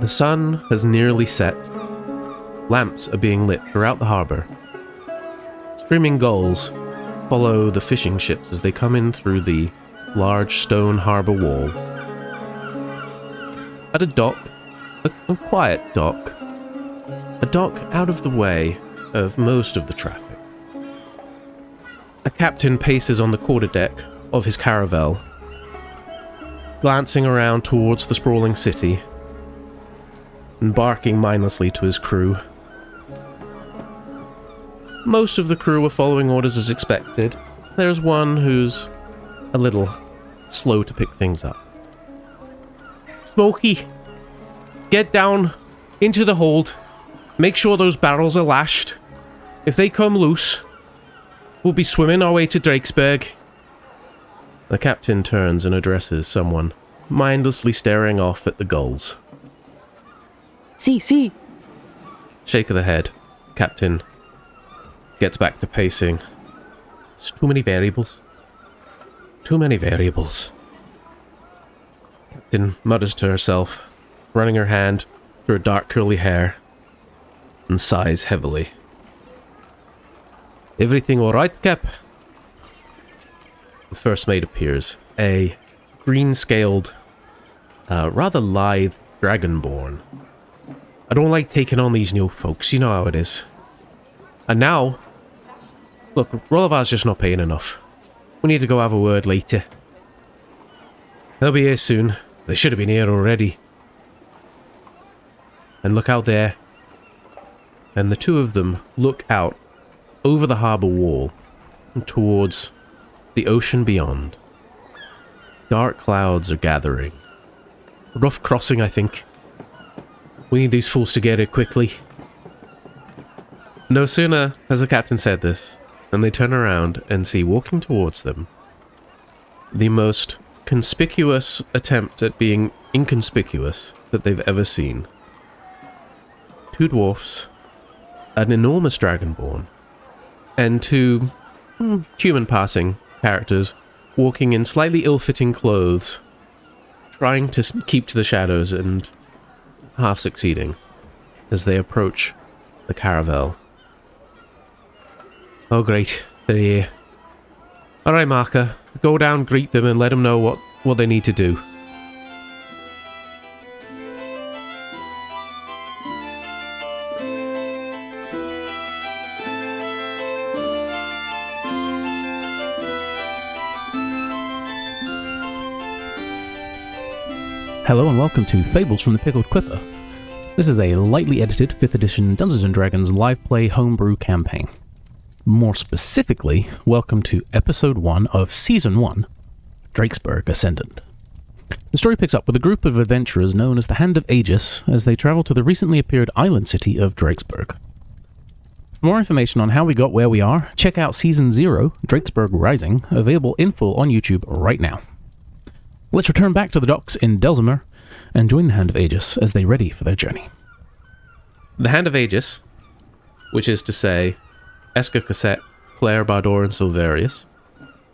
The sun has nearly set. Lamps are being lit throughout the harbour. Screaming gulls follow the fishing ships as they come in through the large stone harbour wall. At a dock, a, a quiet dock, a dock out of the way of most of the traffic. A captain paces on the quarterdeck of his caravel, glancing around towards the sprawling city and barking mindlessly to his crew. Most of the crew are following orders as expected. There's one who's a little slow to pick things up. Smokey, get down into the hold. Make sure those barrels are lashed. If they come loose, we'll be swimming our way to Drakesburg. The captain turns and addresses someone, mindlessly staring off at the gulls. See, see. Shake of the head. Captain gets back to pacing. It's too many variables. Too many variables. Captain mutters to herself, running her hand through her dark curly hair, and sighs heavily. Everything all right, Cap? The first mate appears, a green-scaled, uh, rather lithe dragonborn I don't like taking on these new folks, you know how it is. And now, look, Rolovar's just not paying enough. We need to go have a word later. They'll be here soon. They should have been here already. And look out there. And the two of them look out over the harbour wall and towards the ocean beyond. Dark clouds are gathering. Rough crossing, I think. We need these fools to get here quickly. No sooner has the captain said this than they turn around and see walking towards them the most conspicuous attempt at being inconspicuous that they've ever seen. Two dwarfs, an enormous dragonborn, and two hmm, human passing characters walking in slightly ill-fitting clothes, trying to keep to the shadows and half succeeding, as they approach the caravel. Oh great, they're here. Alright Marker, go down, greet them and let them know what, what they need to do. Hello and welcome to Fables from the Pickled Quipper. This is a lightly edited 5th edition Dungeons & Dragons live play homebrew campaign. More specifically, welcome to Episode 1 of Season 1, Drakesburg Ascendant. The story picks up with a group of adventurers known as the Hand of Aegis as they travel to the recently appeared island city of Drakesburg. For more information on how we got where we are, check out Season 0, Drakesburg Rising, available in full on YouTube right now. Let's return back to the docks in Delzimmer and join the Hand of Aegis as they ready for their journey. The Hand of Aegis, which is to say Eska Cossette, Claire Bahrdur, and Silvarius,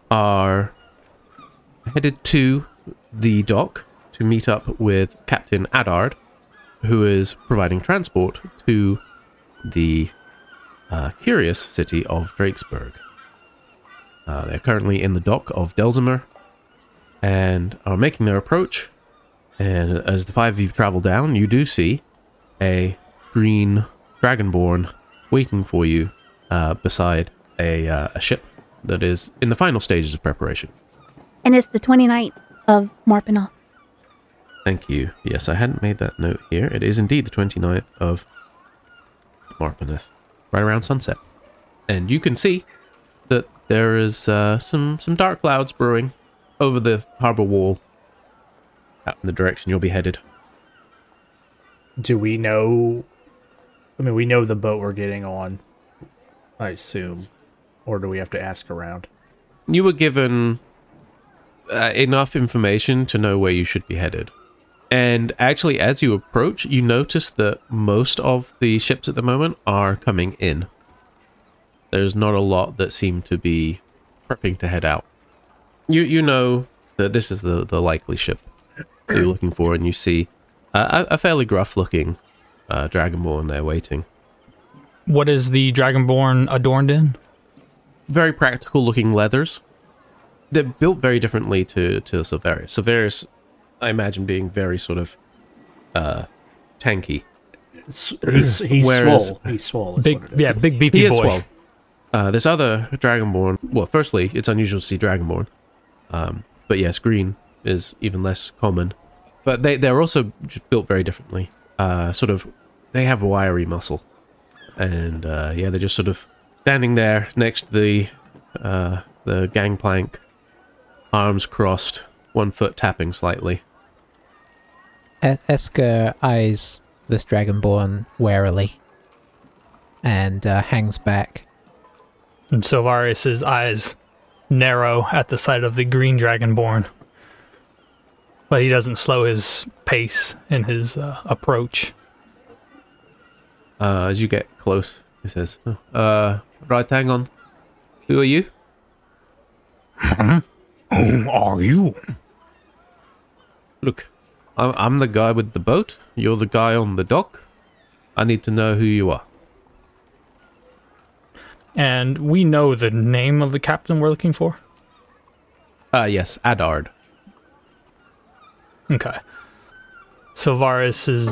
are headed to the dock to meet up with Captain Adard, who is providing transport to the uh, curious city of Drakesburg. Uh, they're currently in the dock of Delzimmer, and are making their approach. And as the five of you travel down, you do see a green dragonborn waiting for you uh, beside a, uh, a ship that is in the final stages of preparation. And it's the 29th of Marpenoth. Thank you. Yes, I hadn't made that note here. It is indeed the 29th of Marpenoth, right around sunset. And you can see that there is uh, some, some dark clouds brewing over the harbour wall out in the direction you'll be headed. Do we know? I mean, we know the boat we're getting on, I assume. Or do we have to ask around? You were given uh, enough information to know where you should be headed. And actually, as you approach, you notice that most of the ships at the moment are coming in. There's not a lot that seem to be prepping to head out. You you know that this is the, the likely ship that you're looking for, and you see uh, a, a fairly gruff looking uh, Dragonborn there waiting. What is the Dragonborn adorned in? very practical looking leathers. They're built very differently to to Silvarius. Silvarius, I imagine, being very sort of uh, tanky. He's he's Whereas- swole. He's swole. Big, what it is. yeah, big beefy He boy. is well. Uh, this other Dragonborn. Well, firstly, it's unusual to see Dragonborn. Um, but yes, green is even less common. But they they're also built very differently. Uh, sort of, they have wiry muscle, and uh, yeah, they're just sort of standing there next to the uh, the gangplank, arms crossed, one foot tapping slightly. E- Eska eyes this dragonborn warily and uh, hangs back. And Silvarius's eyes narrow at the sight of the green dragonborn. But he doesn't slow his pace in his uh, approach. Uh, as you get close, he says, "Oh, "Uh, right, hang on. Who are you?" Who are you? Look, I'm, I'm the guy with the boat. You're the guy on the dock. I need to know who you are. And we know the name of the captain we're looking for? Ah, yes, Adard. Okay. Silvarius's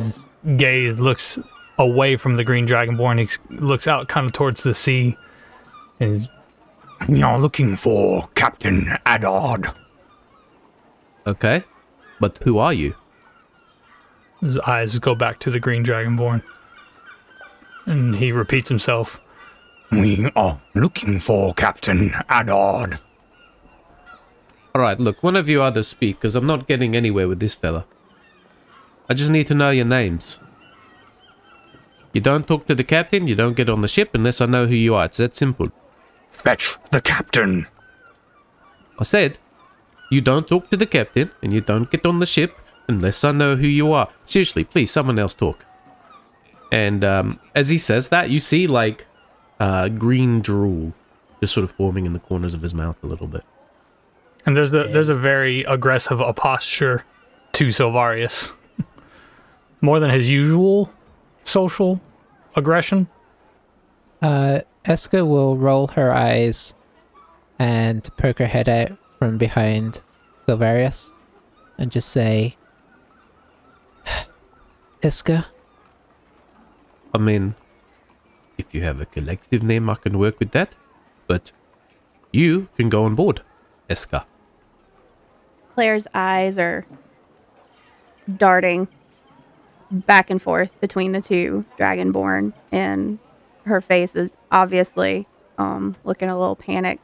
gaze looks away from the green dragonborn. He looks out kind of towards the sea. And You're looking for Captain Adard. Okay, but who are you? His eyes go back to the green dragonborn. And he repeats himself. We are looking for Captain Adard. All right, look, one of you others speak, because I'm not getting anywhere with this fella. I just need to know your names. You don't talk to the captain, you don't get on the ship unless I know who you are. It's that simple. Fetch the captain. I said, you don't talk to the captain and you don't get on the ship unless I know who you are. Seriously, please, someone else talk. And um, as he says that, you see like uh, green drool just sort of forming in the corners of his mouth a little bit. And there's a there's a very aggressive a posture to Silvarius. More than his usual social aggression. Uh, Eska will roll her eyes and poke her head out from behind Silvarius and just say, Eska, I mean, if you have a collective name, I can work with that. But you can go on board, Eska. Claire's eyes are darting back and forth between the two dragonborn, and her face is obviously um, looking a little panicked.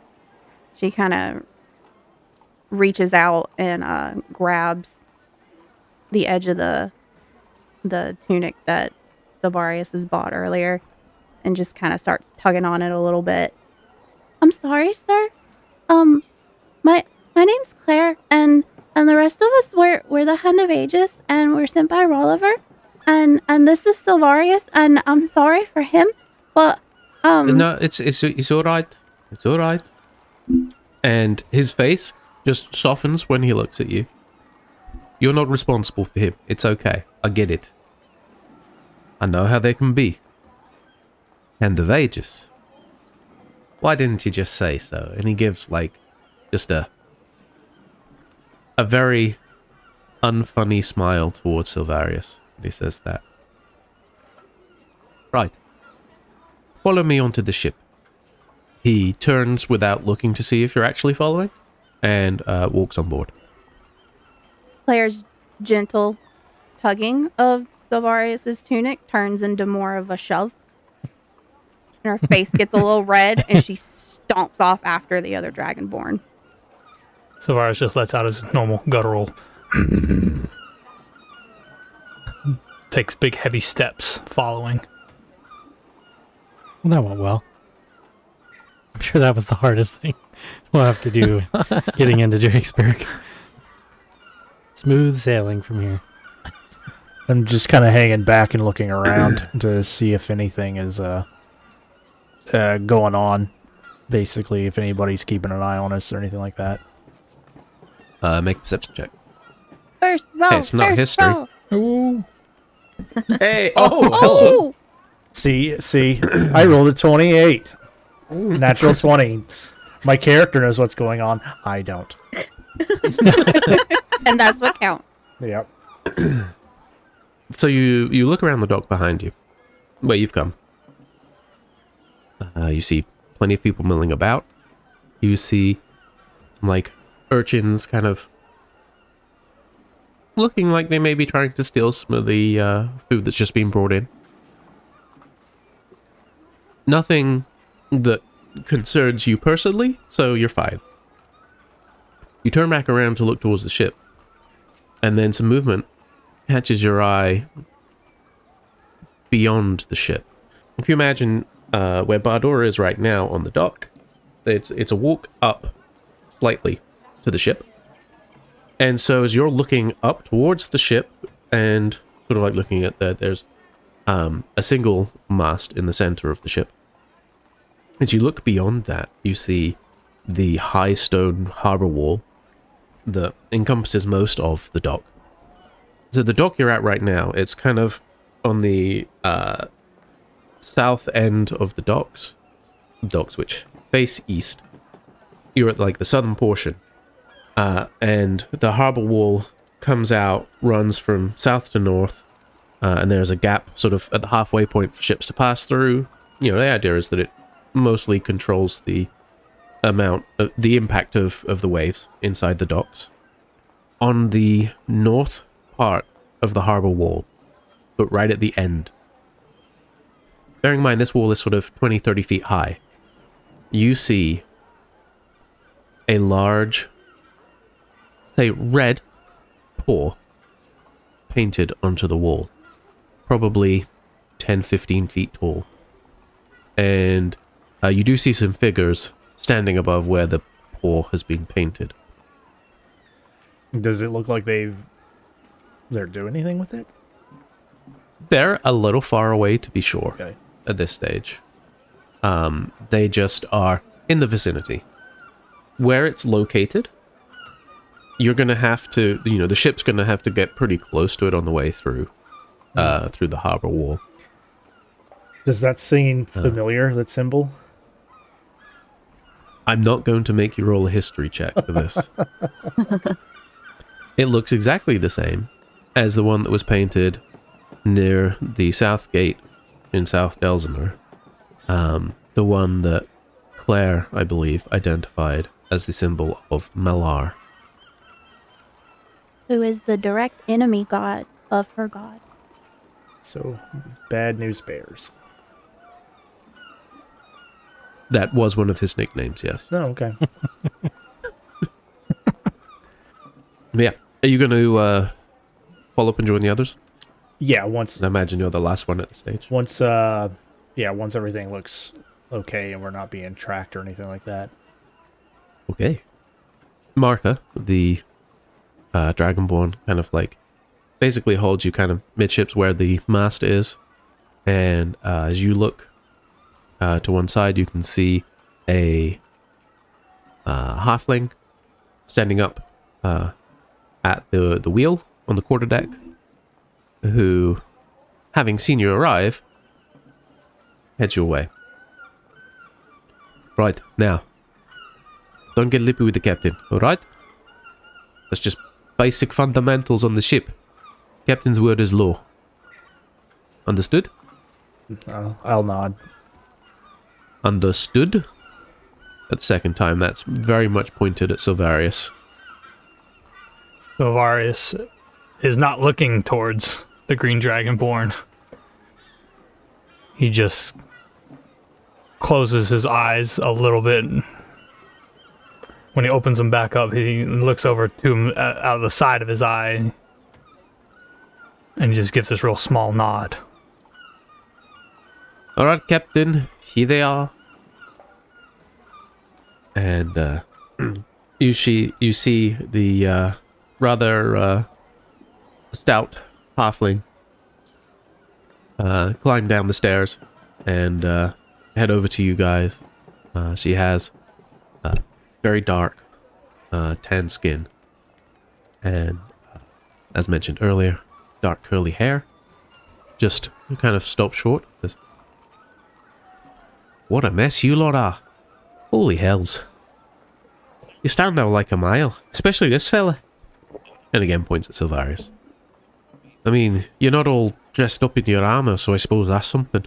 She kind of reaches out and uh, grabs the edge of the the tunic that Silvarius has bought earlier, and just kind of starts tugging on it a little bit. I'm sorry, sir. Um, my my name's Claire, and and the rest of us we're we're the Hand of Aegis, and we're sent by Rolliver, and and this is Silvarius, and I'm sorry for him, but um, No, it's it's it's all right. It's all right. And his face just softens when he looks at you. You're not responsible for him. It's okay. I get it. I know how they can be. Hand of Aegis. Why didn't you just say so? And he gives like just a a very unfunny smile towards Silvarius he says that. Right. Follow me onto the ship. He turns without looking to see if you're actually following and uh, walks on board. Claire's gentle tugging of Silvarius's tunic turns into more of a shove. And her face gets a little red, and she stomps off after the other dragonborn. Silvarius just lets out his normal guttural. Takes big heavy steps following. Well, that went well. I'm sure that was the hardest thing we'll have to do getting into Drakesburg. Smooth sailing from here. I'm just kind of hanging back and looking around to see if anything is uh, uh, going on. Basically, if anybody's keeping an eye on us or anything like that. Uh, make a perception check. First roll. it's not first history. roll. Ooh. Hey! Oh, See, see, I rolled a 28. Natural 20. My character knows what's going on. I don't. and that's what counts. Yep. So you you look around the dock behind you, where you've come. Uh, you see plenty of people milling about. You see some like urchins kind of looking like they may be trying to steal some of the uh, food that's just been brought in. Nothing that concerns you personally, so you're fine. You turn back around to look towards the ship, and then some movement catches your eye beyond the ship. If you imagine uh, where Bardora is right now on the dock, it's it's a walk up slightly to the ship. And so as you're looking up towards the ship and sort of like looking at that, there's um, a single mast in the center of the ship. As you look beyond that, you see the high stone harbor wall that encompasses most of the dock. So the dock you're at right now, it's kind of on the uh, south end of the docks, docks which face east. You're at like the southern portion, uh, and the harbor wall comes out, runs from south to north, uh, and there's a gap sort of at the halfway point for ships to pass through. You know, the idea is that it mostly controls the amount, of, the impact of, of the waves inside the docks. On the north part of the harbor wall, but right at the end. Bearing in mind this wall is sort of 20, 30 feet high, you see a large, say, red paw painted onto the wall. Probably 10, 15 feet tall. And uh, you do see some figures standing above where the paw has been painted. Does it look like they've they're doing anything with it? They're a little far away to be sure Okay. at this stage. Um, they just are in the vicinity. Where it's located, you're gonna have to, you know, the ship's gonna have to get pretty close to it on the way through, uh, through the harbor wall. Does that seem familiar? that symbol? I'm not going to make you roll a history check for this. it looks exactly the same as the one that was painted near the south gate in South Delzimmer. Um, the one that Claire, I believe, identified as the symbol of Malar. Who is the direct enemy god of her god? So bad news bears. That was one of his nicknames, yes. Oh, okay. Yeah. Are you going to uh, follow up and join the others? yeah, once I imagine you're the last one at the stage. once uh yeah, once everything looks okay and we're not being tracked or anything like that. Okay. Marka, the uh, Dragonborn, kind of like basically holds you kind of midships where the mast is. And uh, as you look uh, to one side, you can see a uh, halfling standing up uh, at the, the wheel on the quarterdeck, who, having seen you arrive, heads your way. Right, now, don't get lippy with the captain, alright? Let's just basic fundamentals on the ship. Captain's word is law. Understood? Uh, I'll nod. Understood? At the second time, that's very much pointed at Silvarius. Silvarius is not looking towards the Green Dragonborn. He just closes his eyes a little bit. When he opens them back up, he looks over to him uh, out of the side of his eye and he just gives this real small nod. Alright, Captain, here they are. and uh, you see you see the uh, rather uh, stout halfling uh, climb down the stairs and uh, head over to you guys. Uh, she has very dark uh, tan skin and, uh, as mentioned earlier, dark curly hair. Just kind of stops short. What a mess you lot are. Holy hells. You stand out like a mile, especially this fella. And again points at Silvarius. I mean, you're not all dressed up in your armour, so I suppose that's something.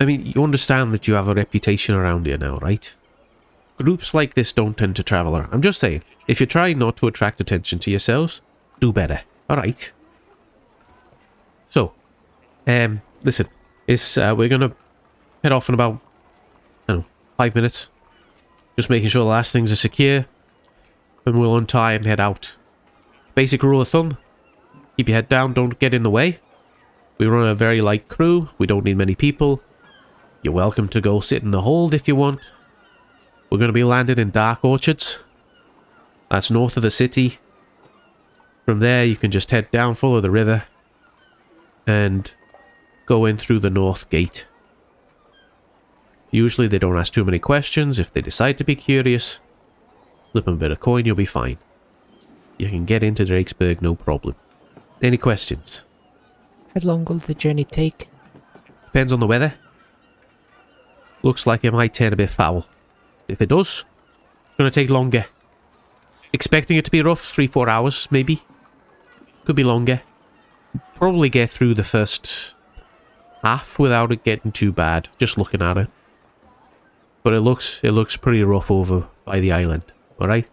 I mean, you understand that you have a reputation around here now, right? Groups like this don't tend to travel around. I'm just saying, if you're trying not to attract attention to yourselves, do better. Alright? So, um, listen, it's, uh, we're gonna head off in about, I don't know, five minutes. Just making sure the last things are secure. And we'll untie and head out. Basic rule of thumb, keep your head down, don't get in the way. We run a very light crew, we don't need many people. You're welcome to go sit in the hold if you want. We're going to be landing in Dark Orchards. That's north of the city. From there, you can just head down, follow the river, and go in through the north gate. Usually they don't ask too many questions. If they decide to be curious, slip them a bit of coin, you'll be fine. You can get into Drakesburg, no problem. Any questions? How long will the journey take? Depends on the weather. Looks like it might turn a bit foul. If it does, it's going to take longer. Expecting it to be rough, three, four hours, maybe. Could be longer. Probably get through the first half without it getting too bad, just looking at it. But it looks it looks pretty rough over by the island, alright?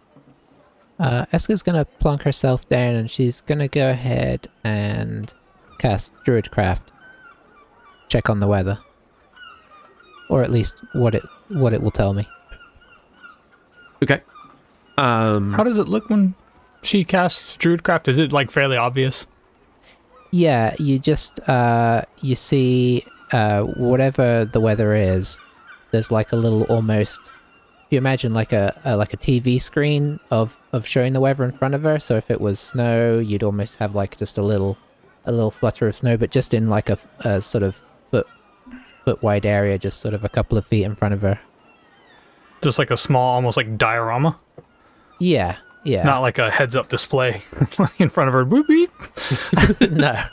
Uh, Eska's gonna plunk herself down and she's gonna go ahead and cast Druidcraft. Check on the weather. Or at least what it what it will tell me. Okay. Um, How does it look when she casts Druidcraft? Is it like fairly obvious? Yeah, you just uh you see uh whatever the weather is, there's like a little almost if you imagine like a, a like a TV screen of of showing the weather in front of her. So if it was snow, you'd almost have like just a little a little flutter of snow, but just in like a, a sort of foot foot wide area, just sort of a couple of feet in front of her. Just like a small, almost like diorama, Yeah, yeah. not like a heads-up display in front of her. Boop, beep. no.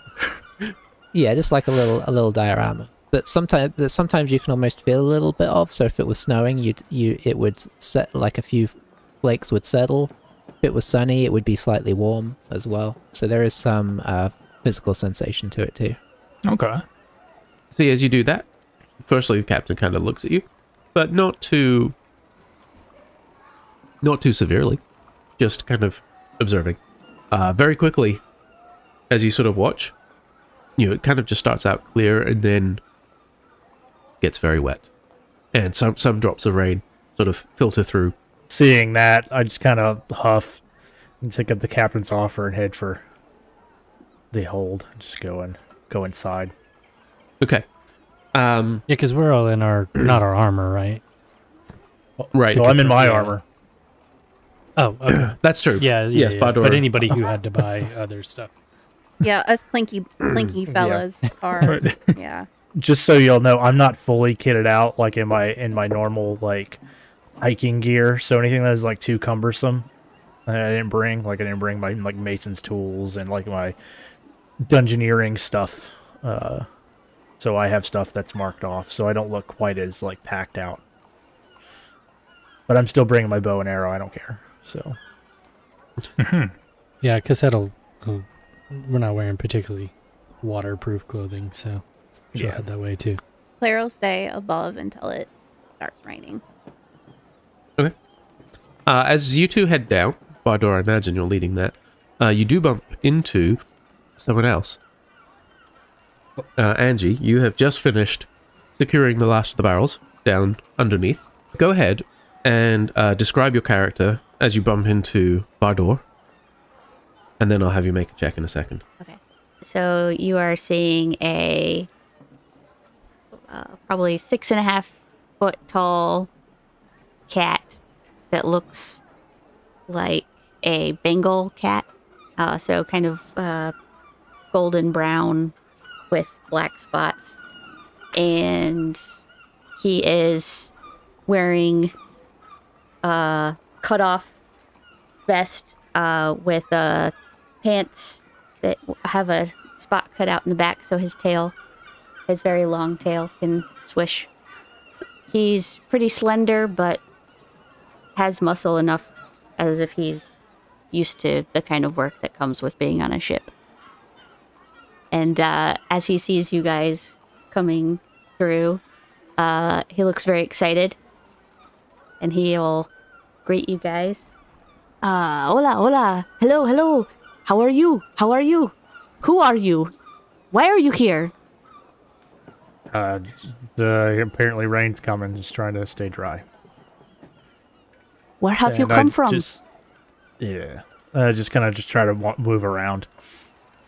Yeah, just like a little a little diorama. That sometimes that sometimes you can almost feel a little bit of. So if it was snowing, you you it would set like a few flakes would settle. If it was sunny, it would be slightly warm as well. So there is some uh, physical sensation to it too. Okay. See, as you do that, firstly, the captain kind of looks at you, but not too, not too severely, just kind of observing. Uh, very quickly, as you sort of watch, you know, it kind of just starts out clear and then gets very wet, and some some drops of rain sort of filter through. Seeing that, I just kind of huff and take up the captain's offer and head for the hold. Just go and go inside. Okay, um, Yeah, because we're all in our not our armor, right? right. Well, I'm in my Yeah. armor. Oh, okay. That's true. yeah, yeah. Yes, yeah. Bahrdur. But anybody who had to buy other stuff. Yeah, us clinky, clinky fellas are. Yeah. Just so y'all know, I'm not fully kitted out like in my in my normal like hiking gear. So anything that is like too cumbersome, I didn't bring. Like I didn't bring my like mason's tools and like my dungeoneering stuff. Uh, so I have stuff that's marked off, so I don't look quite as like packed out. But I'm still bringing my bow and arrow. I don't care. So Yeah, because that'll. oh, we're not wearing particularly waterproof clothing, so she'll Yeah. head that way too. Claire will stay above until it starts raining. Uh, as you two head down, Bahrdur, I imagine you're leading that. Uh, you do bump into someone else. Uh, Angie, you have just finished securing the last of the barrels down underneath. Go ahead and uh, describe your character as you bump into Bahrdur, and then I'll have you make a check in a second. Okay. So you are seeing a uh, probably six and a half foot tall cat that looks like a Bengal cat. Uh, so kind of uh, golden brown with black spots. And he is wearing a cut off vest uh, with uh, pants that have a spot cut out in the back so his tail, his very long tail, can swish. He's pretty slender, but has muscle enough as if he's used to the kind of work that comes with being on a ship. And uh, as he sees you guys coming through, uh, he looks very excited. And he'll greet you guys. Uh, hola, hola. Hello, hello. How are you? How are you? Who are you? Why are you here? Uh, just, uh, apparently rain's coming. Just trying to stay dry. Where have you And I come from? Just, yeah. Uh, just kind of just try to move around.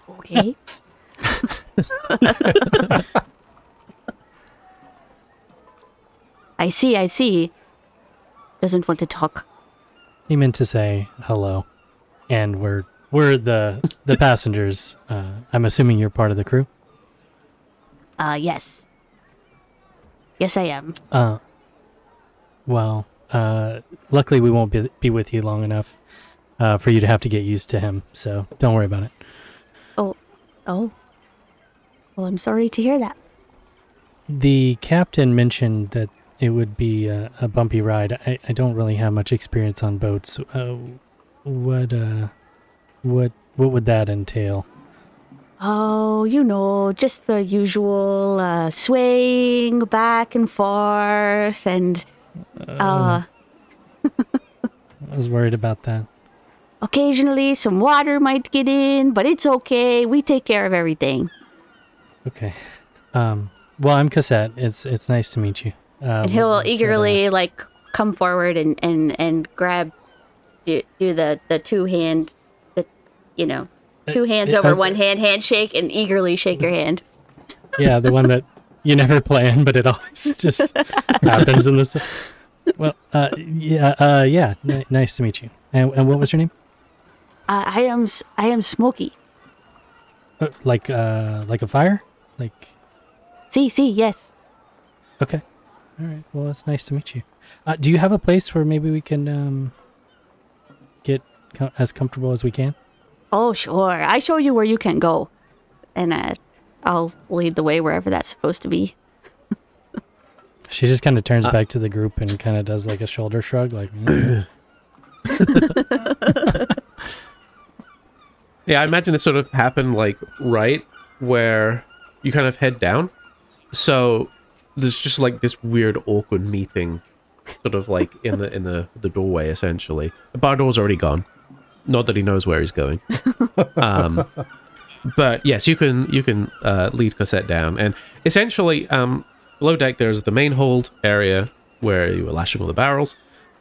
Okay. I see, I see. Doesn't want to talk. He meant to say hello, and we're we're the the passengers. Uh, I'm assuming you're part of the crew. Uh, yes. Yes, I am. Uh, well, uh, luckily we won't be be with you long enough uh, for you to have to get used to him. So don't worry about it. Oh. Oh. Well, I'm sorry to hear that. The captain mentioned that it would be a, a bumpy ride. I, I don't really have much experience on boats. Uh, what uh, what what would that entail? Oh, you know, just the usual uh, swaying back and forth and uh, I was worried about that. occasionally some water might get in, but it's okay. We take care of everything. Okay. Um. Well, I'm Cossette. It's it's nice to meet you. Um, and he'll uh, eagerly like come forward and and and grab do, do the the two hand the you know two hands uh, over uh, one hand handshake and eagerly shake your hand yeah, the one that you never plan, but it always just happens in this. Well, uh, yeah, uh, yeah. N- nice to meet you. And, and what was your name? uh, i am I am Smokey Uh, like, uh, like a fire? Like, see see yes okay. All right. Well, it's nice to meet you. Uh, do you have a place where maybe we can um get co- as comfortable as we can? oh sure i show you where you can go and uh, i'll lead the way wherever that's supposed to be She just kind of turns Uh, back to the group and kind of does like a shoulder shrug, like. "Mm." Yeah, I imagine this sort of happened like right where you kind of head down. So there's just like this weird awkward meeting sort of like in the in the, the doorway essentially. The Bahrdur's already gone. Not that he knows where he's going. Um but yes, you can you can uh, lead Cossette down, and essentially, um, below deck there's the main hold area where you were lashing all the barrels,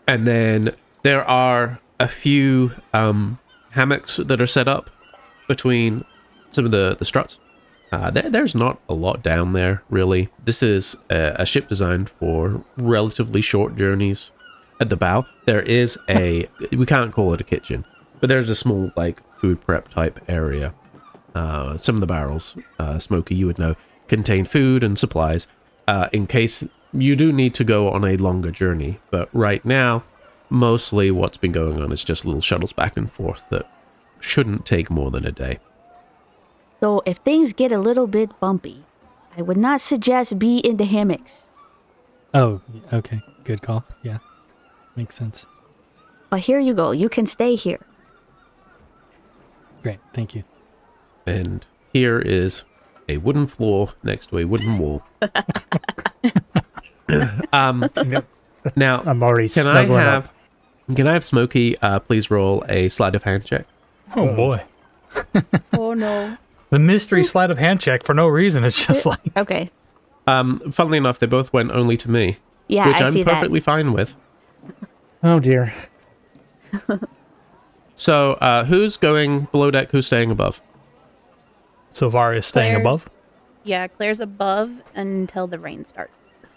and then there are a few um, hammocks that are set up between some of the the struts. Uh, there, there's not a lot down there really. This is a, a ship designed for relatively short journeys. At the bow, there is a we can't call it a kitchen, but there's a small like food prep type area uh, some of the barrels, uh, Smokey, you would know, contain food and supplies uh, in case you do need to go on a longer journey. But right now, mostly what's been going on is just little shuttles back and forth that shouldn't take more than a day. So if things get a little bit bumpy i would not suggest be in the hammocks oh, okay. Good call. Yeah, makes sense. but here you go you can stay here Great. Thank you. And here is a wooden floor next to a wooden wall. um, Yep. now, I'm already can I snuggling have up. can I have Smokey uh, please roll a sleight of hand check? Oh boy. Oh no. The mystery sleight of hand check for no reason. It's just like okay Um, funnily enough, they both went only to me, yeah which i I'm see that perfectly fine with. Oh dear. So, uh, who's going below deck? Who's staying above? Sovari is staying Claire's- above. Yeah, Claire's above until the rain starts.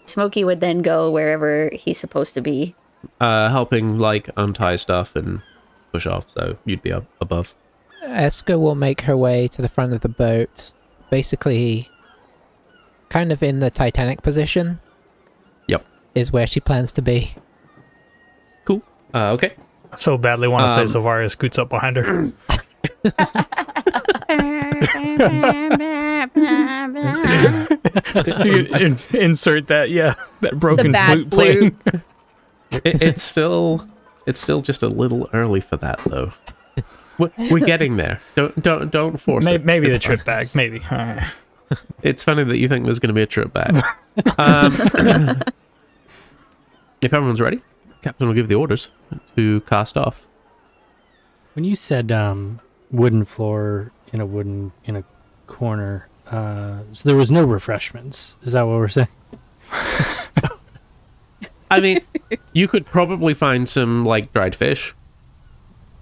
Smokey would then go wherever he's supposed to be. uh, helping like untie stuff and push off, so you'd be up above. Eska will make her way to the front of the boat, basically kind of in the Titanic position. Yep. Is where she plans to be. Cool. Uh, okay. So badly want to Um, say Savaria scoots up behind her. you in- insert that, yeah, that broken bad flute playing. It, it's still it's still just a little early for that though. We're, we're getting there. Don't don't don't force Maybe, it. maybe the It's trip fine. back, maybe. Alright. It's funny that you think there's going to be a trip back. um, if everyone's ready, Captain will give the orders to cast off. When you said um, wooden floor in a wooden in a corner, uh, so there was no refreshments. Is that what we're saying? I mean, you could probably find some like dried fish.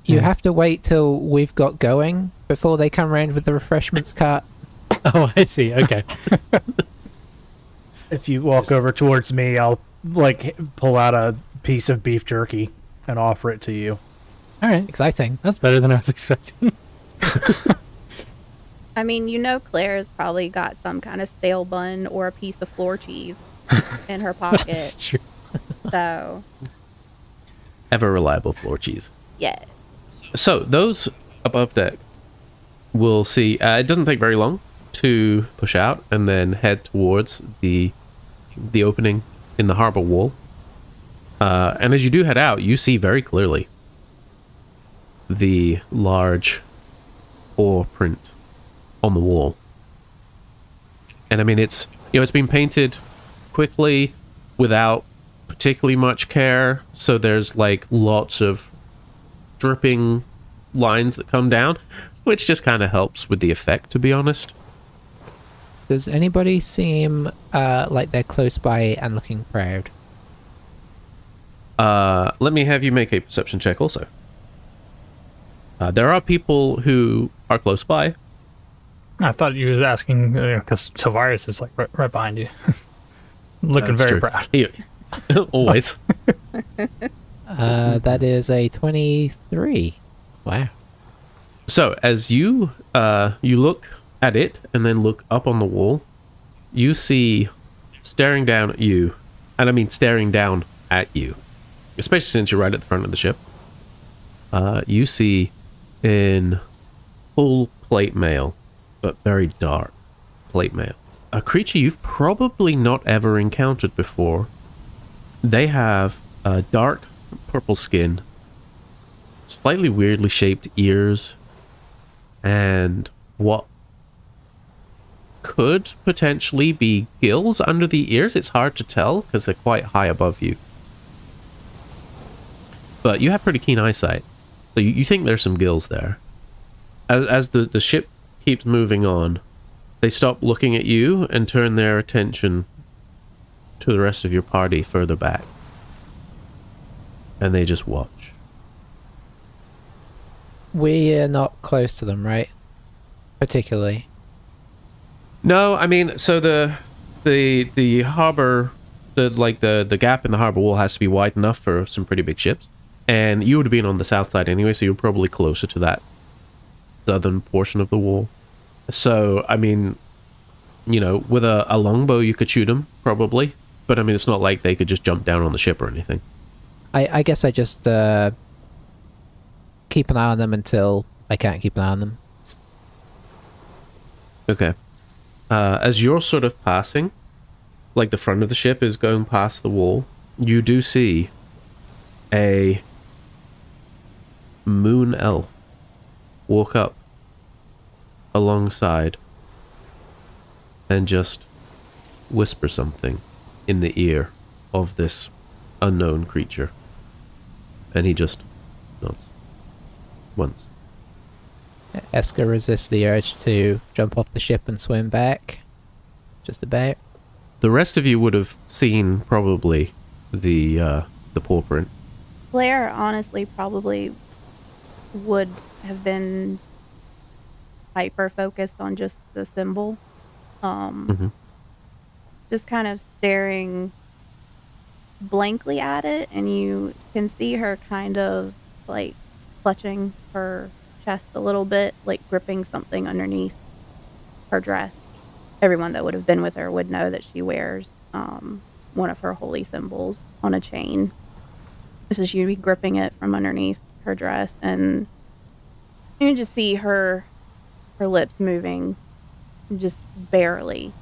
You Hmm. have to wait till we've got going before they come around with the refreshments cart. Oh, I see. Okay. If you walk over towards me, I'll like pull out a piece of beef jerky and offer it to you. All right. Exciting. That's better than I was expecting. I mean, you know, Claire's probably got some kind of stale bun or a piece of floor cheese in her pocket. That's true. so, Ever reliable floor cheese. yeah. So those above deck will see. Uh, it doesn't take very long to push out and then head towards the the opening in the harbor wall. Uh, and as you do head out, you see very clearly the large paw print on the wall. And I mean, it's you know it's been painted quickly without particularly much care. So there's like lots of dripping lines that come down, which just kind of helps with the effect, to be honest. Does anybody seem uh, like they're close by and looking proud? Uh, let me have you make a perception check also. Uh, there are people who are close by. I thought you was asking because Savaris is like right, right behind you, looking That's very true. proud. He- Always. Uh, that is a 23. Wow. So as you uh, you look at it and then look up on the wall, you see staring down at you, and I mean staring down at you, especially since you're right at the front of the ship. Uh, you see in full plate mail, but very dark plate mail, a creature you've probably not ever encountered before. They have a dark purple skin, slightly weirdly shaped ears, and what could potentially be gills under the ears. It's hard to tell because they're quite high above you. But you have pretty keen eyesight, so you, you think there's some gills there. As, as the, the ship keeps moving on, they stop looking at you and turn their attention to the rest of your party further back. And they just watch. We're not close to them, right? Particularly. No, I mean, so the the the harbor, the like the the gap in the harbor wall has to be wide enough for some pretty big ships, and you would have been on the south side anyway, so you're probably closer to that southern portion of the wall. So, I mean, you know, with a, a longbow, you could shoot them probably, but I mean, it's not like they could just jump down on the ship or anything. I, I guess I just uh, keep an eye on them until I can't keep an eye on them. Okay. Uh, as you're sort of passing, like the front of the ship is going past the wall, you do see a moon elf walk up alongside and just whisper something in the ear of this unknown creature. And he just nods. Once. Eska resists the urge to jump off the ship and swim back. Just about. The rest of you would have seen probably the uh, the paw print. Claire honestly probably would have been hyper focused on just the symbol. Um, Mhm. Just kind of staring blankly at it, and you can see her kind of like clutching her chest a little bit, like gripping something underneath her dress. Everyone that would have been with her would know that she wears um, one of her holy symbols on a chain. So she'd be gripping it from underneath her dress, and you just see her her lips moving just barely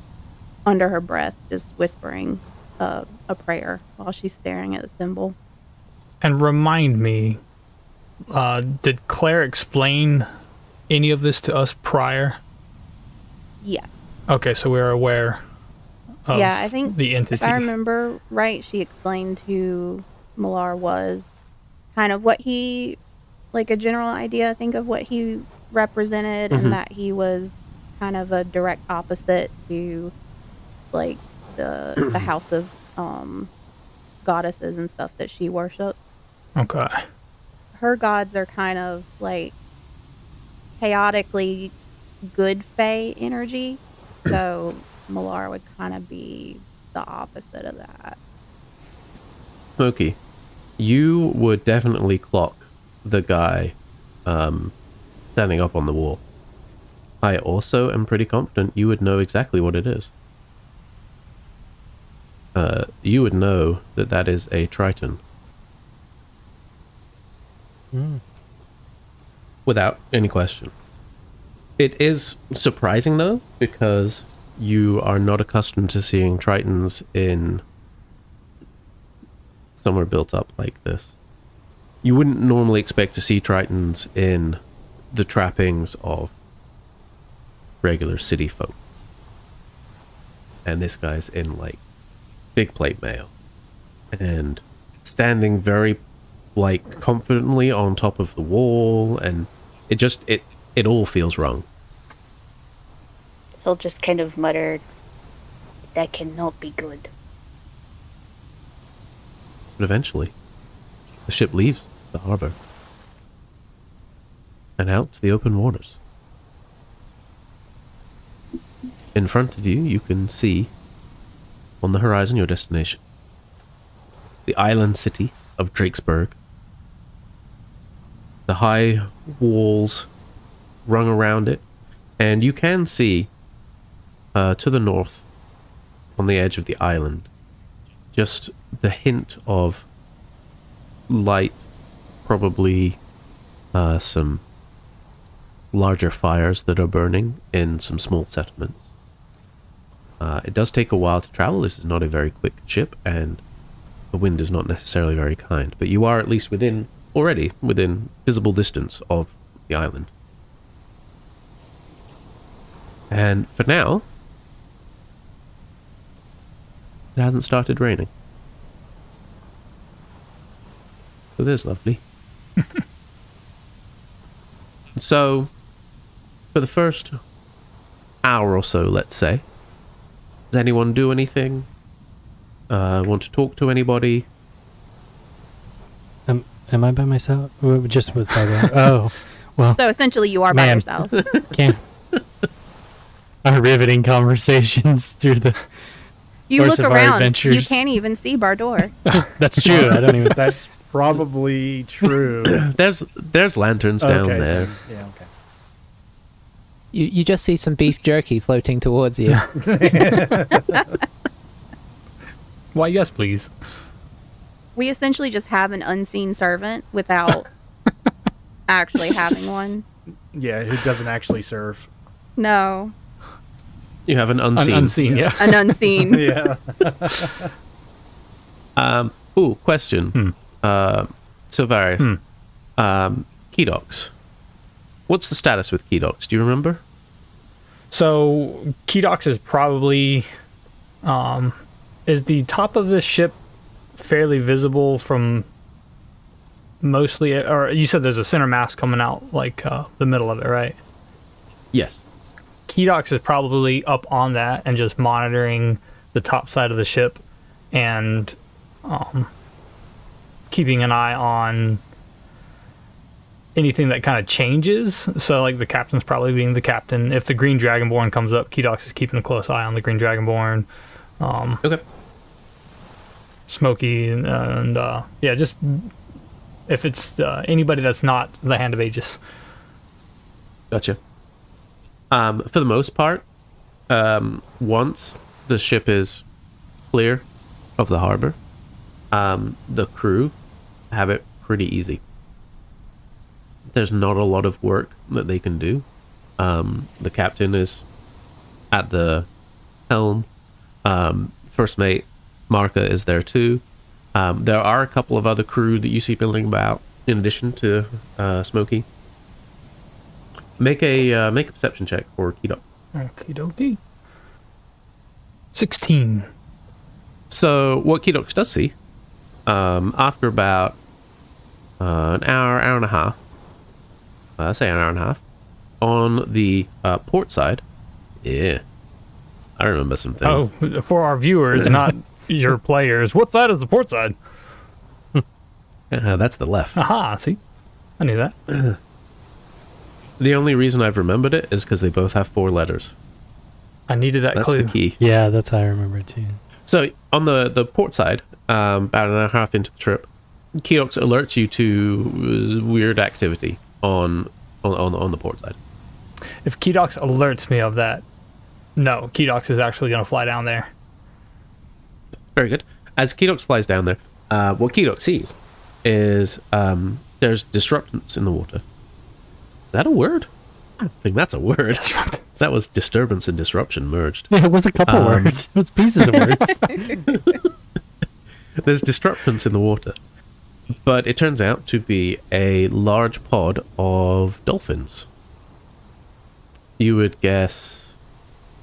under her breath, just whispering uh, a prayer while she's staring at the symbol. And remind me, uh, did Claire explain any of this to us prior? Yeah. Okay, so we are aware of Yeah, I think the entity. If I remember right, she explained who Malar was, kind of what he, like a general idea, I think, of what he represented, Mhm. and that he was kind of a direct opposite to, like, the the house of um, goddesses and stuff that she worshipped. Okay. Her gods are kind of like chaotically good fae energy, so Malar would kind of be the opposite of that. Smokey, you would definitely clock the guy um, standing up on the wall. I also am pretty confident you would know exactly what it is. Uh, you would know that that is a Triton Hmm. without any question. It is surprising though, because you are not accustomed to seeing Tritons in somewhere built up like this. You wouldn't normally expect to see Tritons in the trappings of regular city folk. And this guy's in like big plate mail and standing very like confidently on top of the wall and it just it it all feels wrong. He'll just kind of mutter, "That cannot be good." But eventually, the ship leaves the harbor and out to the open waters. In front of you, you can see on the horizon your destination the island city of Drakesburg. The high walls rung around it, and you can see uh, to the north on the edge of the island just the hint of light, probably uh, some larger fires that are burning in some small settlements. Uh, it does take a while to travel. This is not a very quick ship, and the wind is not necessarily very kind. But you are at least within, already within visible distance of the island. And for now, it hasn't started raining. So there's lovely. so, for the first hour or so, let's say, does anyone do anything? Uh, want to talk to anybody? Am, am I by myself? Or Just with Barbara? oh, well, So essentially, you are by Man. yourself. can't. Our riveting conversations through the. You Course look of our around. You can't even see Bahrdur. That's true. I don't even. That's probably true. There's there's lanterns down okay, there. then. Yeah. Okay. You you just see some beef jerky floating towards you. Why, yes, please. we essentially just have an unseen servant without actually having one. Yeah. Who doesn't actually serve? No, You have an Un- unseen. unseen, yeah. an unseen. Yeah. Um. Ooh, question. Hmm. Uh, Silvarius. Hmm. Um, Kedox. What's the status with Kedox? Do you remember? So Kedox is probably um is the top of this ship fairly visible from mostly or you said there's a center mass coming out like uh, the middle of it, right? Yes. Kedox is probably up on that and just monitoring the top side of the ship and um, keeping an eye on anything that kind of changes. So, like the captain's probably being the captain. If the Green Dragonborn comes up, Kedox is keeping a close eye on the Green Dragonborn. Um, Okay. Smokey and, and uh, yeah, just if it's uh, anybody that's not the Hand of Aegis. Gotcha. Um, for the most part, um, once the ship is clear of the harbor, um, the crew have it pretty easy. There's not a lot of work that they can do. Um, the captain is at the helm. Um, first mate Marka is there too. Um, there are a couple of other crew that you see building about in addition to uh, Smokey. Make a uh, make a perception check for Keto. Okie dokie. 16. So what Kedox does see, um, after about uh, an hour, hour and a half, uh, say an hour and a half, on the uh, port side, yeah, I remember some things. Oh, for our viewers, not your players, what side is the port side? Uh, that's the left. Aha, see? I knew that. The only reason I've remembered it is because they both have four letters. I needed that That's clue. the key. Yeah, that's how I remember it too. So on the the port side, um, about an hour and a half into the trip, Kedox alerts you to uh, weird activity on on on, on the port side. If Kedox alerts me of that, no, Kedox is actually going to fly down there. Very good. As Kedox flies down there, uh, what Kedox sees is um, there's disruptance in the water. Is that a word? I think that's a word. that was disturbance and disruption merged. Yeah, it was a couple Um, words. It was pieces of words. There's disruptance in the water. But it turns out to be a large pod of dolphins. You would guess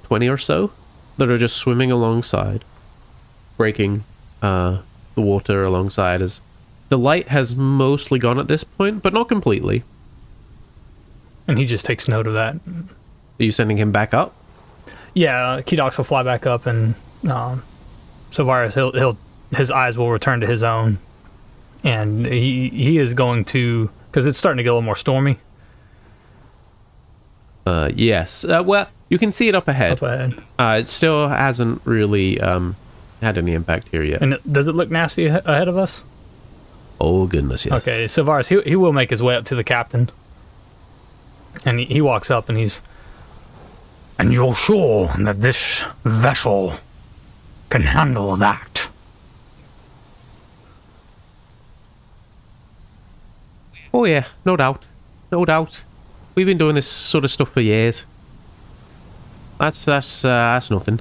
20 or so that are just swimming alongside, breaking uh, the water alongside as the light has mostly gone at this point, but not completely. And he just takes note of that. Are you sending him back up? Yeah, Kedox will fly back up, and um, Silvarius, he'll, he'll his eyes will return to his own, and he he is going to because it's starting to get a little more stormy Uh, yes. Uh, well, you can see it up ahead. up ahead. Uh, it still hasn't really um, had any impact here yet. And it- does it look nasty ahead of us? Oh goodness, yes. Okay, Silvarius, he he will make his way up to the captain, and he, he walks up and he's. And you're sure that this vessel can handle that? Oh yeah, no doubt, no doubt. We've been doing this sort of stuff for years. That's that's uh, that's nothing.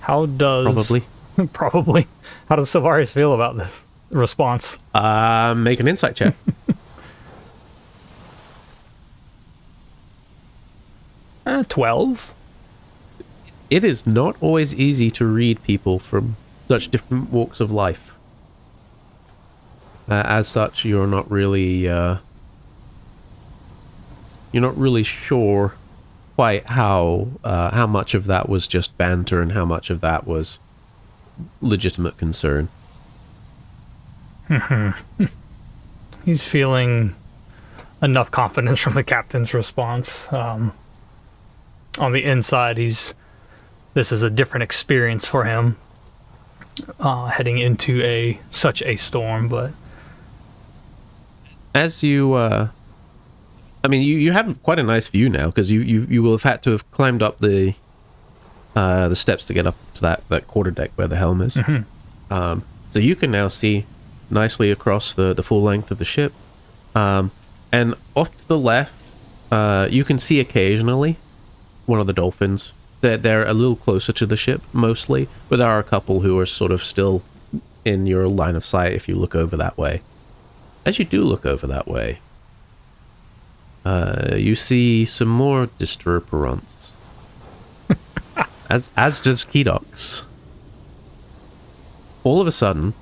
How does Probably. probably how does Silvarius feel about this response? Uh, make an insight check. Uh, Twelve. it is not always easy to read people from such different walks of life. Uh, as such, you're not really uh, you're not really sure quite how uh, how much of that was just banter and how much of that was legitimate concern. He's feeling enough confidence from the captain's response. Um, on the inside, he's this is a different experience for him, uh, heading into a such a storm. But as you uh i mean you you have quite a nice view now because you, you you will have had to have climbed up the uh the steps to get up to that that quarter deck where the helm is. Um so you can now see nicely across the the full length of the ship. Um and off to the left uh you can see occasionally one of the dolphins. They're, they're a little closer to the ship mostly but there are a couple who are sort of still in your line of sight if you look over that way as you do look over that way, uh, you see some more disturberants. as as does Kedox. All of a sudden,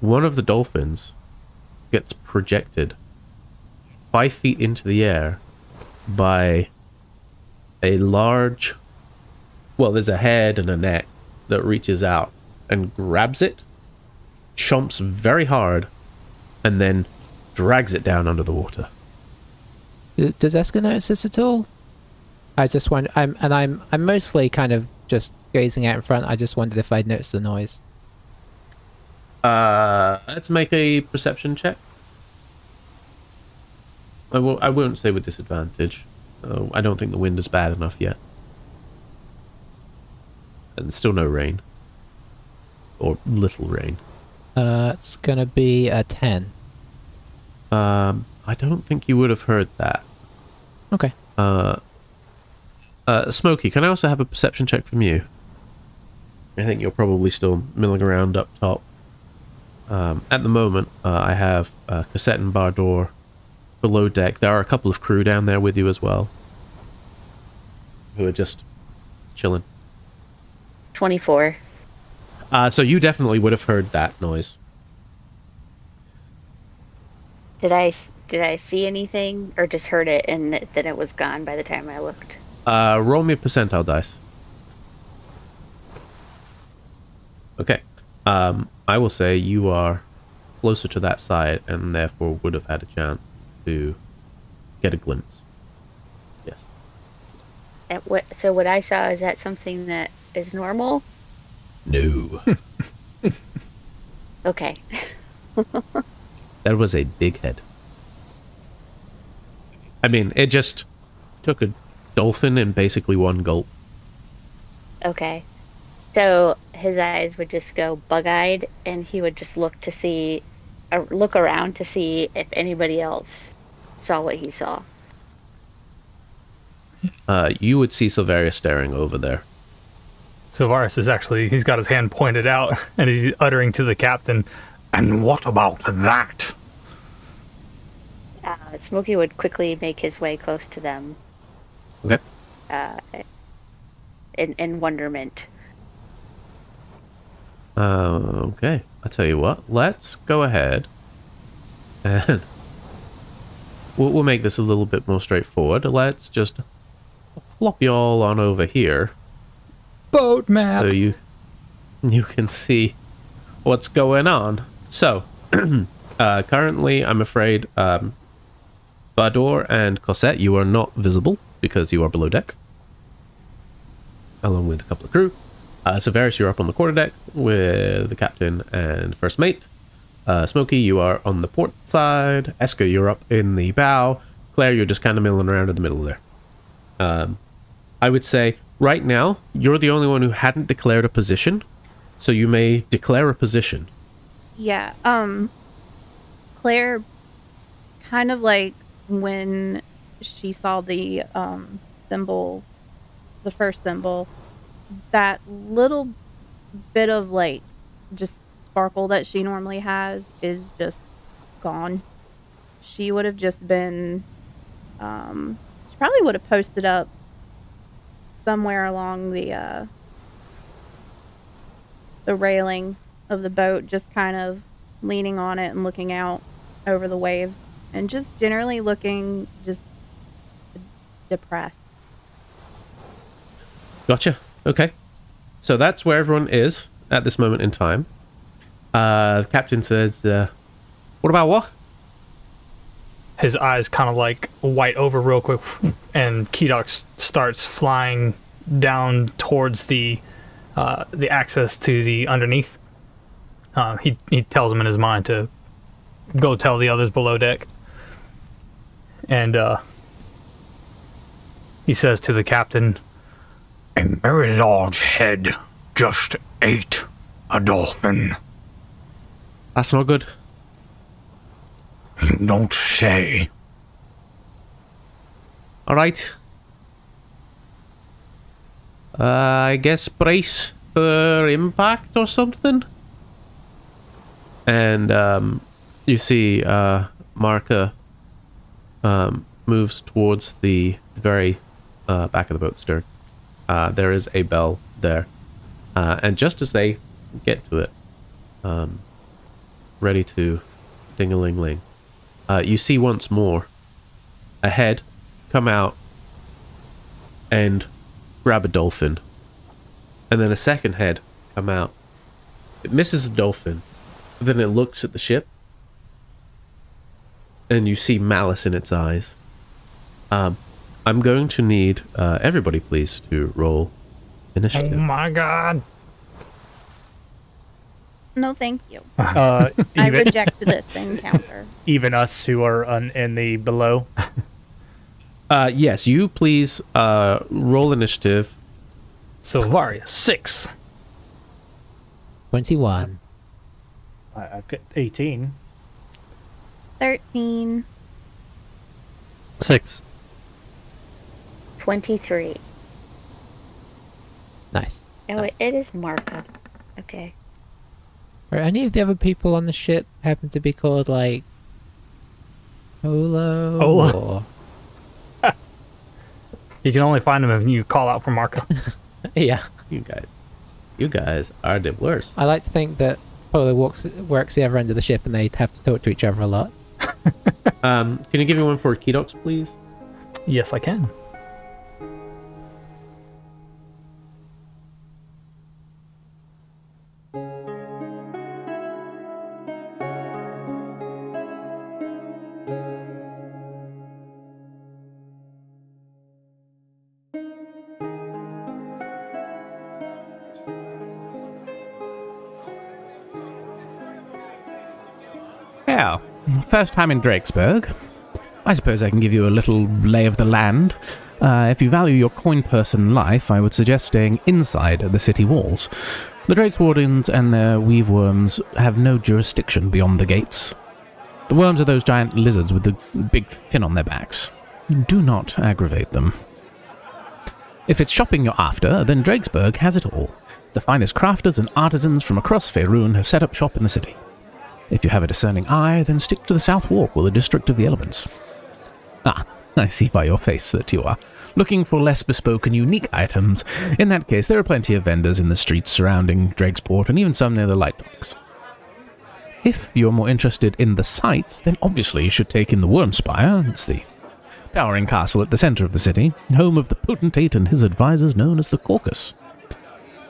one of the dolphins gets projected five feet into the air by a large. Well, there's a head and a neck that reaches out and grabs it chomps very hard and then drags it down under the water. Does Eska notice this at all? I just want I'm and I'm I'm mostly kind of just gazing out in front. I just wondered if I'd noticed the noise. Uh, let's make a perception check. I will. I won't say with disadvantage. Uh, I don't think the wind is bad enough yet, and still no rain, or little rain. Uh, it's gonna be a ten. Um, I don't think you would have heard that. Okay. Uh, uh, Smokey, can I also have a perception check from you? I think you're probably still milling around up top. Um, at the moment, uh, I have uh, Cossette and Bahrdur below deck. There are a couple of crew down there with you as well, who are just chilling. 24. Uh, so you definitely would have heard that noise. Did I did I see anything or just heard it and th- then it was gone by the time I looked? Uh, roll me a percentile dice. Okay. Um, I will say you are closer to that side and therefore would have had a chance to get a glimpse. Yes. At what, so what I saw is that something that is normal? No. Okay. that was a big head. I mean, it just took a dolphin in basically one gulp. Okay. So his eyes would just go bug-eyed, and he would just look to see, uh, look around to see if anybody else saw what he saw. Uh, you would see Silvarius staring over there. Silvarius is actually, he's got his hand pointed out and he's uttering to the captain, And what about that? Uh, Smokey would quickly make his way close to them Okay. uh, in in wonderment. Uh, okay. I'll tell you what. Let's go ahead and we'll, we'll make this a little bit more straightforward. Let's just plop you all on over here boat map. so you you can see what's going on. So, uh, currently, I'm afraid um, Bahrdur and Cossette, you are not visible because you are below deck, along with a couple of crew. Uh, Severus, you're up on the quarterdeck with the captain and first mate. Uh, Smokey, you are on the port side. Eska, you're up in the bow. Claire, you're just kind of milling around in the middle there. Um, I would say right now you're the only one who hadn't declared a position, so you may declare a position. Yeah. Um Claire kind of like when she saw the um symbol the first symbol that little bit of like just sparkle that she normally has is just gone. She would have just been um she probably would have posted up somewhere along the uh the railing of the boat, just kind of leaning on it and looking out over the waves, and just generally looking just depressed. Gotcha. Okay. So that's where everyone is at this moment in time. Uh, the captain says, uh, "What about what?" His eyes kind of like white over real quick, and Kedox starts flying down towards the uh, the access to the underneath. Uh, he he tells him in his mind to go tell the others below deck, and uh, he says to the captain, A very large head just ate a dolphin. That's not good. Don't say. All right. Uh, I guess brace for impact or something. And um, you see, uh, Marka um, moves towards the very uh, back of the boat stern. Uh, there is a bell there, uh, and just as they get to it, um, ready to ding a ling ling, uh, you see once more a head come out and grab a dolphin. And then a second head come out. It misses a dolphin. Then it looks at the ship. And you see malice in its eyes. Um, I'm going to need uh, everybody, please, to roll initiative. Oh my god. No, thank you. Uh, I even, reject this encounter. even us who are un, in the below. Uh, yes, you please uh, roll initiative. Silvarius, six. 21. I, I've got 18. 13. Six. 23. Nice. Oh, Nice. it is Marka. Okay. Are any of the other people on the ship happen to be called like Olo? Ola. or- You can only find them if you call out for Marco. Yeah. You guys, you guys are the worst. I like to think that Polo walks works the other end of the ship and they have to talk to each other a lot. Um, can you give me one for Kedox, please? yes, I can. First time in Drakesburg. I suppose I can give you a little lay of the land. Uh, if you value your coin person life, I would suggest staying inside the city walls. The Drakes Wardens and their weave worms have no jurisdiction beyond the gates. The worms are those giant lizards with the big fin on their backs. Do not aggravate them. If it's shopping you're after, then Drakesburg has it all. The finest crafters and artisans from across Faerun have set up shop in the city. If you have a discerning eye, then stick to the South Walk or the District of the Elements. Ah, I see by your face that you are looking for less bespoke and unique items. In that case, there are plenty of vendors in the streets surrounding Drakesport and even some near the light docks. If you're more interested in the sights, then obviously you should take in the Wormspire. It's the towering castle at the center of the city, home of the potentate and his advisors known as the Caucus.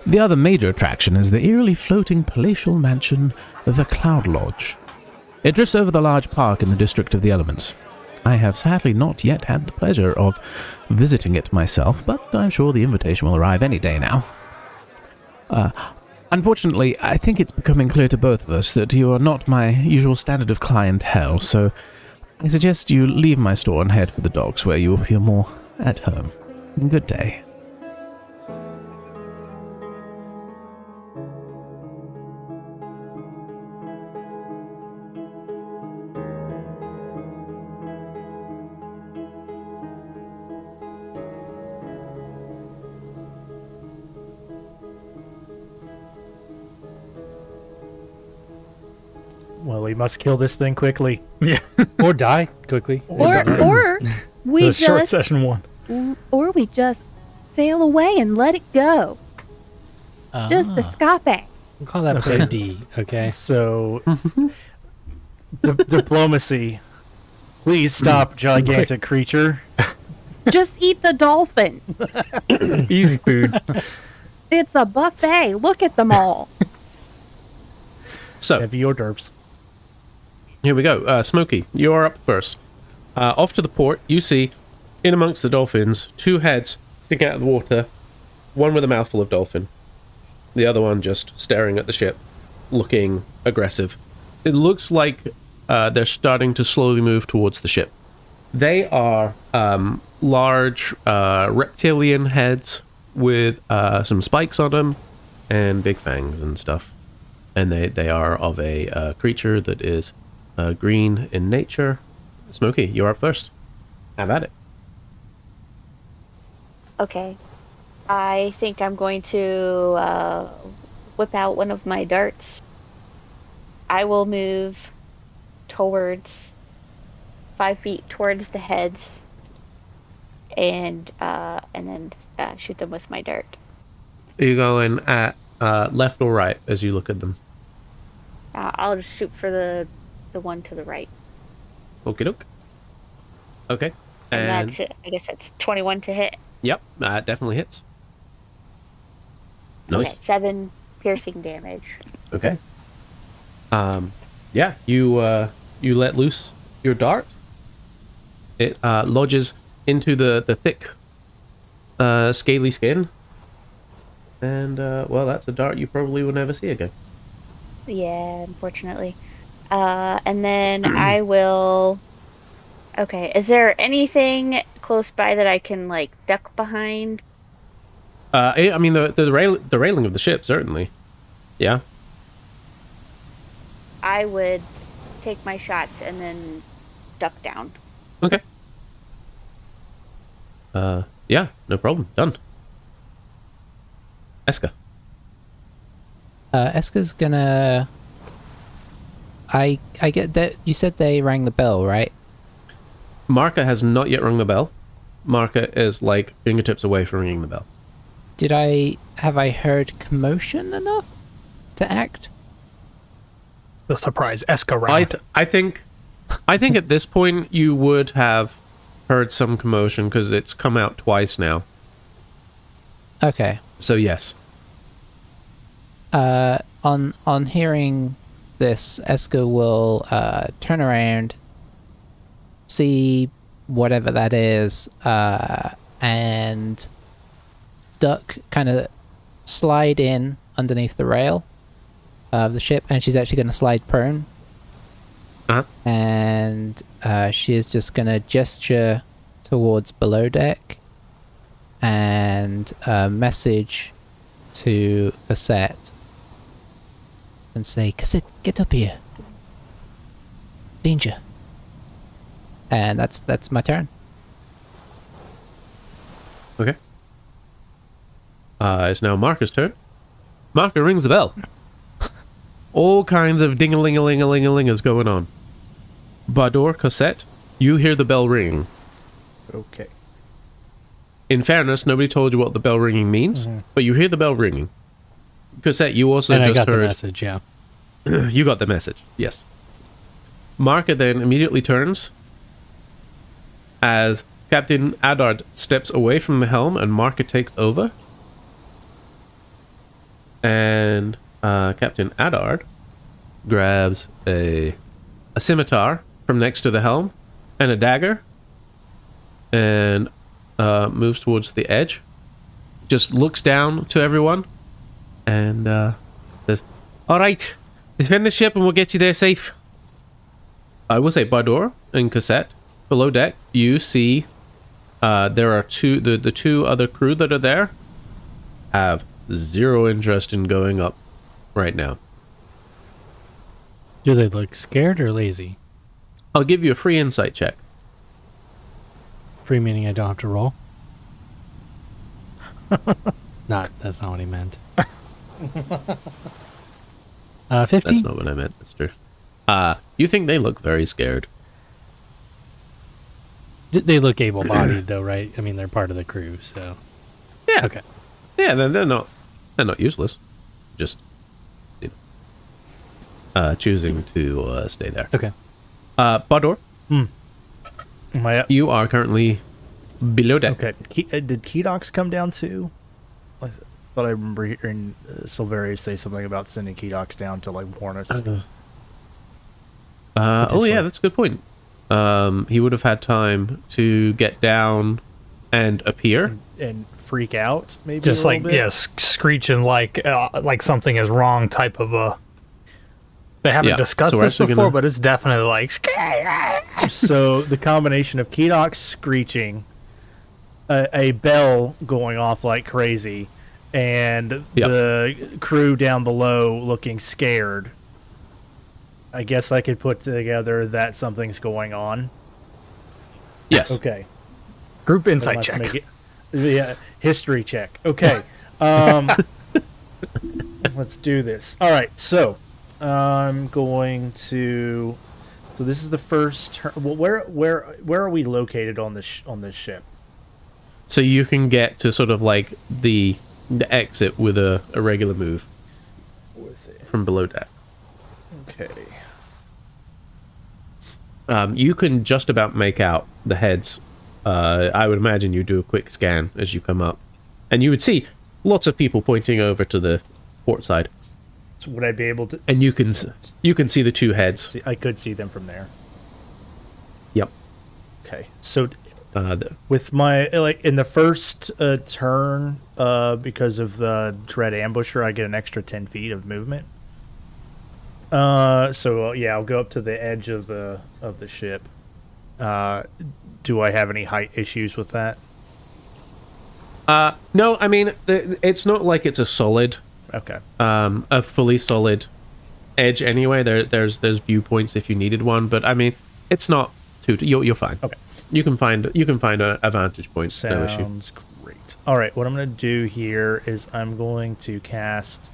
The other major attraction is the eerily floating palatial mansion, the Cloud Lodge. It drifts over the large park in the District of the Elements. I have sadly not yet had the pleasure of visiting it myself, but I'm sure the invitation will arrive any day now. Uh, unfortunately, I think it's becoming clear to both of us that you are not my usual standard of clientele, so I suggest you leave my store and head for the docks where you will feel more at home. Good day. Well, we must kill this thing quickly. Yeah. Or die quickly. Or, or we the short session one. or we just sail away and let it go. Just Ah, escape. we'll call that play D, okay? So, di- diplomacy. Please stop, gigantic creature. Just eat the dolphins. Easy food. It's a buffet. Look at them all. So Have your derps. Here we go. Uh, Smokey, you are up first. Uh, off to the port, you see, in amongst the dolphins, two heads sticking out of the water. One with a mouthful of dolphin, the other one just staring at the ship, looking aggressive. It looks like uh, they're starting to slowly move towards the ship. They are um, large uh, reptilian heads with uh, some spikes on them and big fangs and stuff and they, they are of a uh, creature that is uh, green in nature. Smokey, you're up first. Have at it. Okay. I think I'm going to uh, whip out one of my darts. I will move towards five feet towards the heads, and uh, and then uh, shoot them with my dart. Are you going at uh, left or right as you look at them? Uh, I'll just shoot for the the one to the right, Okie doke. Okay. and, And, that's it. I guess that's 21 to hit. yep, that definitely hits. Nice. Okay, seven piercing damage. Okay. Um, yeah, you uh, you let loose your dart. It uh, lodges into the the thick, uh, scaly skin, And, uh, well, that's a dart you probably will never see again. Yeah, unfortunately. Uh, and then I will. Okay, is there anything close by that I can like duck behind? Uh, I I mean, the, the, rail, the railing of the ship, certainly. Yeah. I would take my shots and then duck down. Okay. Uh, yeah, no problem. Done. Eska. Uh, Eska's gonna. I I get that you said they rang the bell, right? Marka has not yet rung the bell. Marka is like fingertips away from ringing the bell. Did I have I heard commotion enough to act? The surprise Eska round. I th- I think I think at this point you would have heard some commotion because it's come out twice now. Okay. So yes. Uh, on on hearing this, Eska will uh, turn around, see whatever that is, uh, and duck, kind of slide in underneath the rail of the ship, and she's actually going to slide prone. Uh-huh. And uh, she is just going to gesture towards below deck and uh, message to Cossette and say, Cossette, get up here. Danger. And that's that's my turn. Okay. Uh, it's now Marcus' turn. Marka rings the bell. All kinds of ding a ling a ling a ling a ling is going on. Bahrdur, Cossette, you hear the bell ring. Okay. In fairness, nobody told you what the bell ringing means, but you hear the bell ringing. Cossette, you also and I just got the message, yeah. you got the message, yes. Marka then immediately turns as Captain Adard steps away from the helm and Marka takes over. And uh, Captain Adard grabs a, a scimitar from next to the helm and a dagger and uh, moves towards the edge. Just looks down to everyone and uh, says, All right, defend the ship and we'll get you there safe. I will say, Bahrdur and Cossette, below deck, you see uh, there are two, the, the two other crew that are there have zero interest in going up right now. Do they look scared or lazy? I'll give you a free insight check. Free meaning I don't have to roll? not, that's not what he meant. Uh, 15? That's not what I meant, mister. Uh, you think they look very scared. They look able bodied, though, right? I mean, they're part of the crew, so. Yeah. Okay. Yeah, they're, they're not they're not useless. Just you know, uh, choosing to uh, stay there. Okay. Uh, Bahrdur, Am I up? you are currently below deck. Okay. Ke- uh, did Kedox come down too? I thought I remember hearing uh, Silvarius say something about sending Kedox down to like warn us. Uh, oh yeah, that's a good point. Um, he would have had time to get down and appear. and freak out, maybe. Just a like little bit? yes, screeching like uh, like something is wrong type of a. They haven't Yeah, discussed so this before, gonna- but it's definitely like so the combination of Kedox screeching, a, a bell going off like crazy, and Yep. the crew down below looking scared. I guess I could put together that something's going on. Yes. Okay. group I'll insight check. make it- yeah, history check. Okay. Um, let's do this. All right. So I'm going to. So this is the first. Turn, well, where where where are we located on this sh- on this ship? So you can get to sort of like the the exit with a, a regular move With it. from below deck. Okay. Um, you can just about make out the heads. Uh, I would imagine you do a quick scan as you come up, and you would see lots of people pointing over to the port side, So would I be able to and you can you can see the two heads. I could see them from there. Yep. Okay. So Uh, With my like in the first uh, turn, uh, because of the dread ambusher, I get an extra ten feet of movement. Uh, so uh, yeah, I'll go up to the edge of the of the ship. Uh, do I have any height issues with that? uh, no, I mean it's not like it's a solid, Okay. um, a fully solid edge anyway. There, there's there's viewpoints if you needed one, but I mean it's not too. You're you're fine. Okay. You can find you can find a, a vantage point. No issue. Sounds great. All right, what I'm going to do here is I'm going to cast.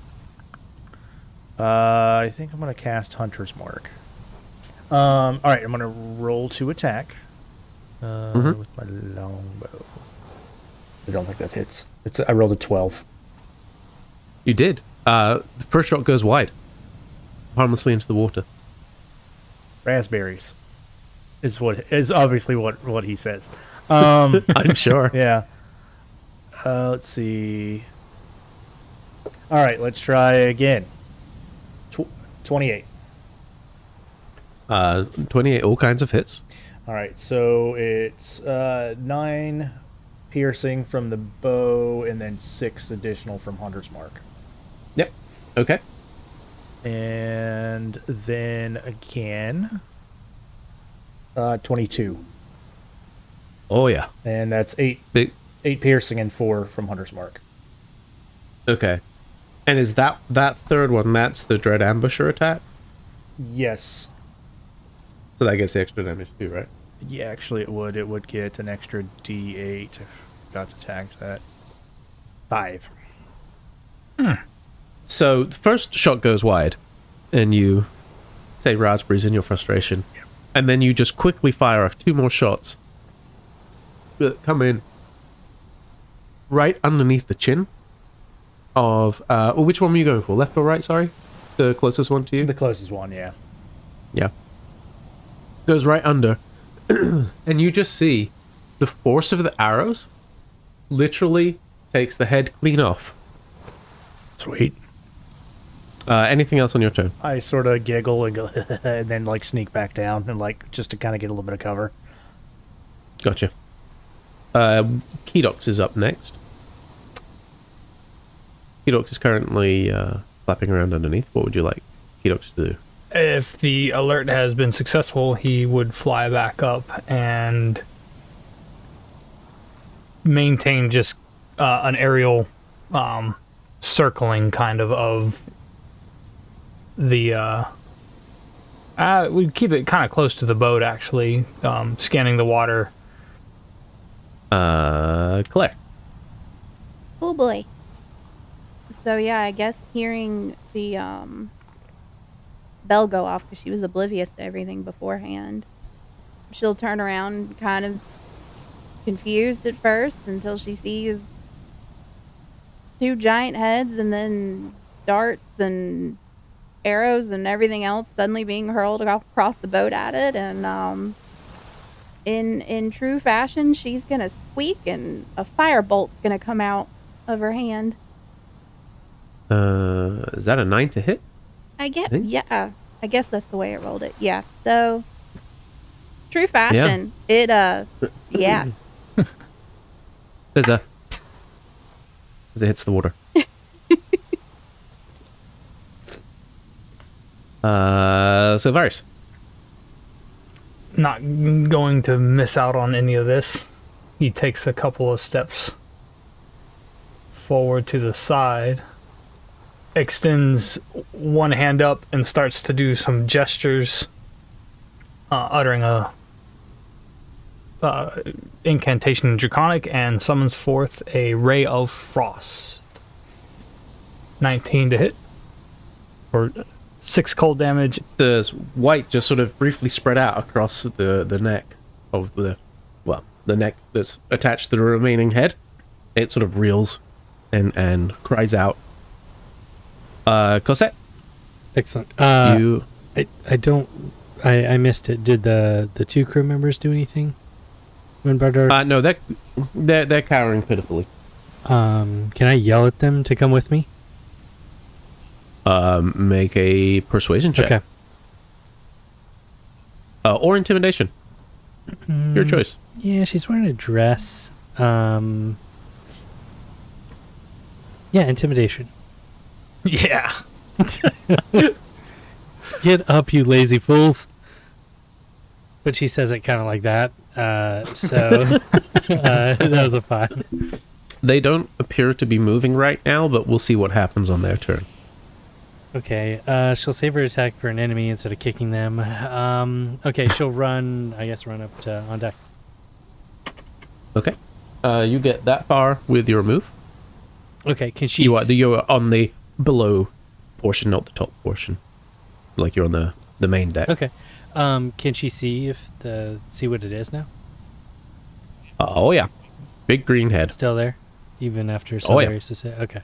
Uh, I think I'm going to cast Hunter's Mark. Um, all right, I'm going to roll to attack uh, Mhm. with my longbow. I don't think that hits. It's I rolled a 12. You did. Uh, the first shot goes wide, harmlessly into the water. Raspberries is what is obviously what what he says. Um, I'm sure. yeah. Uh, let's see. All right, let's try again. Tw- 28. Uh, 28, all kinds of hits. All right, so it's uh, nine piercing from the bow, and then six additional from Hunter's Mark, Yep. Okay. and then again, uh, 22. Oh yeah. and that's eight Big. eight piercing and four from Hunter's Mark. Okay. And is that that third one? That's the dread ambusher attack. Yes, So that gets the extra damage too, right? yeah, actually, it would it would get an extra D8. I forgot to tag that. Five. Hmm. So the first shot goes wide, and you say raspberries in your frustration, and then you just quickly fire off two more shots that come in right underneath the chin of. Uh, well, which one were you going for? Left or right? Sorry, the closest one to you. The closest one, yeah. Yeah. Goes right under. and you just see the force of the arrows literally takes the head clean off. Sweet. Uh, anything else on your turn? I sort of giggle and go, and then like sneak back down and like just to kind of get a little bit of cover. Gotcha. Uh, Kedox is up next. Kedox is currently uh, flapping around underneath. What would you like Kedox to do? If the alert has been successful, he would fly back up and maintain just uh, an aerial um, circling kind of of the. Uh, uh, we'd keep it kind of close to the boat, actually, um, scanning the water. Uh, Claire. Oh boy. So yeah, I guess hearing the um bell go off because she was oblivious to everything beforehand. She'll turn around kind of confused at first until she sees two giant heads and then darts and arrows and everything else suddenly being hurled across the boat at it and um in in true fashion she's gonna squeak and a firebolt's gonna come out of her hand Uh, is that a nine to hit? I get think- yeah. I guess that's the way it rolled it. Yeah. So true fashion. yeah. It uh yeah. There's a. As it hits the water. Uh, Silvarius. Not going to miss out on any of this. He takes a couple of steps forward to the side, extends one hand up, and starts to do some gestures, uh, uttering a uh, incantation in Draconic, and summons forth a ray of frost. 19 to hit, or six cold damage, the white just sort of briefly spread out across the the neck of the well the neck that's attached to the remaining head it sort of reels and and cries out uh cossette Excellent. Uh, you I, I don't. I, I missed it. Did the the two crew members do anything? When Bahrdur, uh no they're they're, they're cowering pitifully um, can I yell at them to come with me? Um make a persuasion check Okay. uh, or intimidation Your Mm, choice. Yeah, she's wearing a dress. Um. Yeah, intimidation. Yeah. Get up, you lazy fools. But she says it kind of like that. Uh, so uh, that was a five. They don't appear to be moving right now, but we'll see what happens on their turn. Okay, uh, she'll save her attack for an enemy instead of kicking them. Um, okay, she'll run, I guess, run up to on deck. Okay. Uh, you get that far with your move. Okay, can she? You are you're on the below portion, not the top portion. Like you're on the the main deck. Okay. Um, can she see if the see what it is now? Oh yeah, big green head. Still there, even after Oh, yeah. Is it? Okay.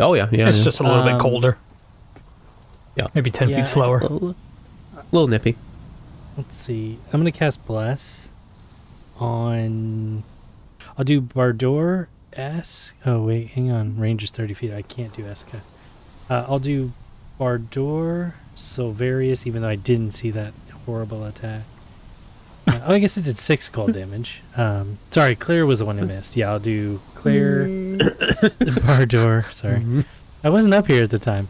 Oh yeah, yeah. it's yeah. just a little Um, bit colder. yeah. Maybe 10 Yeah, feet slower. a little, little nippy. Let's see. I'm gonna cast bless on. I'll do Bahrdur S. Oh wait, hang on. Range is 30 feet. I can't do Eska. Uh, I'll do Bahrdur Silvarius, even though I didn't see that horrible attack. Uh, oh, I guess it did six cold damage. Um, sorry, Claire was the one who missed. Yeah, I'll do Claire S- Bahrdur. Sorry, I wasn't up here at the time.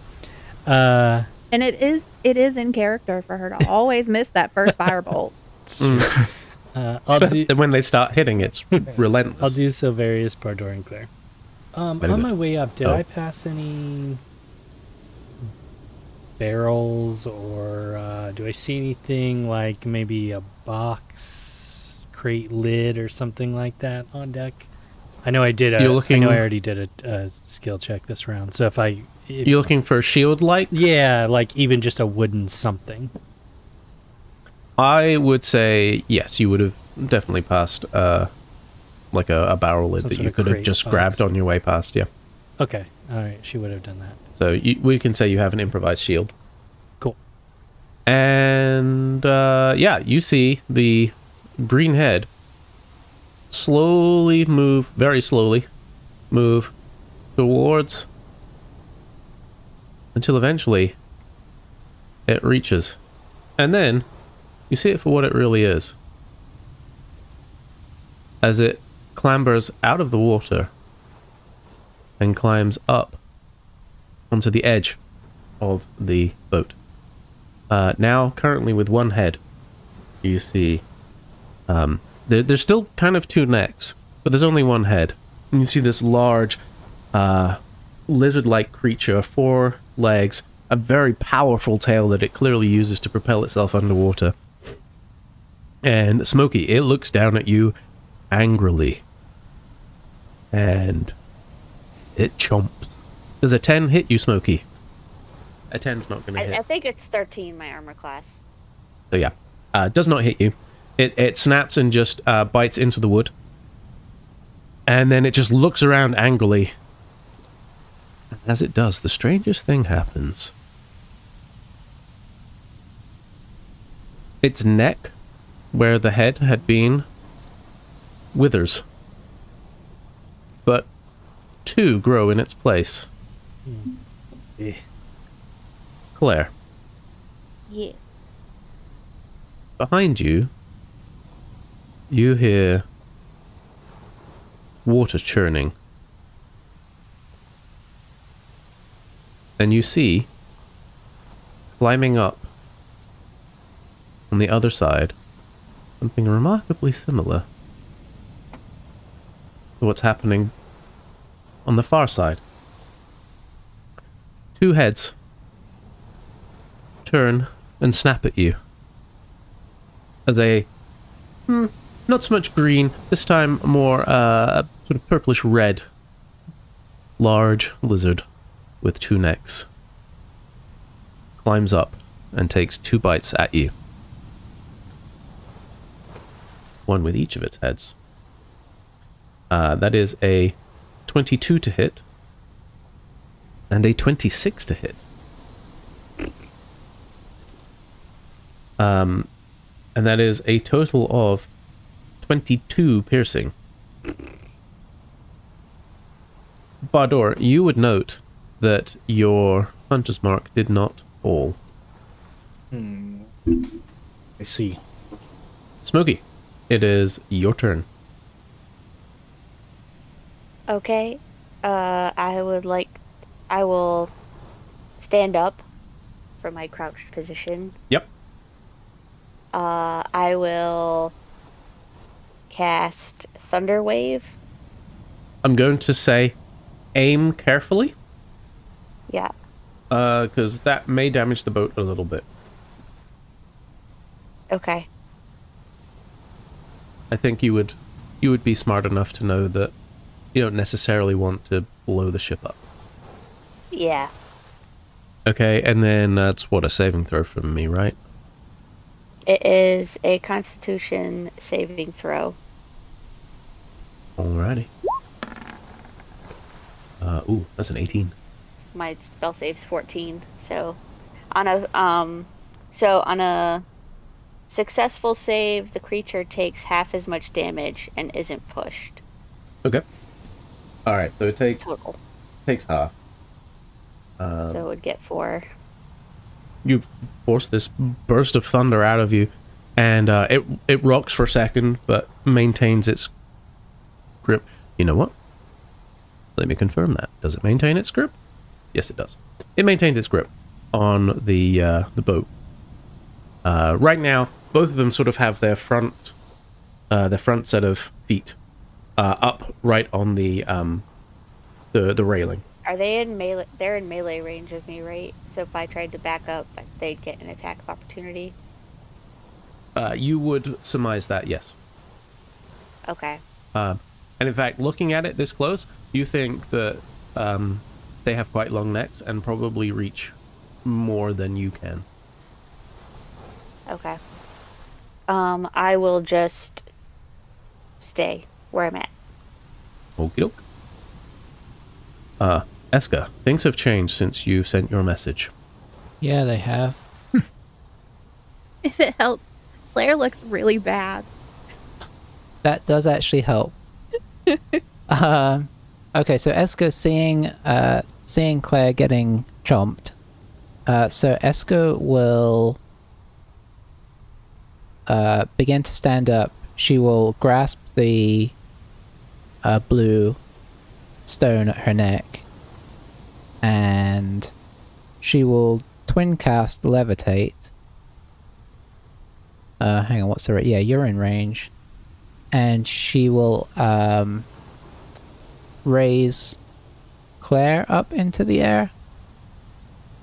Uh, And it is it is in character for her to always miss that first firebolt. Mm. uh, I'll do. When they start hitting, it's relentless. I'll do Silvarius, Bahrdur, and Claire. Um, Very on my way up, did Oh. I pass any barrels, or uh, do I see anything like maybe a box, crate lid, or something like that on deck? I know I did. A, You're looking. I know I already did a, a skill check this round. So if I, if, You're looking for a shield like? yeah, like even just a wooden something. I would say yes. You would have definitely passed uh, like a, a barrel lid Some that you could have just box. grabbed on your way past. Yeah. Okay, all right, she would have done that. So you, we can say you have an improvised shield. Cool. And uh, yeah, you see the green head slowly move, very slowly move towards until eventually it reaches. And then you see it for what it really is. As it clambers out of the water and climbs up onto the edge of the boat. Uh, now, currently with one head, you see um, there, there's still kind of two necks, but there's only one head. And you see this large uh, lizard-like creature, four legs, a very powerful tail that it clearly uses to propel itself underwater. And Smokey, it looks down at you angrily. And it chomps. Does a 10 hit you, Smokey? A 10's not going to I, hit. I think it's 13, my armor class. So yeah, uh, does not hit you. It it snaps and just uh, bites into the wood, and then it just looks around angrily. And as it does, the strangest thing happens. Its neck, where the head had been, withers. But two grow in its place. Eh. Claire. Yeah. Behind you, you hear water churning. And you see, climbing up on the other side, something remarkably similar to what's happening on the far side. Two heads turn and snap at you as a hmm, not so much green, this time more uh, sort of purplish red, large lizard with two necks climbs up and takes two bites at you. One with each of its heads. Uh, that is a 22 to hit and a 26 to hit. Um, and that is a total of 22 piercing. Bahrdur, you would note that your hunter's mark did not fall. I see. Smokey, it is your turn. Okay. Uh, I would like. I will stand up from my crouched position. Yep. Uh, I will cast Thunder Wave. I'm going to say aim carefully, Yeah. because that may damage the boat a little bit. Okay. I think you would you would be smart enough to know that you don't necessarily want to blow the ship up. Yeah. Okay, and then that's what a saving throw from me, right? It is a Constitution saving throw. Alrighty. Uh, ooh, that's an 18. My spell save's 14. So, on a um, so on a successful save, the creature takes half as much damage and isn't pushed. Okay. All right, so it takes Total. takes half. Um, so it would get four. you force this burst of thunder out of you, and uh, it it rocks for a second, but maintains its grip. You know what? Let me confirm that. Does it maintain its grip? Yes, it does. It maintains its grip on the uh, the boat. Uh, right now, both of them sort of have their front uh, their front set of feet uh, up right on the um, the the railing. Are they in melee? They're in melee range of me, right? So if I tried to back up, they'd get an attack of opportunity. Uh, you would surmise that, yes. Okay. Um, and in fact, looking at it this close, you think that um, they have quite long necks and probably reach more than you can. Okay. Um, I will just stay where I'm at. Okie doke. Uh, Eska, things have changed since you sent your message. Yeah, they have. If it helps, Claire looks really bad. That does actually help. um, okay, so Eska seeing uh, seeing Claire getting chomped. Uh, so Eska will uh, begin to stand up. She will grasp the uh, blue stone at her neck, and she will twin cast levitate. Uh, hang on, what's the rate? Yeah, you're in range and she will um, raise Claire up into the air,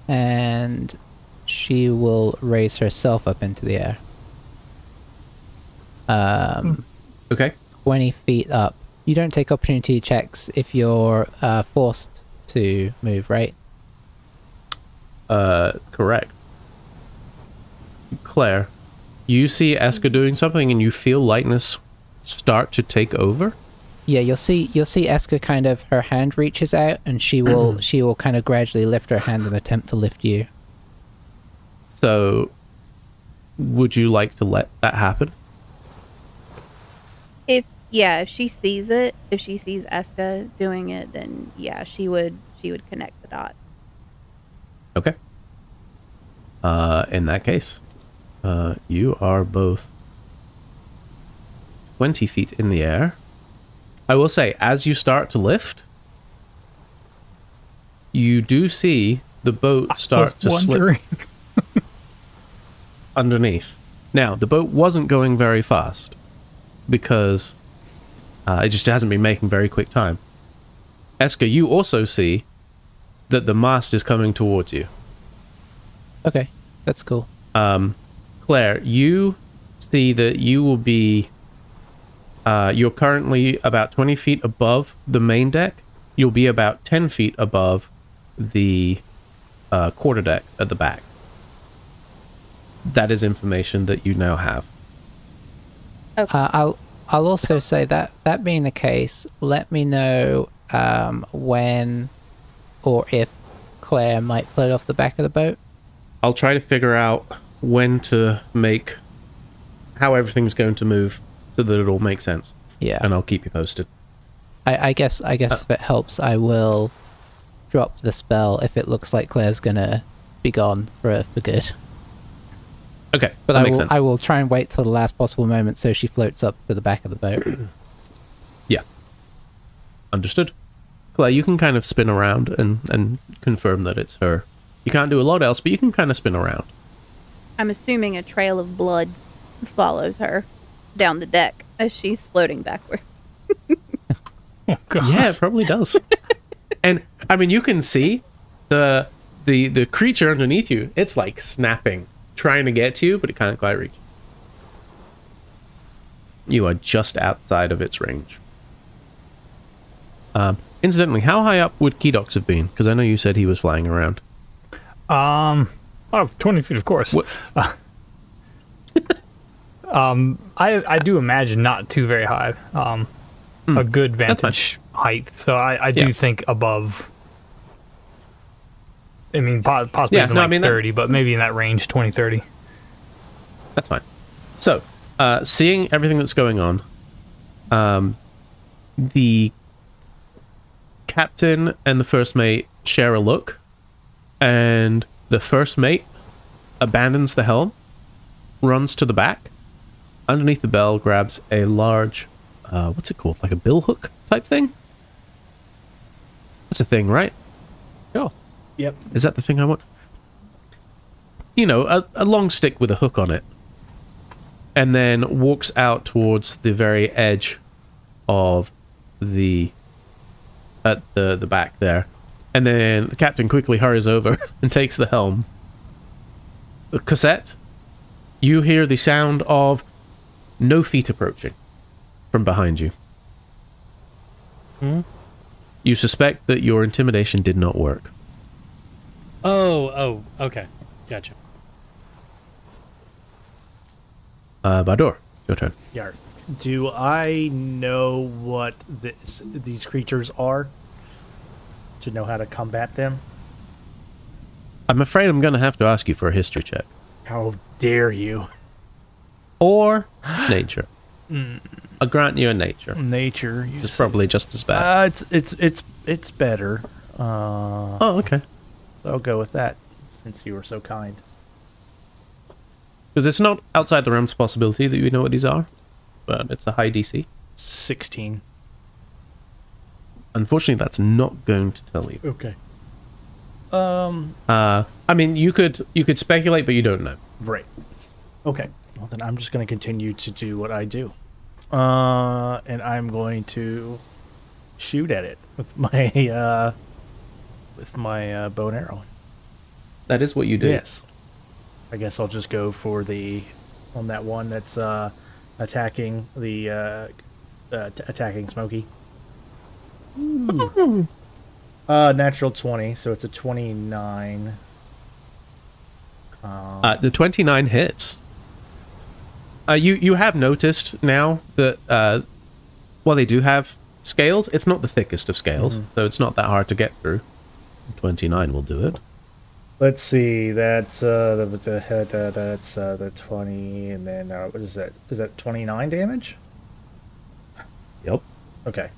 and she will raise herself up into the air. Um, Okay. 20 feet up. You don't take opportunity checks if you're uh, forced to move, right? Uh, correct. Claire, you see Eska doing something and you feel lightness start to take over? Yeah, you'll see. You'll see Eska kind of her hand reaches out, and she will she will kind of gradually lift her hand and attempt to lift you. So, would you like to let that happen? If yeah, if she sees it, if she sees Eska doing it, then yeah, she would she would connect the dots. Okay. Uh, in that case, uh, you are both 20 feet in the air. I will say, as you start to lift, you do see the boat start was to slip underneath. Now, the boat wasn't going very fast because uh, it just hasn't been making very quick time. Eska, you also see that the mast is coming towards you. Okay, that's cool. Um, Claire, you see that you will be. Uh, you're currently about 20 feet above the main deck. You'll be about 10 feet above the uh, quarter deck at the back. That is information that you now have. Uh, I'll I'll also say that that being the case, let me know um, when or if Claire might float off the back of the boat. I'll try to figure out when to make how everything's going to move so that it all makes sense, Yeah, and I'll keep you posted. I, I guess I guess if it helps, I will drop the spell if it looks like Claire's gonna be gone for for good. Okay, But that I makes will, sense. I will try and wait till the last possible moment so she floats up to the back of the boat. Yeah. Understood. Claire, you can kind of spin around and, and confirm that it's her. You can't do a lot else, but you can kind of spin around. I'm assuming a trail of blood follows her down the deck as she's floating backward. Oh, Yeah, it probably does. and I mean, you can see the the the creature underneath you. It's like snapping, trying to get to you, but it can't quite reach. You are just outside of its range. Um, incidentally, how high up would Kedox have been? Because I know you said he was flying around. Um, oh, 20 feet, of course. Uh, um, I I do imagine not too very high. Um, a good vantage height. So I, I do Yeah. think above. I mean, possibly Yeah, even no, I like mean, that- 30, but maybe in that range, 20, 30. That's fine. So, uh, seeing everything that's going on, um, the captain and the first mate share a look, and the first mate abandons the helm, runs to the back, underneath the bell, grabs a large, uh, what's it called, like a bill hook type thing. That's a thing, right? Sure. Yep. Is that the thing I want? You know, a, a long stick with a hook on it. And then walks out towards the very edge of the at the the back there. And then the captain quickly hurries over and takes the helm. The Cossette, you hear the sound of no feet approaching from behind you. Hmm? You suspect that your intimidation did not work. Oh, oh, okay. Gotcha. Uh, Bahrdur, your turn. Yark. Do I know what this, these creatures are? To know how to combat them? I'm afraid I'm going to have to ask you for a history check. How dare you? Or nature. I'll grant you a nature. Nature. You It's probably just as bad. Uh, it's it's it's it's better. Uh, oh, okay. I'll go with that since you were so kind. Because it's not outside the realms possibility that you know what these are, but it's a high DC. Sixteen. Unfortunately, that's not going to tell you. Okay. Um. Uh, I mean, you could you could speculate, but you don't know. Right. Okay. Well, then I'm just going to continue to do what I do. Uh, and I'm going to shoot at it with my uh, with my uh, bow and arrow. That is what you do. Yes. I guess I'll just go for the on that one that's uh, attacking the uh, uh, t- attacking Smokey. uh, natural twenty, so it's a twenty-nine. Um, Uh, the 29 hits. Uh, you you have noticed now that uh, while they do have scales, it's not the thickest of scales, so it's not that hard to get through. 29 will do it. Let's see. That's uh, the, the head. Uh, that's uh, the twenty, and then uh, what is that? Is that twenty-nine damage? Yep. Okay.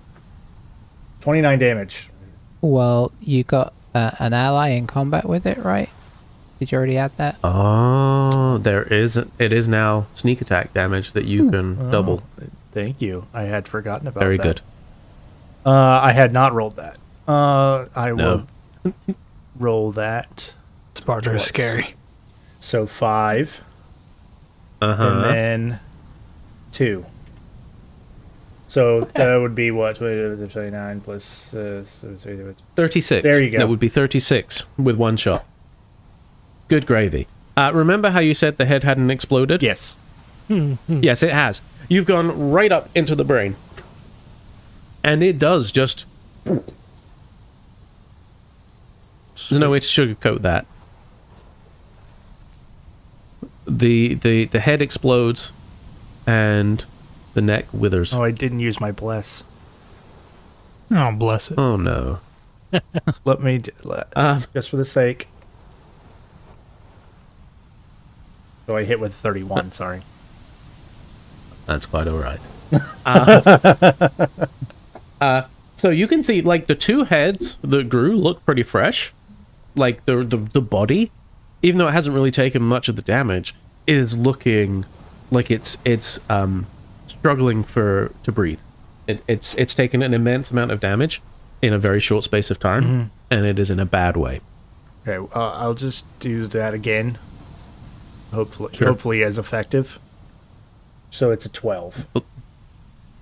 Twenty-nine damage. Well, you got uh, an ally in combat with it, right? Did you already add that? Oh, there is it is now sneak attack damage that you can double. Thank you. I had forgotten about Very that. Very good. Uh, I had not rolled that. Uh, I No. will roll that. Sparta is Twice. scary. So five, Uh huh. and then two. So that would be what? Twenty-nine plus. Uh, so- so it's- 36. There you go. That would be 36 with one shot. Good gravy. Uh, remember how you said the head hadn't exploded? yes. Yes, it has. You've gone right up into the brain. And it does just. There's no way to sugarcoat that. The, the the head explodes and the neck withers. Oh, I didn't use my bless. Oh, bless it. Oh no. Let me let, Uh, just for the sake. So I hit with thirty-one. Sorry. That's quite all right. uh, uh, so you can see, like, the two heads that grew look pretty fresh. Like, the, the, the body, even though it hasn't really taken much of the damage, is looking like it's it's um struggling for to breathe. It, it's it's taken an immense amount of damage in a very short space of time, and it is in a bad way. Okay, uh, I'll just do that again. Hopefully, Sure. hopefully as effective. So it's a twelve.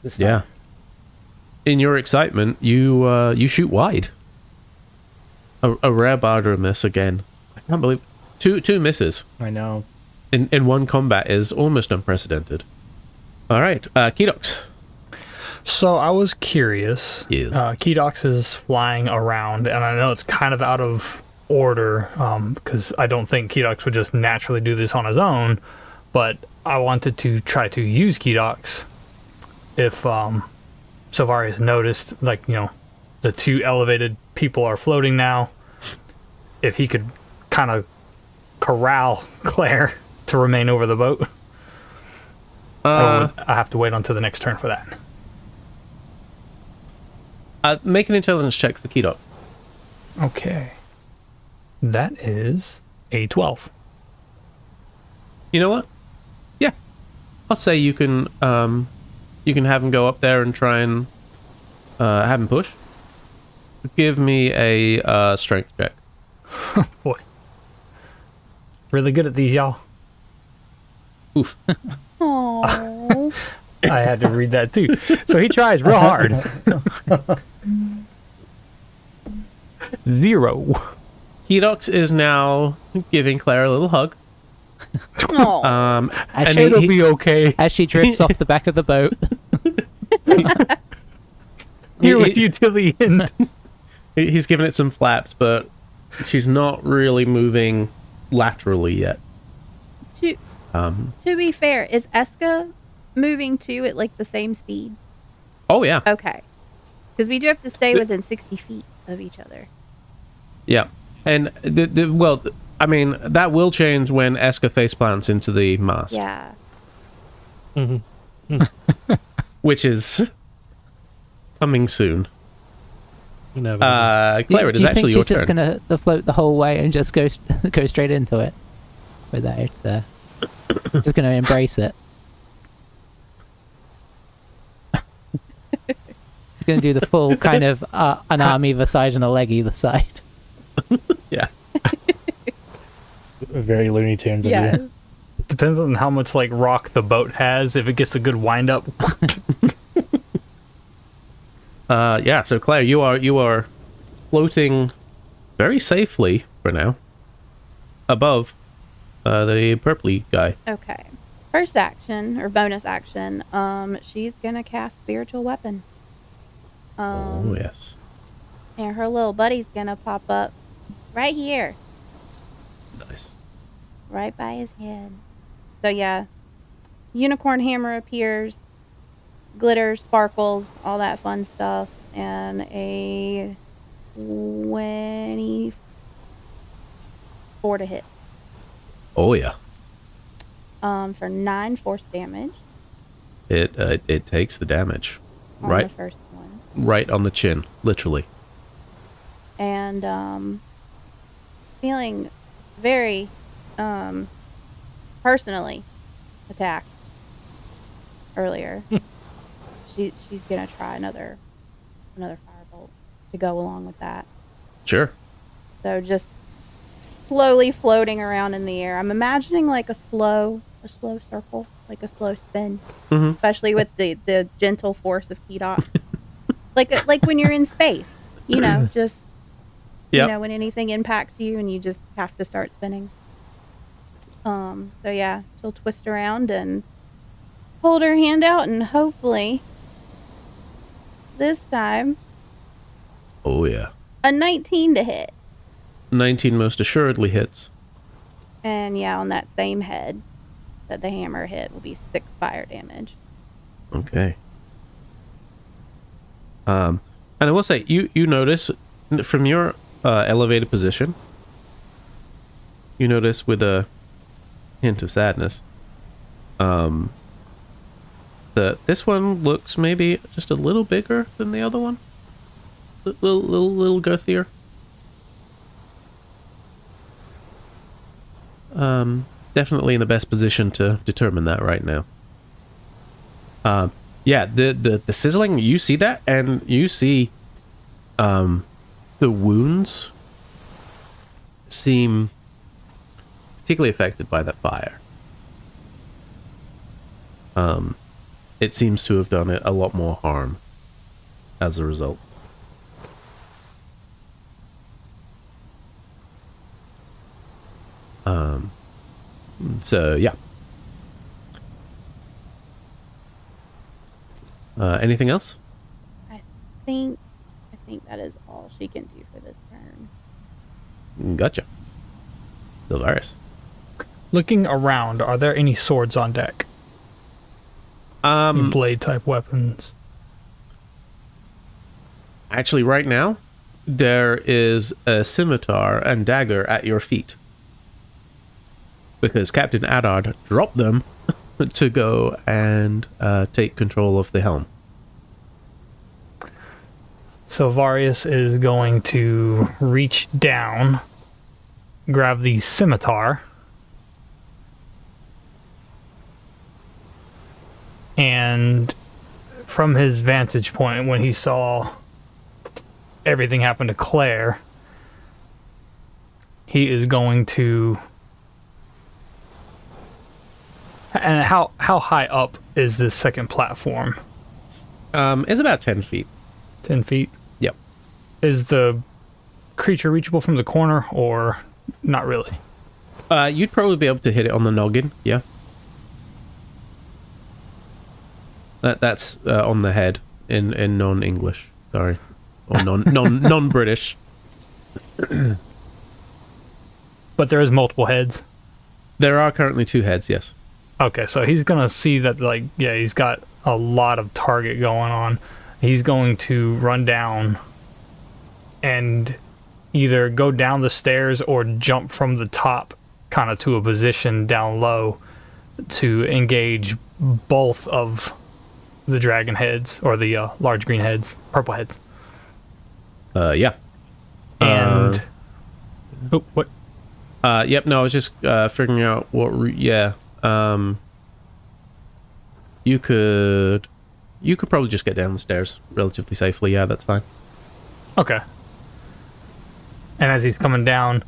This time. Yeah. In your excitement, you uh, you shoot wide. A, a rare Bahrdur miss again. I can't believe two two misses I know. in in one combat is almost unprecedented. All right, uh, Kedox. So I was curious. Yes. Uh, Kedox is flying around, and I know it's kind of out of order because I don't think Kedox would just naturally do this on his own. But I wanted to try to use Kedox if um, Silvarius noticed, like, you know, the two elevated people are floating now. If he could kind of corral Claire to remain over the boat, Uh, I have to wait until the next turn for that? uh, make an intelligence check for Kedox. Okay. That is a 12. You know what? Yeah, I'll say you can um, you can have him go up there and try and uh, have him push. Give me a uh, strength check. Boy. Really good at these, y'all. Oof. I had to read that too. So he tries real hard. Zero. Kedox is now giving Claire a little hug. Um, As and she, It'll he- be okay. as she drifts off the back of the boat. Here he- with you till the end. He- he's giving it some flaps, but she's not really moving laterally yet. to Um, to be fair, is Eska moving too at like the same speed? oh yeah, Okay, because we do have to stay The- within sixty feet of each other. yeah, and the, the well, I mean that will change when Eska face plants into the mast, Yeah. which is coming soon. Inevitably. Uh, Do, Claire, do you actually think your she's just turn. gonna float the whole way and just go go straight into it without uh, just gonna embrace it? gonna do the full kind of uh, an arm either side and a leg either side. Yeah, Very Looney Tunes of Yeah. Depends on how much like rock the boat has. If it gets a good wind up, uh, yeah. So Claire, you are you are floating very safely for now above uh, the purpley guy. Okay. First action or bonus action. Um, she's gonna cast spiritual weapon. Um, Oh yes, and her little buddy's gonna pop up right here, nice. right by his head. So yeah, unicorn hammer appears, glitter, sparkles, all that fun stuff, and a twenty-four to hit. Oh yeah. Um, for nine force damage It uh, it takes the damage on right the first one. right on the chin, literally. and um, feeling very um, personally attacked earlier. she she's gonna try another another firebolt to go along with that. Sure. So just slowly floating around in the air. I'm imagining like a slow a slow circle, like a slow spin, Mhm. especially with the the gentle force of Kedox. like like when you're in space, you know, just Yep. you know when anything impacts you and you just have to start spinning um so yeah she'll twist around and hold her hand out and hopefully this time Oh yeah. a 19 to hit 19 most assuredly hits. and yeah on that same head that the hammer hit will be six fire damage Okay. Um, and I will say, you you notice from your uh, elevated position, you notice with a hint of sadness, um, that this one looks maybe just a little bigger than the other one, L- little little little girthier. Um, definitely in the best position to determine that right now. Um, yeah, the, the the sizzling, you see that, and you see, um, the wounds seem particularly affected by the fire. Um, it seems to have done it a lot more harm as a result. Um, so yeah. Uh, anything else? I think I think that is all she can do for this turn. Gotcha. Silvarius. Looking around, are there any swords on deck? Um, blade type weapons? actually, right now, there is a scimitar and dagger at your feet. Because Captain Adard dropped them to go and uh, take control of the helm. So Varius is going to reach down, grab the scimitar, and from his vantage point, when he saw everything happen to Claire, he is going to. And how how high up is this second platform? Um, it's about 10 feet. Ten feet. Yep. Is the creature reachable from the corner or not really? Uh, you'd probably be able to hit it on the noggin, yeah. That that's uh, on the head in in non-English. Sorry, or non non non-British. But there is multiple heads. There are currently two heads. Yes. Okay, so he's gonna see that like yeah, he's got a lot of target going on. He's going to run down and either go down the stairs or jump from the top kind of to a position down low to engage both of the dragon heads or the uh, large green heads, purple heads. Uh, yeah. And oh, what? Uh, yep. No, I was just uh figuring out what. Re- yeah. Um. You could, you could probably just get down the stairs relatively safely. Yeah, that's fine. Okay. And as he's coming down,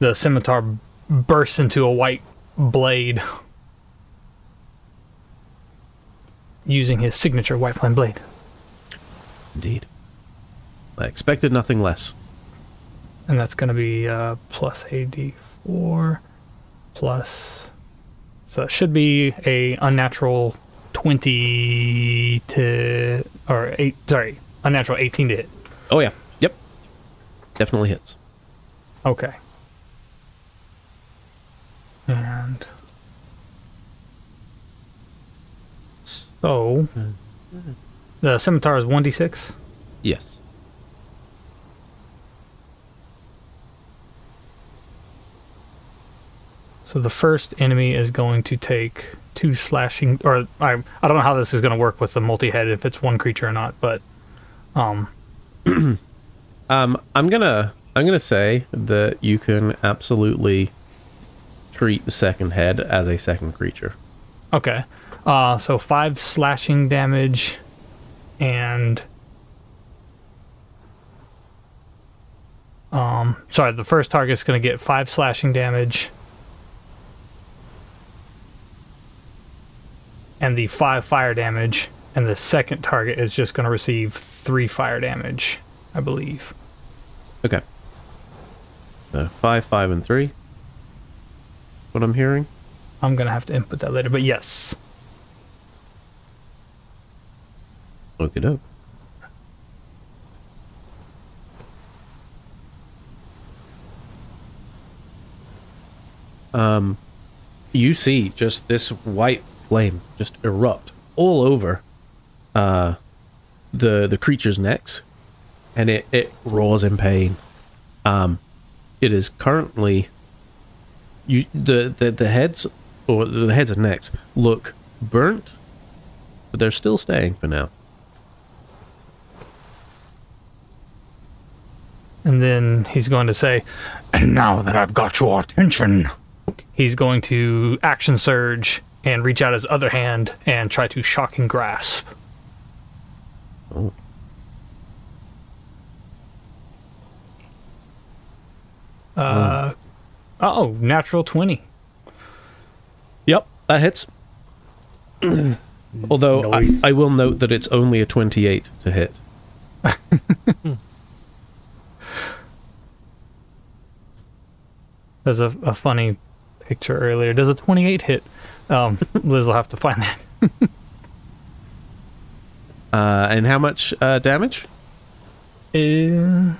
the scimitar bursts into a white blade using his signature white flame blade. Indeed. I expected nothing less. And that's going to be uh, plus a d4 plus. So it should be a unnatural 20 to. Or 8. Sorry. Unnatural 18 to hit. Oh yeah. Yep. Definitely hits. Okay. And so the scimitar is 1d6. Yes. So the first enemy is going to take two slashing or I I don't know how this is going to work with the multi-head if it's one creature or not, but um Um, I'm gonna I'm gonna say that you can absolutely treat the second head as a second creature. okay. Uh so 5 slashing damage and um sorry, the first target's going to get 5 slashing damage and the 5 fire damage and the second target is just going to receive 3 fire damage, I believe. Okay. So five, five, and three. What I'm hearing. I'm going to have to input that later, but yes. Okay, doke. Um, you see just this white flame just erupt all over uh the the creature's necks, and it it roars in pain. Um, it is currently you the the, the heads or the heads and necks look burnt, but they're still staying for now. And then he's going to say, And now that I've got your attention, he's going to action surge and reach out his other hand and try to shock and grasp. Oh. Uh, oh, natural 20. Yep, that hits. Although I, I will note that it's only a 28 to hit. There's a, a funny picture earlier. Does a 28 hit? Um, Liz will have to find that. Uh, and how much uh, damage? Uh,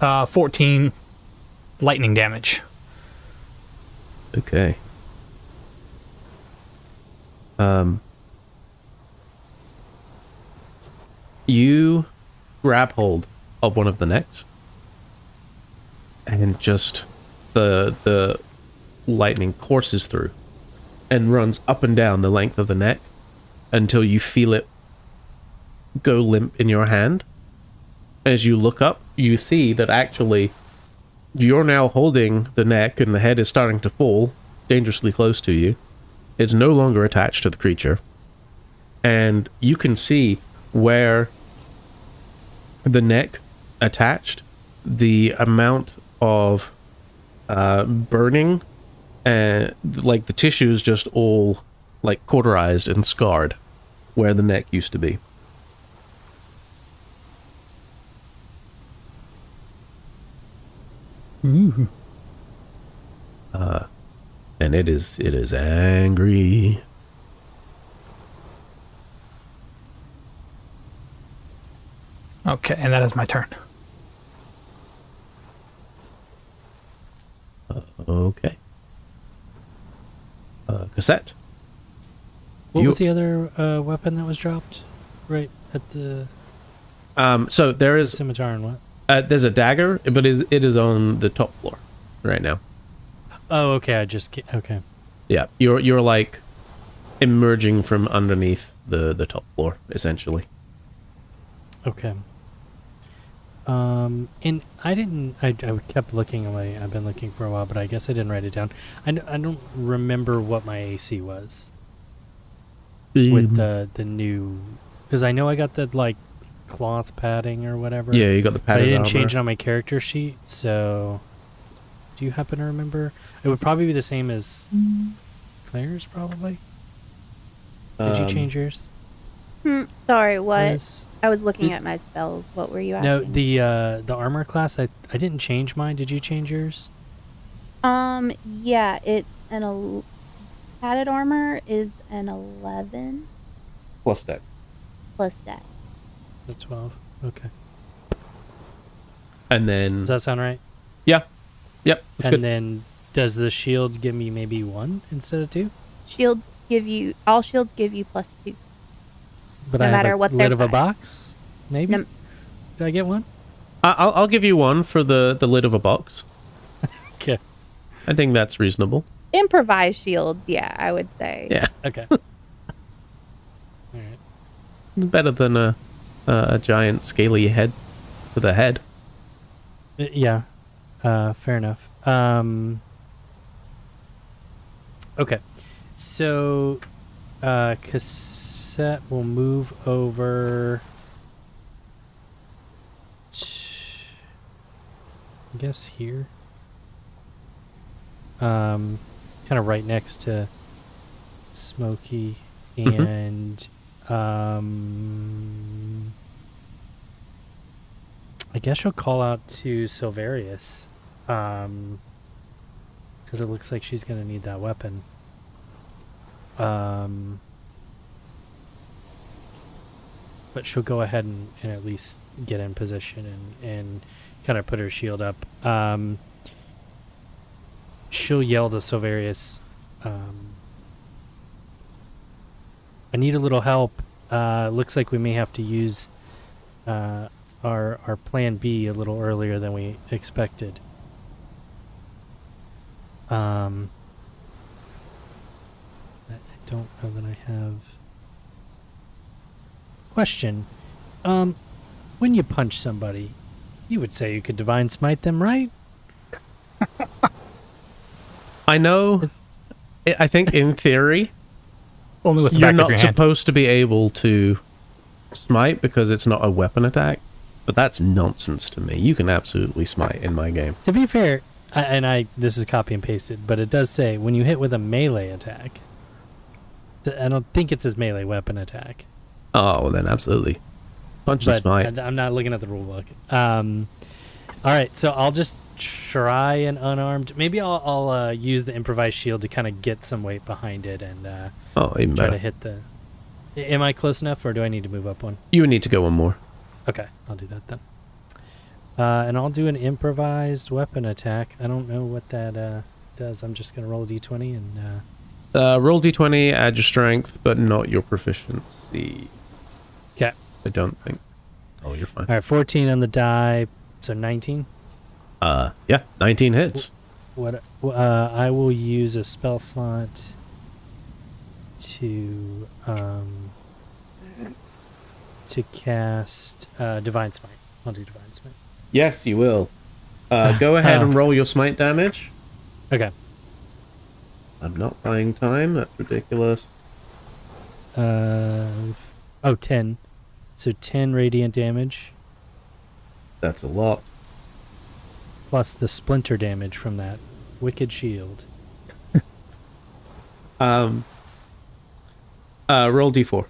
uh, 14 lightning damage. Okay. Um. You grab hold of one of the necks, and just the the lightning courses through, and runs up and down the length of the neck, until you feel it go limp in your hand. As you look up, you see that actually you're now holding the neck and the head is starting to fall dangerously close to you. It's no longer attached to the creature. And you can see where the neck attached, the amount of uh, burning and like the tissues just all like cauterized and scarred where the neck used to be. Uh, and it is it is angry. Okay, and that is my turn. Okay. Uh, Cossette. What You- was the other uh, weapon that was dropped? Right at the Um, so there is scimitar and what? uh, there's a dagger, but is it is on the top floor right now. Oh, okay. I just okay. Yeah, you're you're like emerging from underneath the the top floor essentially. Okay. Um, and I didn't. I, I kept looking away. I've been looking for a while, but I guess I didn't write it down. I, I don't remember what my AC was with the the new, because I know I got the like cloth padding or whatever. yeah, you got the padding. I didn't armor. change it on my character sheet. So, do you happen to remember? It would probably be the same as Claire's. Probably. Did you Um, change yours? Hmm, sorry, what? Liz? I was looking at my spells. What were you asking? No, the uh, the armor class. I I didn't change mine. Did you change yours? Um, yeah, it's an el- padded armor is an eleven plus deck. plus deck. The twelve. Okay. And then Does that sound right? yeah, yep, that's and good. then does the shield give me maybe one instead of two? Shields give you all shields give you plus two. But No I have matter a what lid their of a box. Maybe. No- Did I get one? I- I'll I'll give you one for the the lid of a box. Okay. I think that's reasonable. Improvised shields, yeah, I would say. Yeah, Okay. All right. better than a a, a giant scaly head with a head. Uh, Yeah. Uh, fair enough. Um, okay. So, uh, Cossette will move over. I guess here. Um, kind of right next to Smokey Mhm. and um. I guess she'll call out to Silvarius. Um, because it looks like she's gonna need that weapon. Um, but she'll go ahead and, and at least get in position and, and kind of put her shield up. Um, she'll yell to Silvarius, um, I need a little help. Uh, looks like we may have to use uh, our our plan B a little earlier than we expected. Um, I I don't know that I have. Question, um, when you punch somebody, you would say you could divine smite them, right? I know. I I think in theory, Only with the you're back of not your hand. supposed to be able to smite because it's not a weapon attack. But that's nonsense to me. You can absolutely smite in my game. To be fair, I, and I this is copy and pasted, but it does say when you hit with a melee attack. I don't think it says melee weapon attack. Oh, well then absolutely. Punch and but smite. I, am not looking at the rule book. Um, all right, so I'll just try an unarmed. Maybe I'll, I'll uh, use the improvised shield to kind of get some weight behind it and uh, Oh, even try better. to hit the. Am I close enough, or do I need to move up one? You would need to go one more. Okay, I'll do that then. Uh, and I'll do an improvised weapon attack. I don't know what that uh, does. I'm just gonna roll a d20 and. Uh, Uh, roll d20, add your strength, but not your proficiency. 'Kay. I don't think. Oh, you're fine. all right, 14 on the die, so 19. Uh, yeah, 19 hits. What? Uh, I will use a spell slot to um to cast uh, divine smite. I'll do divine smite. Yes, you will. Uh, go ahead Oh. and roll your smite damage. Okay. I'm not buying time. That's ridiculous. Uh, oh, 10. So 10 radiant damage That's a lot. plus the splinter damage from that wicked shield. Um. Uh, roll d4.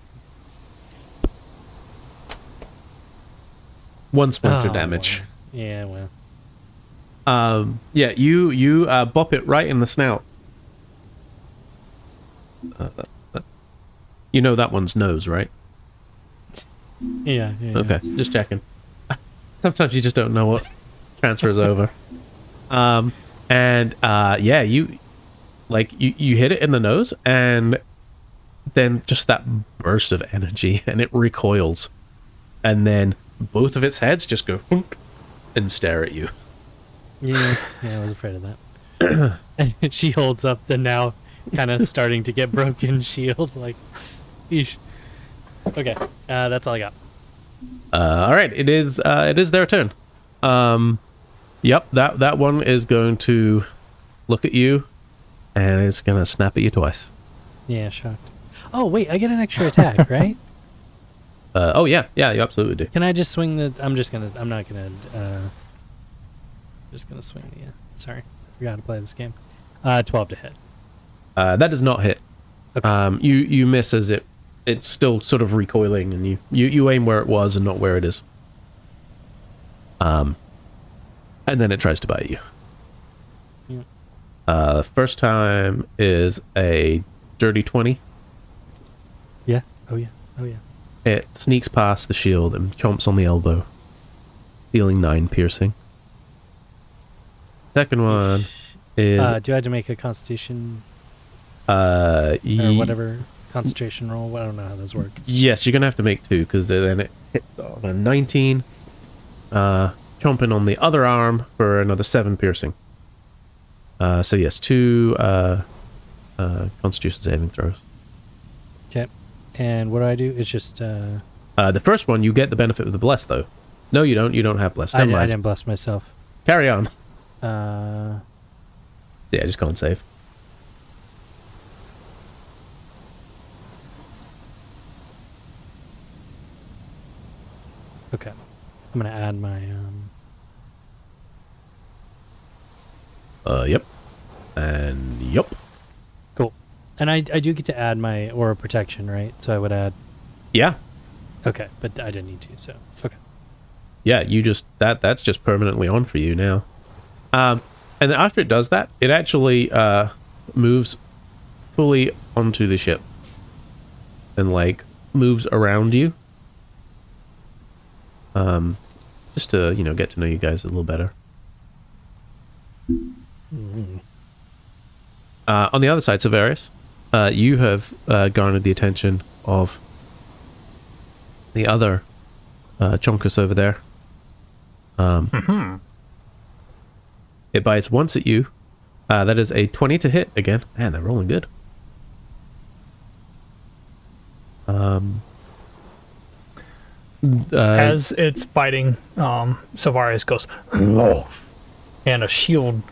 One splinter Oh, damage. well. Yeah, well. Um, yeah, you you uh, bop it right in the snout. Uh, uh, uh, you know that one's nose, right? Yeah, yeah. Okay, just checking. Sometimes you just don't know what transfers over. Um, and uh, yeah, you like you you hit it in the nose, and then just that burst of energy, and it recoils, and then both of its heads just go and stare at you. Yeah, yeah, I was afraid of that. And she holds up the now kind of starting to get broken shield, like, eesh. Okay, uh, that's all I got. Uh, all right, it is uh, it is their turn. Um, yep that that one is going to look at you, and it's gonna snap at you twice. Yeah, shocked. Oh wait, I get an extra attack, right? Uh, oh yeah, yeah, you absolutely do. Can I just swing the? I'm just gonna. I'm not gonna. Uh, just gonna swing the. Uh, sorry, I forgot to play this game. Uh, twelve to hit. Uh, that does not hit. Okay. Um, you you miss as it it's still sort of recoiling, and you you you aim where it was and not where it is. Um, and then it tries to bite you. Yeah. Uh, first time is a dirty twenty. Yeah. Oh yeah. Oh yeah. It sneaks past the shield and chomps on the elbow, dealing nine piercing. Second one is Uh, do I have to make a Constitution uh, or whatever concentration roll? I don't know how those work. Yes, you're gonna have to make two because then it hits on a 19. Uh, chomping on the other arm for another seven piercing. Uh, so yes, two uh, uh, Constitution saving throws. Okay. And what do I do? It's just. Uh, Uh, the first one you get the benefit of the bless though. No, you don't. You don't have bless. I, I didn't bless myself. Carry on. Uh, Yeah, just go and save. Okay. I'm gonna add my um. Uh, yep. And yep. Cool. And I I do get to add my aura protection, right? So I would add. Yeah, Okay, but I didn't need to. So okay. yeah. You just that that's just permanently on for you now. Um, and then after it does that, it actually uh moves fully onto the ship and like moves around you. Um, just to you know get to know you guys a little better. Uh, on the other side, Silvarius, uh, you have uh, garnered the attention of the other uh, Chonkus over there. Um, It bites once at you. Uh, that is a 20 to hit again. Man, they're rolling good. Um, uh, As it's biting, um, Silvarius goes, and a shield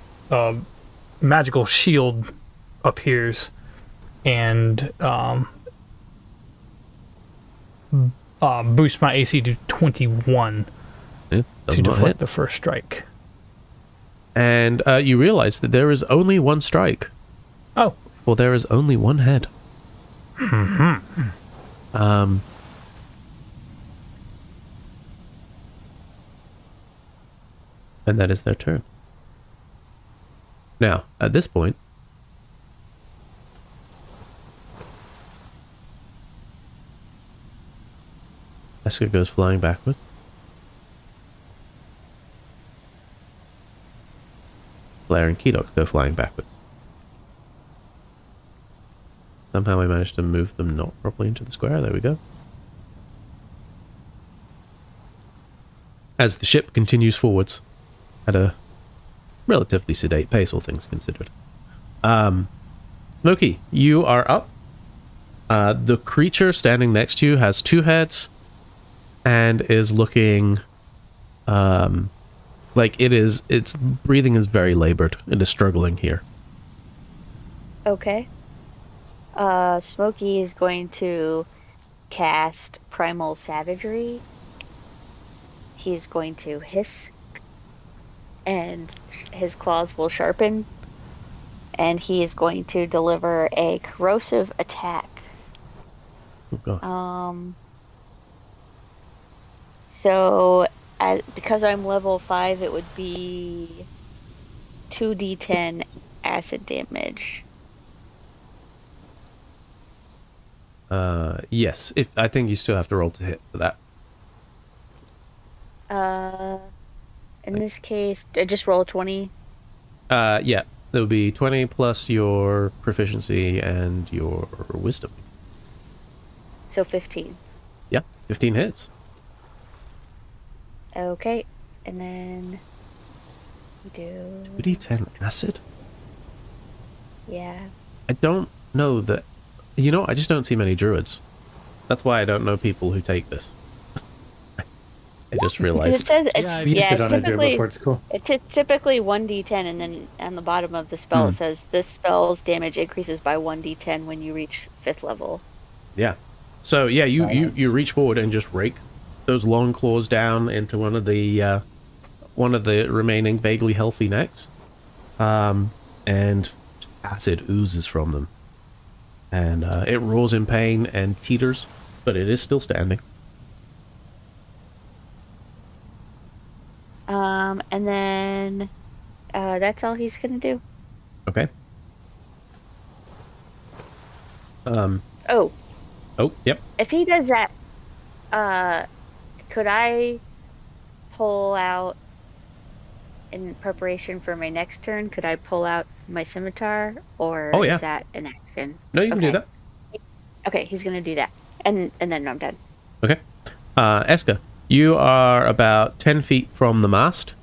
magical shield appears and um, uh, boosts my AC to 21 Yeah, to deflect hit. the first strike. And uh, you realize that there is only one strike. Oh, Well, there is only one head. um. And that is their turn. Now, at this point, Eska goes flying backwards. Claire and Kedox go flying backwards. Somehow I managed to move them not properly into the square. There we go. As the ship continues forwards at a relatively sedate pace, all things considered. Um, Smokey, you are up. Uh, the creature standing next to you has two heads and is looking um, like it is. Its breathing is very labored. It is struggling here. Okay. Uh, Smokey is going to cast Primal Savagery. He's going to hiss, and his claws will sharpen, and he is going to deliver a corrosive attack. Oh, God. Um. So, as, because I'm level five, it would be two d10 acid damage. Uh, yes. If I think you still have to roll to hit for that. Uh, in this case, I just roll a 20. Uh, yeah. That would be twenty plus your proficiency and your wisdom. So 15. Yeah, fifteen hits. Okay. And then we do. Two d ten acid. Yeah. I don't know that. You know, I just don't see many druids. That's why I don't know people who take this. I just Because it realized. says it's, Yeah, I've used yeah, it it's on typically, before. It's cool. it's it's typically 1d10, and then on the bottom of the spell Hmm. it says this spell's damage increases by 1d10 when you reach 5th level. Yeah. So yeah, you, you you reach forward and just rake those long claws down into one of the uh, one of the remaining vaguely healthy necks, um, and acid oozes from them, and uh, it roars in pain and teeters, but it is still standing. Um, and then uh, that's all he's gonna do. Okay. Um. Oh, Oh. Yep. if he does that, uh, could I pull out in preparation for my next turn? Could I pull out my scimitar, or Oh, yeah. is that an action? No, you can do that. Okay, he's gonna do that, and and then I'm done. Okay. Uh, Eska, you are about 10 feet from the mast.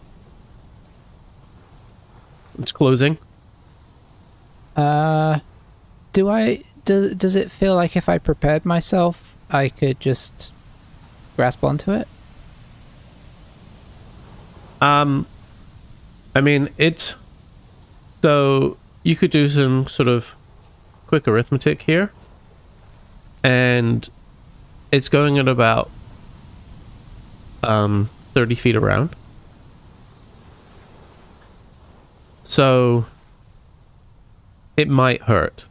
It's closing. Uh, do I? Does does it feel like if I prepared myself, I could just grasp onto it? Um, I mean, it's. So you could do some sort of quick arithmetic here. And it's going at about um, 30 feet around. So it might hurt.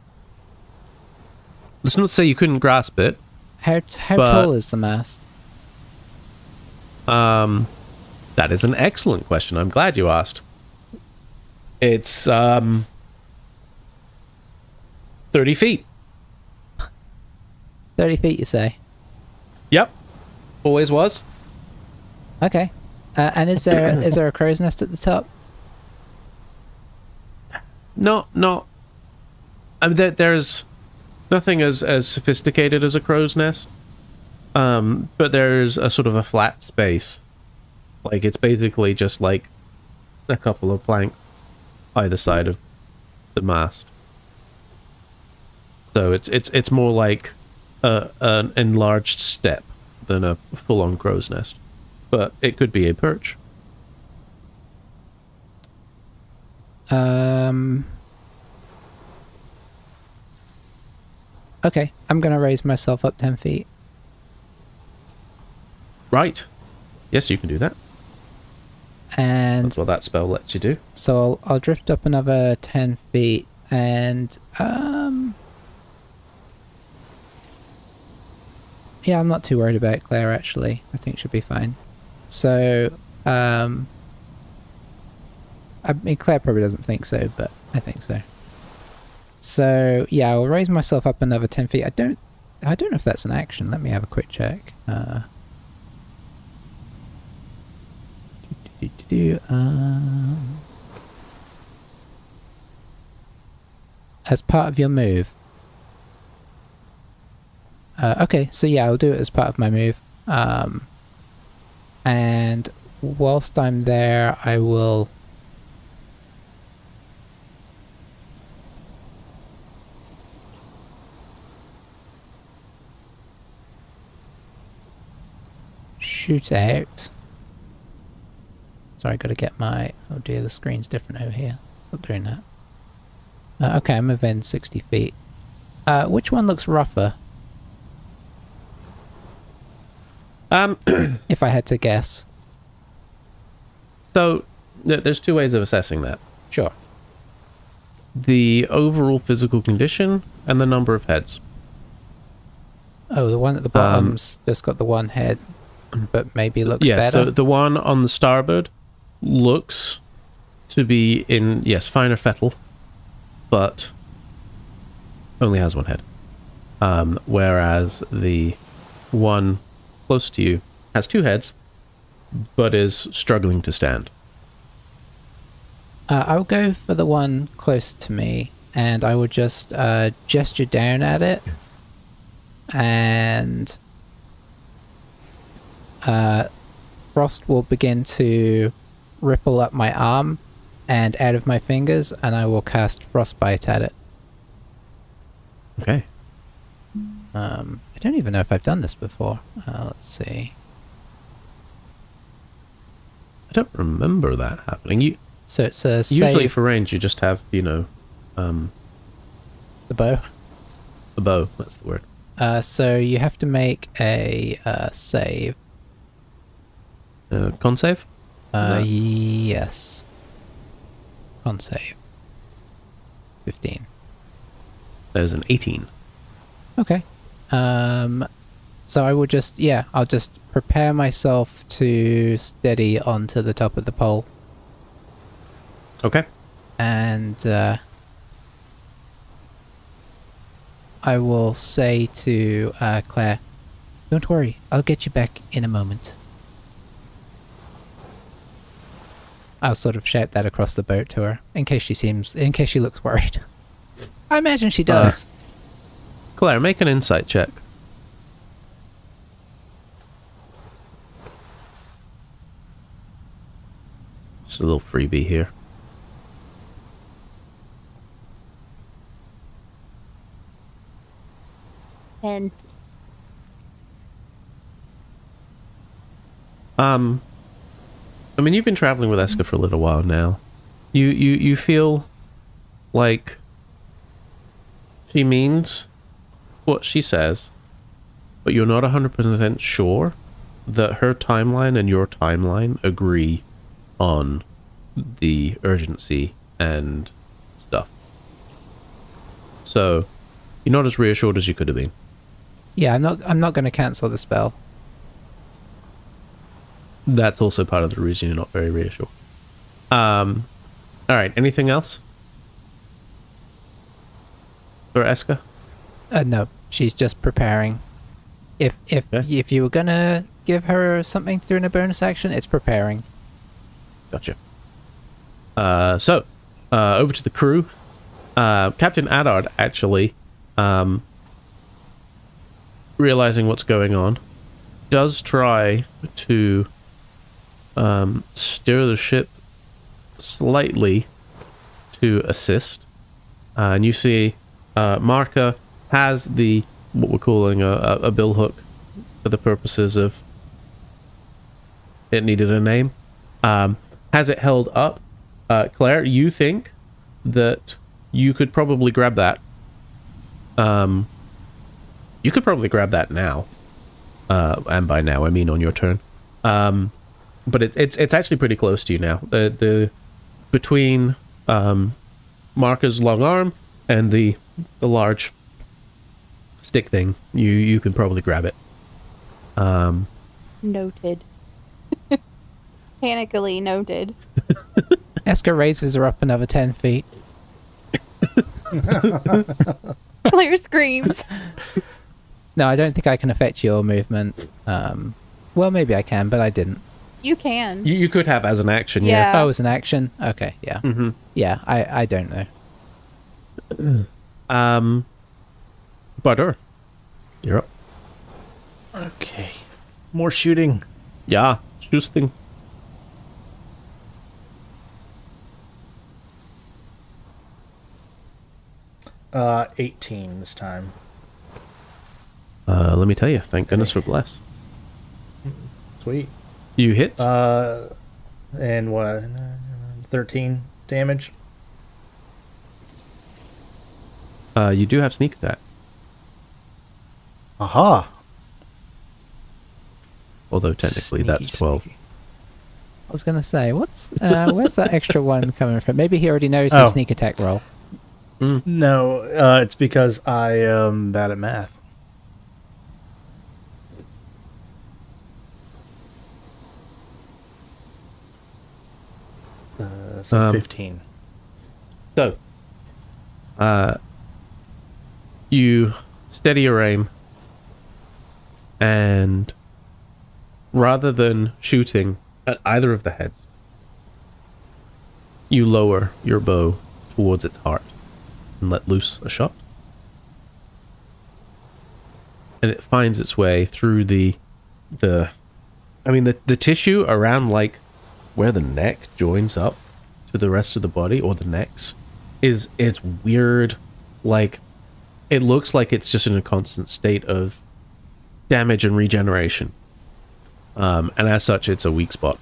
Let's not say you couldn't grasp it. How how But- tall is the mast? Um, that is an excellent question. I'm glad you asked. It's um, 30 feet. Thirty feet, you say? Yep. Always was. Okay. Uh, and is there is there a crow's nest at the top? No, no. I mean, there, there's nothing as as sophisticated as a crow's nest. Um, but there's a sort of a flat space. Like it's basically just like a couple of planks either side of the mast. So it's it's it's more like a an enlarged step than a full-on crow's nest but it could be a perch. Um. Okay, I'm going to raise myself up 10 feet. Right. Yes, you can do that. And... That's what that spell lets you do. So I'll, I'll drift up another 10 feet and... um. Yeah, I'm not too worried about Claire, actually. I think she'll be fine. So um I mean Claire probably doesn't think so, but I think so. So yeah, I'll raise myself up another 10 feet. I don't I don't know if that's an action. Let me have a quick check. Uh do, do, do, as part of your move. Uh, okay, so yeah, I'll do it as part of my move. Um, and whilst I'm there, I will. Shoot out. Sorry, gotta get my... Oh dear, the screen's different over here. Stop doing that. Uh, okay, I'm within 60 feet. Uh, which one looks rougher, Um, if I had to guess? so there's two ways of assessing that. Sure. The overall physical condition and the number of heads. Oh, the one at the bottom's just got the one head, but maybe looks yes, better. the, the one on the starboard looks to be in, yes, finer fettle, but only has one head. Um, whereas the one close to you has two heads, but is struggling to stand. Uh, I'll go for the one closer to me, and I will just uh, gesture down at it, and uh, frost will begin to ripple up my arm and out of my fingers, and I will cast frostbite at it. Okay. Um, I don't even know if I've done this before. Uh, let's see. I don't remember that happening. You So it's a usually save for range you just have, you know, um, the bow. a bow. That's the word. Uh, so you have to make a uh, save. Uh, con save. Uh, Yeah. yes. Con save. 15. There's an 18. Okay. Um, so I will just, yeah, I'll just prepare myself to steady onto the top of the pole. Okay. And, uh, I will say to, uh, Claire, don't worry, I'll get you back in a moment. I'll sort of shout that across the boat to her, in case she seems, in case she looks worried. I imagine she does. Claire, make an insight check. Just a little freebie here. And Um, I mean, you've been traveling with Eska for a little while now. You you you feel like she means what she says, but you're not hundred percent sure that her timeline and your timeline agree on the urgency and stuff. So, you're not as reassured as you could have been. Yeah, I'm not. I'm not going to cancel the spell. That's also part of the reason you're not very reassured. Um, all right. Anything else for Eska? Uh, no, she's just preparing. If if Okay. if you were gonna give her something to do in a bonus action, it's preparing. Gotcha. Uh, so uh, over to the crew. Uh, Captain Adard actually, um, realizing what's going on, does try to um, steer the ship slightly to assist. Uh, and you see uh, Marka has the what we're calling a, a, bill hook for the purposes of it needed a name. Um, has it held up? Uh, Claire, you think that you could probably grab that um, you could probably grab that now. Uh, and by now I mean on your turn. Um, but it, it's it's actually pretty close to you now. The the between um, Marka's long arm and the the large stick thing, you you can probably grab it. Um, Noted. Panically noted. Eska raises her up another 10 feet. Claire screams. No, I don't think I can affect your movement. Um, well, maybe I can, but I didn't. You can. you, you could have as an action, yeah. Yeah. Oh, it's an action? Okay, yeah. Mm -hmm. Yeah, I, I don't know. Um, Bahrdur, you're up. Okay. More shooting. Yeah, Schusting. Uh, 18 this time. Uh, let me tell you, thank goodness for bless. Sweet. You hit. Uh, and what? 13 damage. Uh, you do have sneak attack, Aha. although technically that's twelve. sneaky. I was going to say, what's uh, where's that extra one coming from? Maybe he already knows Oh. the sneak attack roll. No, uh, it's because I am bad at math. Uh, so Um, 15. So, uh, you steady your aim, and rather than shooting at either of the heads, you lower your bow towards its heart and let loose a shot. And it finds its way through the the I mean the the tissue around like where the neck joins up to the rest of the body or the necks is it's weird like it looks like it's just in a constant state of damage and regeneration. Um, and as such it's a weak spot.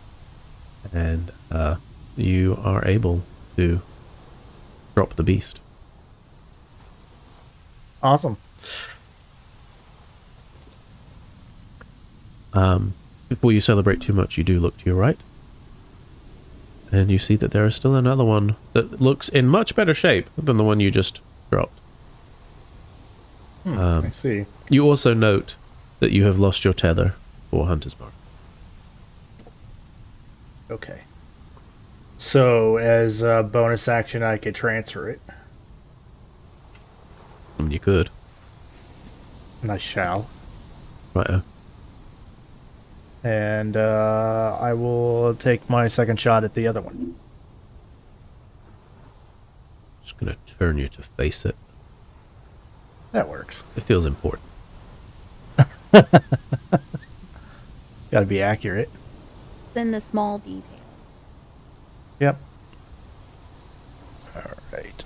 And uh, you are able to drop the beast. Awesome. um, before you celebrate too much you do look to your right. And you see that there is still another one that looks in much better shape than the one you just dropped. Hmm, Um, I see. You also note that you have lost your tether for Hunter's Mark. Okay. So, as a bonus action, I could transfer it. I mean, you could. And I shall. Right. And uh, I will take my second shot at the other one. Just gonna turn you to face it. That works. It feels important. Got to be accurate. Then the small detail. Yep. All right.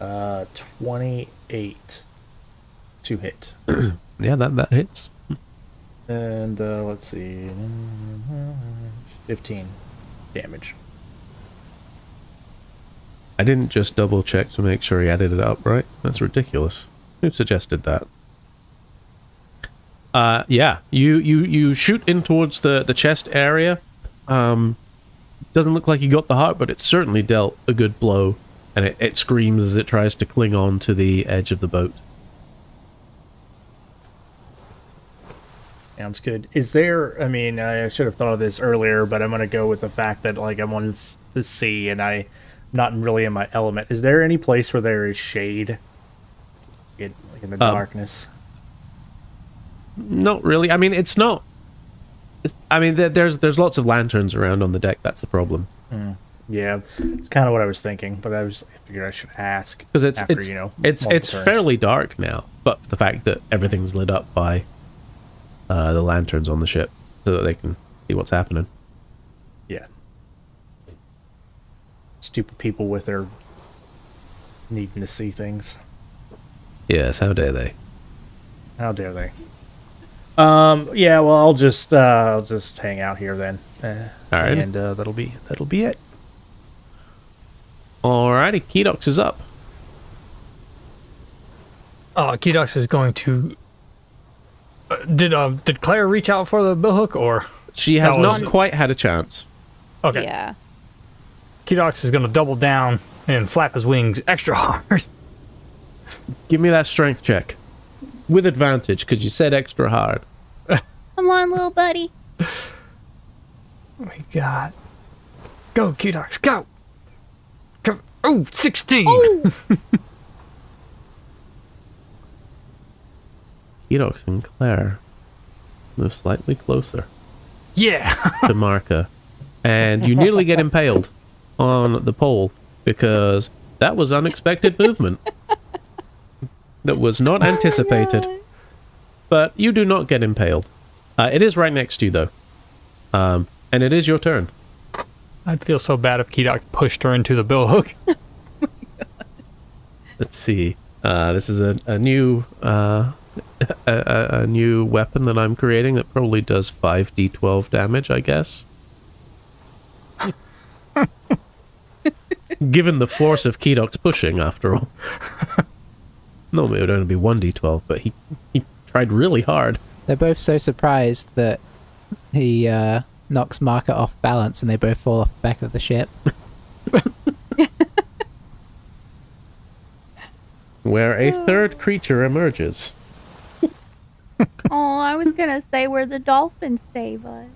Uh, 28 to hit. Yeah, that that hits. And uh, let's see. 15 damage. I didn't just double check to make sure he added it up, right? That's ridiculous. Who suggested that? Uh, yeah, you you you shoot in towards the the chest area. Um, doesn't look like he got the heart, but it certainly dealt a good blow, and it, it screams as it tries to cling on to the edge of the boat. Sounds good. Is there? I mean, I should have thought of this earlier, but I'm gonna go with the fact that like I'm on the sea and I'm not really in my element. Is there any place where there is shade? Like in the Um, darkness. Not really. I mean, it's not. It's, I mean, there, there's there's lots of lanterns around on the deck. That's the problem. Yeah, it's kind of what I was thinking, but I was I figured I should ask because it's after it's you know it's it's turns. fairly dark now, but the fact that everything's lit up by uh, the lanterns on the ship, so that they can see what's happening. yeah. Stupid people with their needing to see things. Yes, how dare they? How dare they? Um. Yeah. Well, I'll just uh, I'll just hang out here then. Uh, Alright. And uh, that'll be that'll be it. Alrighty, Kedox is up. Uh, Kedox is going to. Uh, did uh, did Claire reach out for the billhook or? She has not was- quite had a chance. Okay. Yeah. Kedox is going to double down and flap his wings extra hard. Give me that strength check. With advantage, because you said extra hard. Come on, little buddy. We got. Go, Kedox, go! Come. Oh, 16! Kedox and Claire move slightly closer Yeah! to Marka. And you nearly get impaled on the pole because that was unexpected movement. That was not anticipated. But you do not get impaled. Uh, it is right next to you, though. Um, and it is your turn. I'd feel so bad if Kedox pushed her into the billhook. Let's see. Uh, this is a, a new uh, a, a, a new weapon that I'm creating that probably does 5d12 damage, I guess. Given the force of Kedox's pushing, after all. Normally it would only be 1d12, but he, he tried really hard. They're both so surprised that he uh, knocks Marka off balance and they both fall off the back of the ship. Where a third creature emerges. Oh, I was gonna say where the dolphins stay, but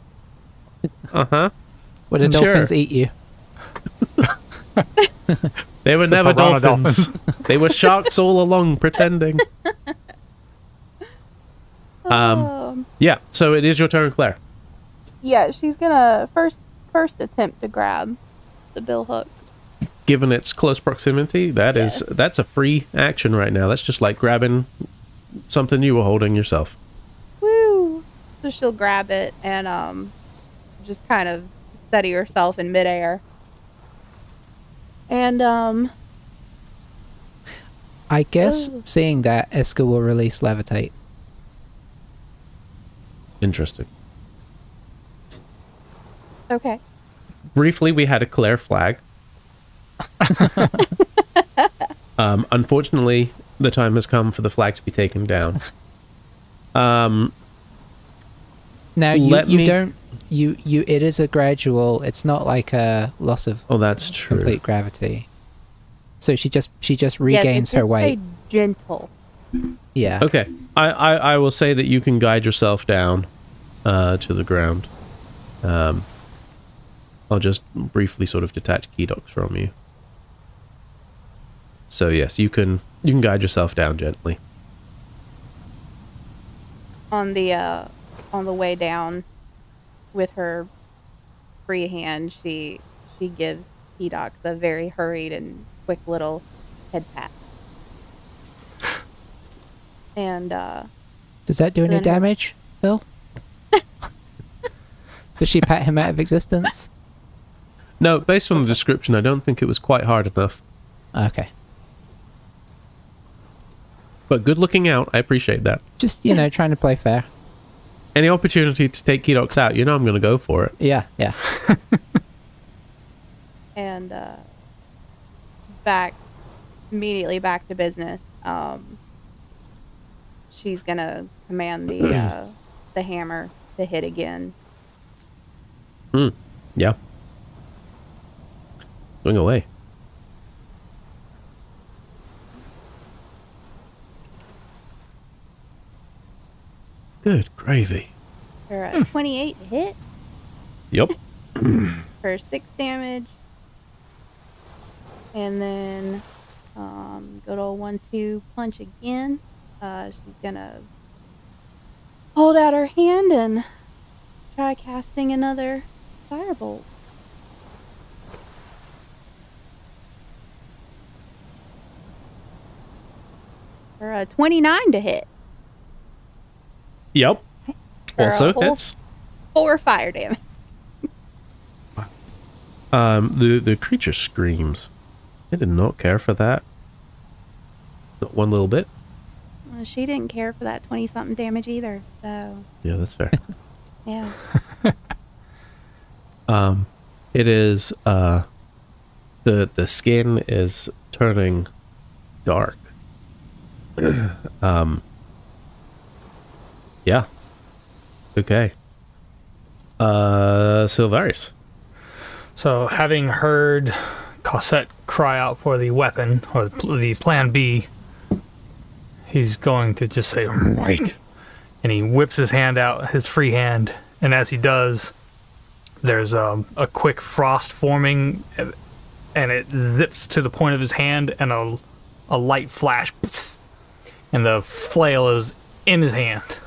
Uh huh. Where the Sure. dolphins eat you. They were never piranha dolphins. they were sharks all along, pretending. Um, um, Yeah, so it is your turn, Claire. yeah, she's gonna first first attempt to grab the bill hook. given its close proximity, that is that's a free action right now. That's just like grabbing something you were holding yourself. Woo! So she'll grab it and um, just kind of steady herself in midair. And um, I guess Oh. seeing that, Eska will release Levitate. Interesting. okay. Briefly, we had a Claire flag. um, unfortunately, the time has come for the flag to be taken down. Um, Now you, Let you me- don't you you it is a gradual. It's not like a loss of oh, that's true. complete gravity. So she just she just regains it's- her it's weight. gentle. Yeah. Okay, I, I I will say that you can guide yourself down uh, to the ground. Um, I'll just briefly sort of detach Kedox from you. So yes, you can you can guide yourself down gently. on the uh on the way down with her free hand she she gives Kedox a very hurried and quick little head pat and uh Does that do any damage, Phil? Does she pat him out of existence? No, based on the description, I don't think it was quite hard enough. Okay. But good looking out. I appreciate that. Just, you know, trying to play fair. Any opportunity to take Kedox out, you know I'm going to go for it. Yeah, yeah. and uh back immediately back to business um she's gonna command the uh the hammer to hit again Hmm. Yeah. Swing away. Good gravy. for a 28 hit Yep. for six damage. And then um, good old one two punch again. Uh, she's gonna hold out her hand and try casting another firebolt. For a 29 to hit. Yep. For Also hits. Four fire damage. Um, the the creature screams. I did not care for that. Not one little bit. Uh, she didn't care for that 20 something damage either. So, Yeah, that's fair. yeah. um, it is uh the the skin is turning dark. um. Yeah. Okay. Uh, Silvarius. So, having heard Cossette cry out for the weapon, or the plan B, he's going to just say, right. And he whips his hand out, his free hand, and as he does, there's um, a quick frost forming, and it zips to the point of his hand, and a, a light flash, and the flail is in his hand.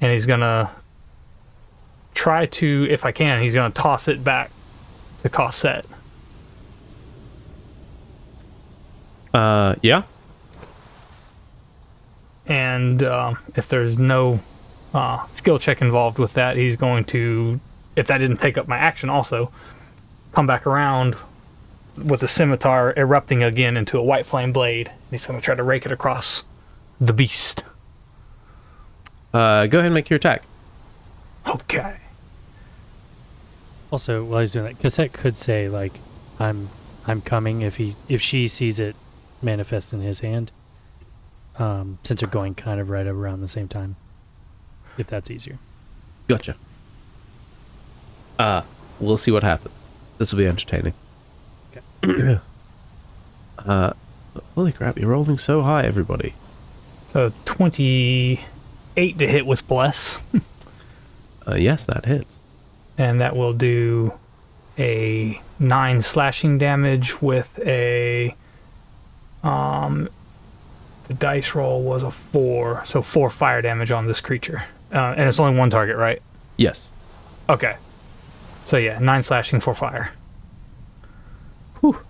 And he's gonna try to, if I can, he's gonna toss it back to Cossette. Uh, yeah. and um, if there's no uh, skill check involved with that, he's going to, if that didn't take up my action, also come back around with the scimitar erupting again into a white flame blade. He's going to try to rake it across the beast. Uh, go ahead and make your attack. Okay. Also, while he's doing that, Cossette could say like, "I'm, I'm coming." If he, if she sees it manifest in his hand, um, since they're going kind of right around the same time, if that's easier. Gotcha. Uh, we'll see what happens. This will be entertaining. Okay. uh, holy crap! You're rolling so high, everybody. So 28 to hit with Bless, Uh, yes, that hits. and that will do a 9 slashing damage with a. Um, the dice roll was a 4, so 4 fire damage on this creature. Uh, and it's only one target, right? Yes. Okay. So yeah, 9 slashing, 4 fire. Whew.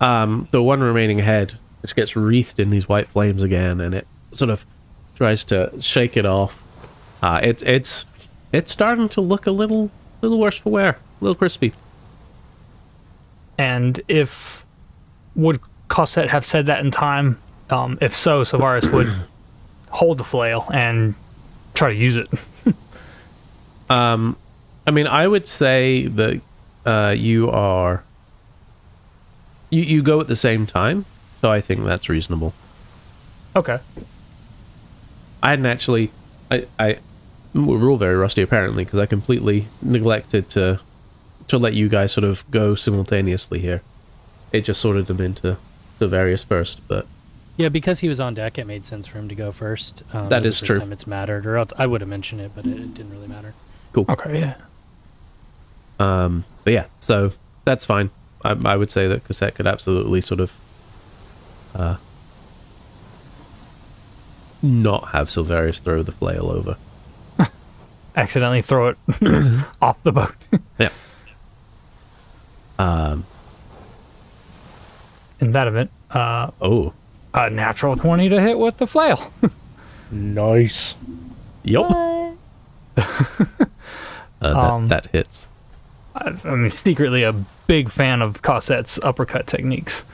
Um, the one remaining head just gets wreathed in these white flames again, and it sort of tries to shake it off. Uh, it's it's it's starting to look a little little worse for wear, a little crispy. And if would Cossette have said that in time? Um, if so, Silvarius would hold the flail and try to use it. Um, I mean, I would say that uh, you are you you go at the same time, so I think that's reasonable. okay. I hadn't actually. I I we're all very rusty apparently because I completely neglected to to let you guys sort of go simultaneously here. It just sorted them into the various first, but Yeah, because he was on deck, it made sense for him to go first. Um, That this is the true. Time it's mattered, or else I would have mentioned it, but it, it didn't really matter. Cool. Okay, yeah. um, but yeah, so that's fine. I, I would say that Cossette could absolutely sort of uh not have Silvarius throw the flail over. Accidentally throw it off the boat. Yeah. Um. In that event, uh, Oh. a natural 20 to hit with the flail. Nice. Yup. Uh, that, Um, that hits. I, I mean, secretly a big fan of Cossette's uppercut techniques.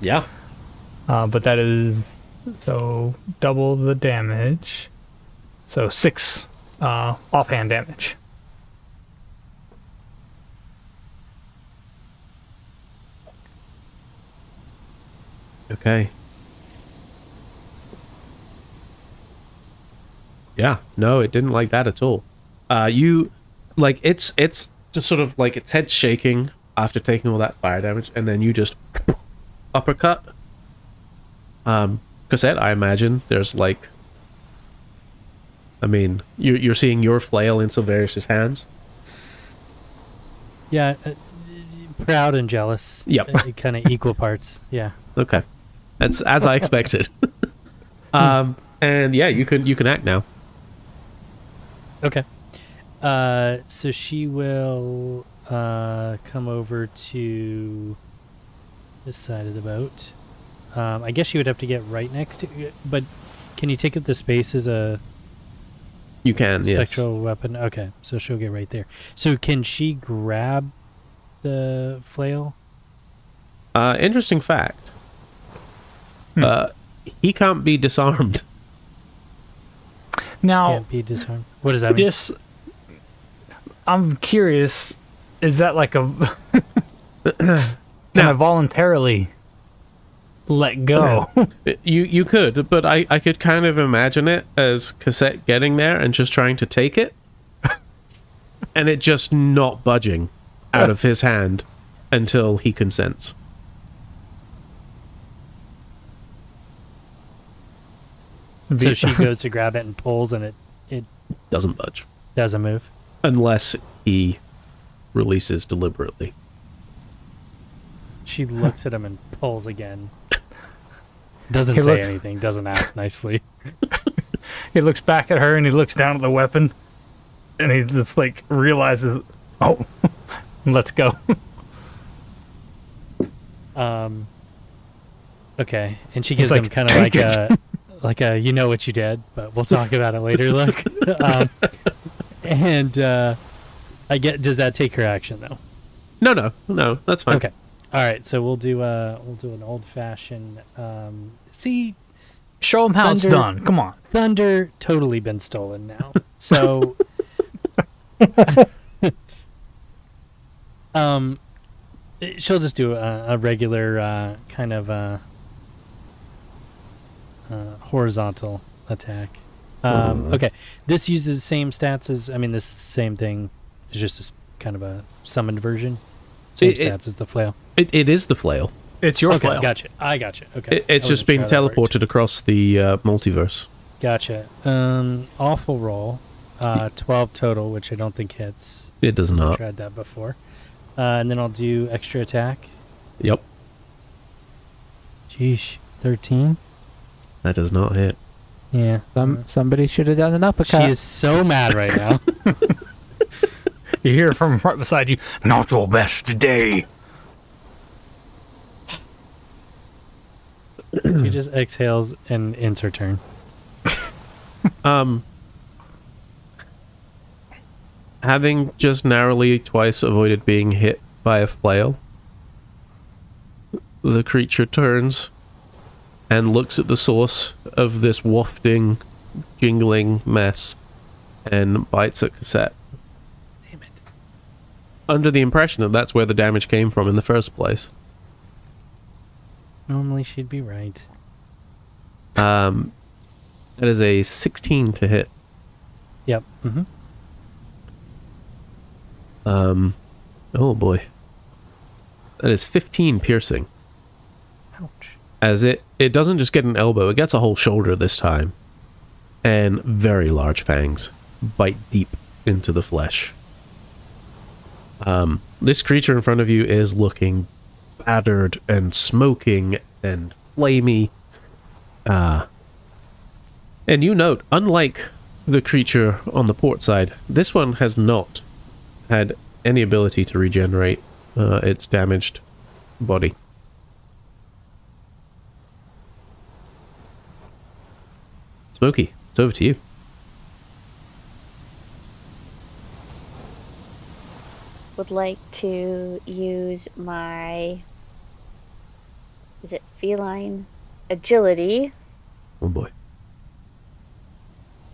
Yeah. Uh, but that is so double the damage. So six uh, offhand damage. Okay. Yeah, no, it didn't like that at all. Uh, you, like, it's it's just sort of like its head shaking after taking all that fire damage, and then you just uppercut. Um, Cossette, I imagine there's like, I mean, you're you're seeing your flail in Silvarius's hands. Yeah, uh, proud and jealous. Yep. kind of equal parts. Yeah. Okay, that's as I expected. um, and yeah, you can you can act now. Okay. Uh, so she will uh, come over to this side of the boat. Um, I guess she would have to get right next to. it, But can you take up the space as a You can, yes. spectral weapon? Okay, so she'll get right there. So can she grab the flail? Uh, interesting fact. Hmm. Uh, he can't be disarmed. Now, Can't be disarmed. What does that mean? this I'm curious is that like a can I voluntarily let go? You you could, but I, I could kind of imagine it as cossette getting there and just trying to take it, and it just not budging out of his hand until he consents. So she goes to grab it and pulls, and it it Doesn't budge doesn't move. unless he releases deliberately. She looks at him and pulls again. Doesn't He say looks- anything. Doesn't ask nicely. he looks back at her and he looks down at the weapon, and he just like realizes, oh, let's go. Um. Okay, and she gives like, him kind of like "Take a like a you know what you did, but we'll talk about it later. Look, um, and uh, I get. Does that take her action though? No, no, no, that's fine. Okay. All right. So we'll do uh we'll do an old fashioned. Um. See, Show him how it's done. Come on. thunder totally been stolen now. So. um. She'll just do a, a regular uh, kind of uh, uh, horizontal attack. Um, okay, this uses the same stats as. I mean, this is the same thing. It's just a s kind of a summoned version. Same It- it- stats as the flail. It, it is the flail. It's your okay, flail. gotcha. I gotcha. Okay, It, it's just wasn't being sure how that worked. teleported across the uh, multiverse. Gotcha. Um, awful roll. Uh, twelve total, which I don't think hits. It does not. I not. tried that before. Uh, and then I'll do extra attack. Yep, Jeesh, thirteen. that does not hit. Yeah. Some somebody should have done an uppercut. She uppercut. is so mad right now. You hear from right beside you. Not your best day. She just exhales and ends her turn. Um, having just narrowly twice avoided being hit by a flail, the creature turns and looks at the source of this wafting, jingling mess and bites at Cossette. Damn it. Under the impression that that's where the damage came from in the first place. Normally she'd be right. Um, that is a 16 to hit. Yep. Mm-hmm. Um, oh boy. That is 15 piercing. Ouch. As it, it doesn't just get an elbow, it gets a whole shoulder this time. And very large fangs bite deep into the flesh. Um, this creature in front of you is looking battered and smoking and flamey. Uh, and you note, unlike the creature on the port side, this one has not had any ability to regenerate uh, its damaged body. Smokey, it's over to you. Would like to use my. Is it feline agility? Oh boy.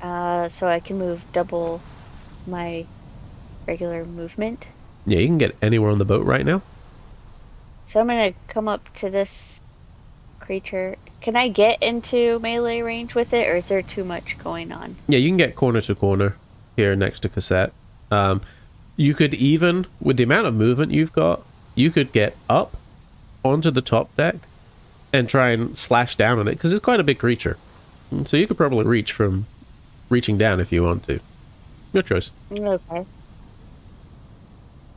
Uh, so I can move double my regular movement. Yeah, you can get anywhere on the boat right now. So I'm gonna come up to this creature. Can I get into melee range with it, or is there too much going on? Yeah, you can get corner to corner here next to Cossette. Um, you could even, with the amount of movement you've got, you could get up onto the top deck and try and slash down on it because it's quite a big creature. So you could probably reach from reaching down if you want to. Your choice. Okay.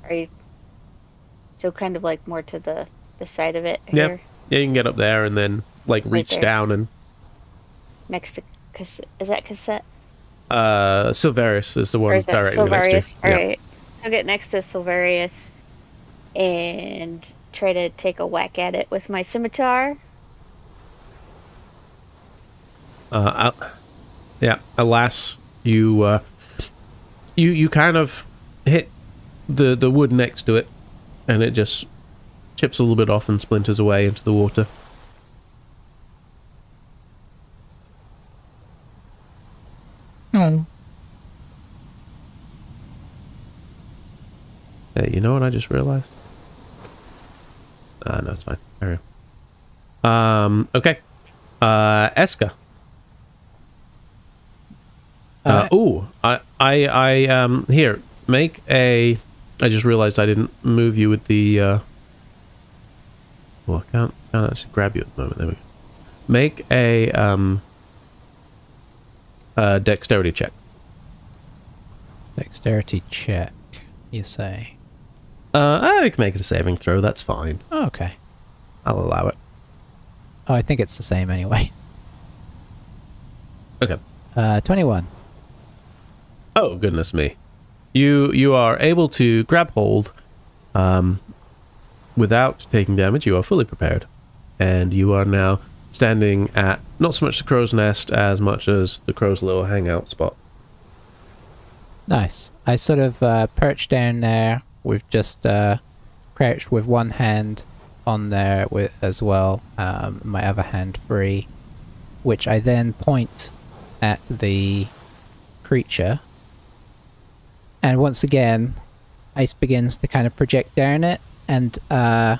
Are you so kind of like more to the the side of it Yep. here, Yeah, you can get up there and then like reach there. down and next to is that Cossette uh Silvarius is the one is directly next Silvarius? to. All yeah. right. So get next to Silvarius and try to take a whack at it with my scimitar. Uh, al- yeah. Alas, you uh, you you kind of hit the the wood next to it, and it just chips a little bit off and splinters away into the water. Oh. Hey, you know what I just realized? Uh, no, it's fine. Carry on. Um, okay. Uh, Eska. Uh, Uh, ooh, I, I, I, um, here, make a, I just realized I didn't move you with the, uh, well, I can't, can't actually grab you at the moment. There we go. Make a, um, a dexterity check. Dexterity check, you say. Uh, I can make it a saving throw. That's fine. Oh, okay. I'll allow it. Oh, I think it's the same anyway. Okay. Uh, 21. Oh goodness me. You you are able to grab hold um without taking damage. You are fully prepared. And you are now standing at not so much the crow's nest as much as the crow's little hangout spot. Nice. I sort of uh, perched down there with just uh, crouched with one hand on there with as well, um, my other hand free, which I then point at the creature. And once again, ice begins to kind of project down it, and uh,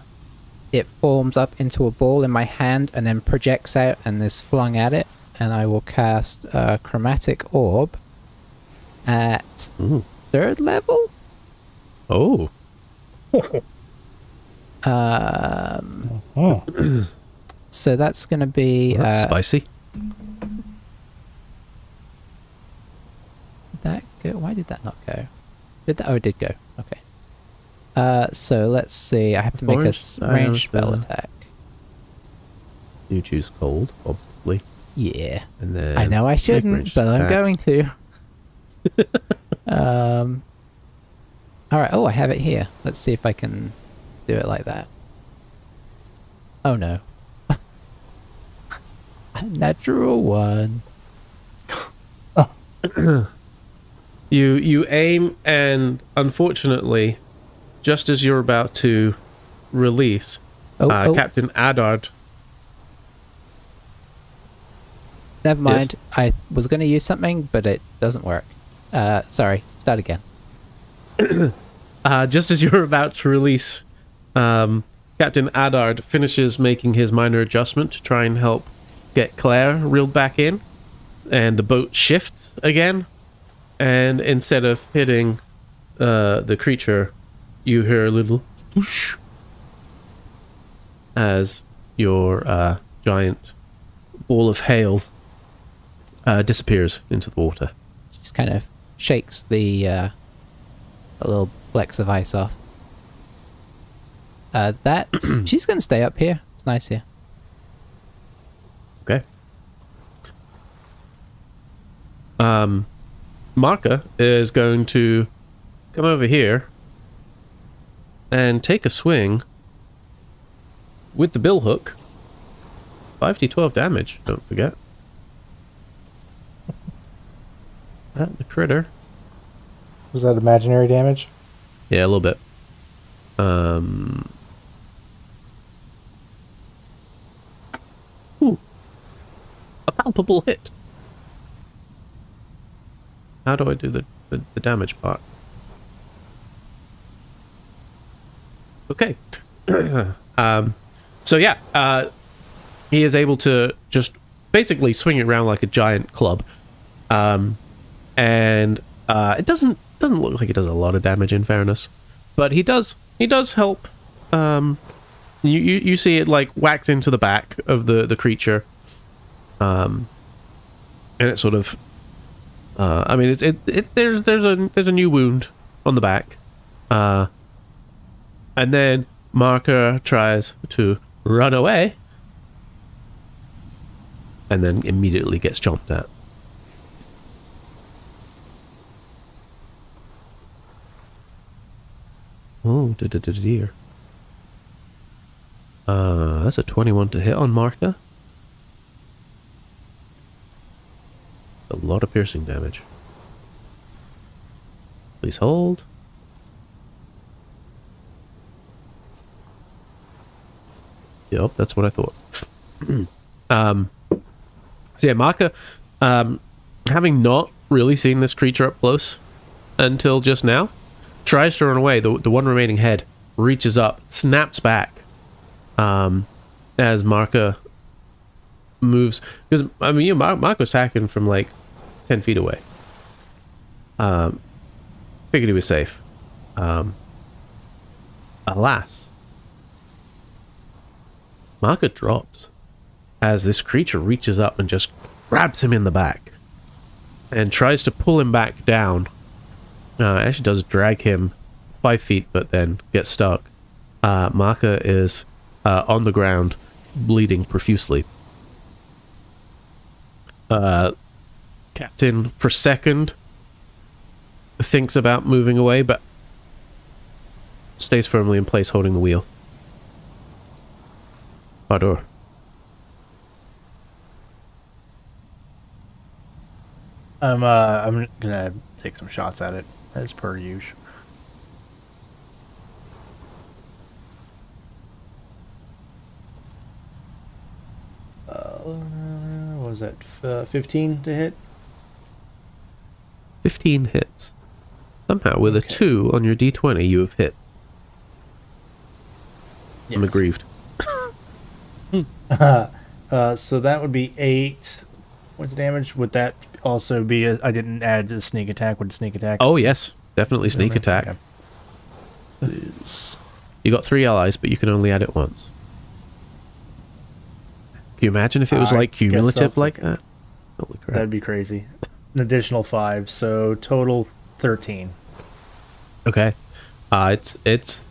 it forms up into a ball in my hand and then projects out and is flung at it. And I will cast a chromatic orb at Ooh. third level. Oh. Um, Oh, so that's going to be That's uh, spicy. that go? Why did that not go? Did that? Oh, it did go. Okay. Uh, so let's see. I have to make a style ranged spell attack. You choose cold, obviously. Yeah, And then I know I shouldn't, but I'm going to. um. All right. Oh, I have it here. Let's see if I can do it like that. Oh no. Natural one. You you aim and unfortunately, just as you're about to release, Oh, uh, oh. Captain Adard Never Yes? mind. I was going to use something, but it doesn't work. Uh, sorry. Start again. Uh, just as you're about to release, um, Captain Adard finishes making his minor adjustment to try and help get Claire reeled back in, and the boat shifts again. And instead of hitting uh, the creature, you hear a little whoosh as your uh, giant ball of hail uh, disappears into the water. Just kind of shakes the, uh, the little flecks of ice off. Uh, that's she's going to stay up here. It's nice here. Okay. Um, Marka is going to come over here and take a swing with the bill hook. 5d12 damage, don't forget. At the critter. Was that imaginary damage? Yeah, a little bit. Um. Ooh. A palpable hit. How do I do the, the, the damage part? Okay. um, so yeah, uh, he is able to just basically swing it around like a giant club. Um, and uh, it doesn't doesn't look like it does a lot of damage in fairness, but he does he does help. Um, you, you you see it like wax into the back of the the creature, um, and it sort of. Uh, I mean, it's it, it there's there's a there's a new wound on the back, uh, and then Marka tries to run away, and then immediately gets jumped at. Oh, dear. Uh, that's a 21 to hit on Marka. A lot of piercing damage. Please hold. Yep, that's what I thought. um, so yeah, Marka, um, having not really seen this creature up close until just now, tries to run away. The, the one remaining head reaches up, snaps back um, as Marka moves. Because, I mean, you know, Mar- Mark was hacking from like 10 feet away. Um, figured he was safe. Um, alas, Marka drops as this creature reaches up and just grabs him in the back and tries to pull him back down. Uh, actually does drag him five feet, but then gets stuck. Uh, Marka is uh, on the ground, bleeding profusely. Uh, Captain, for a second, thinks about moving away, but stays firmly in place, holding the wheel. Bahrdur. I'm uh I'm gonna take some shots at it as per usual. Uh, what was that? Uh, 15 to hit. 15 hits. Somehow, with a 2 on your d20, you have hit. I'm aggrieved. uh, so that would be eight points of damage. Would that also be? I I didn't add the sneak attack. Would sneak attack? Oh, yes. Definitely sneak Okay. attack. Okay. You got three allies, but you can only add it once. Can you imagine if it was I like cumulative like that? Holy crap. That'd be crazy. An additional five, so total thirteen. Okay. Uh, it's it's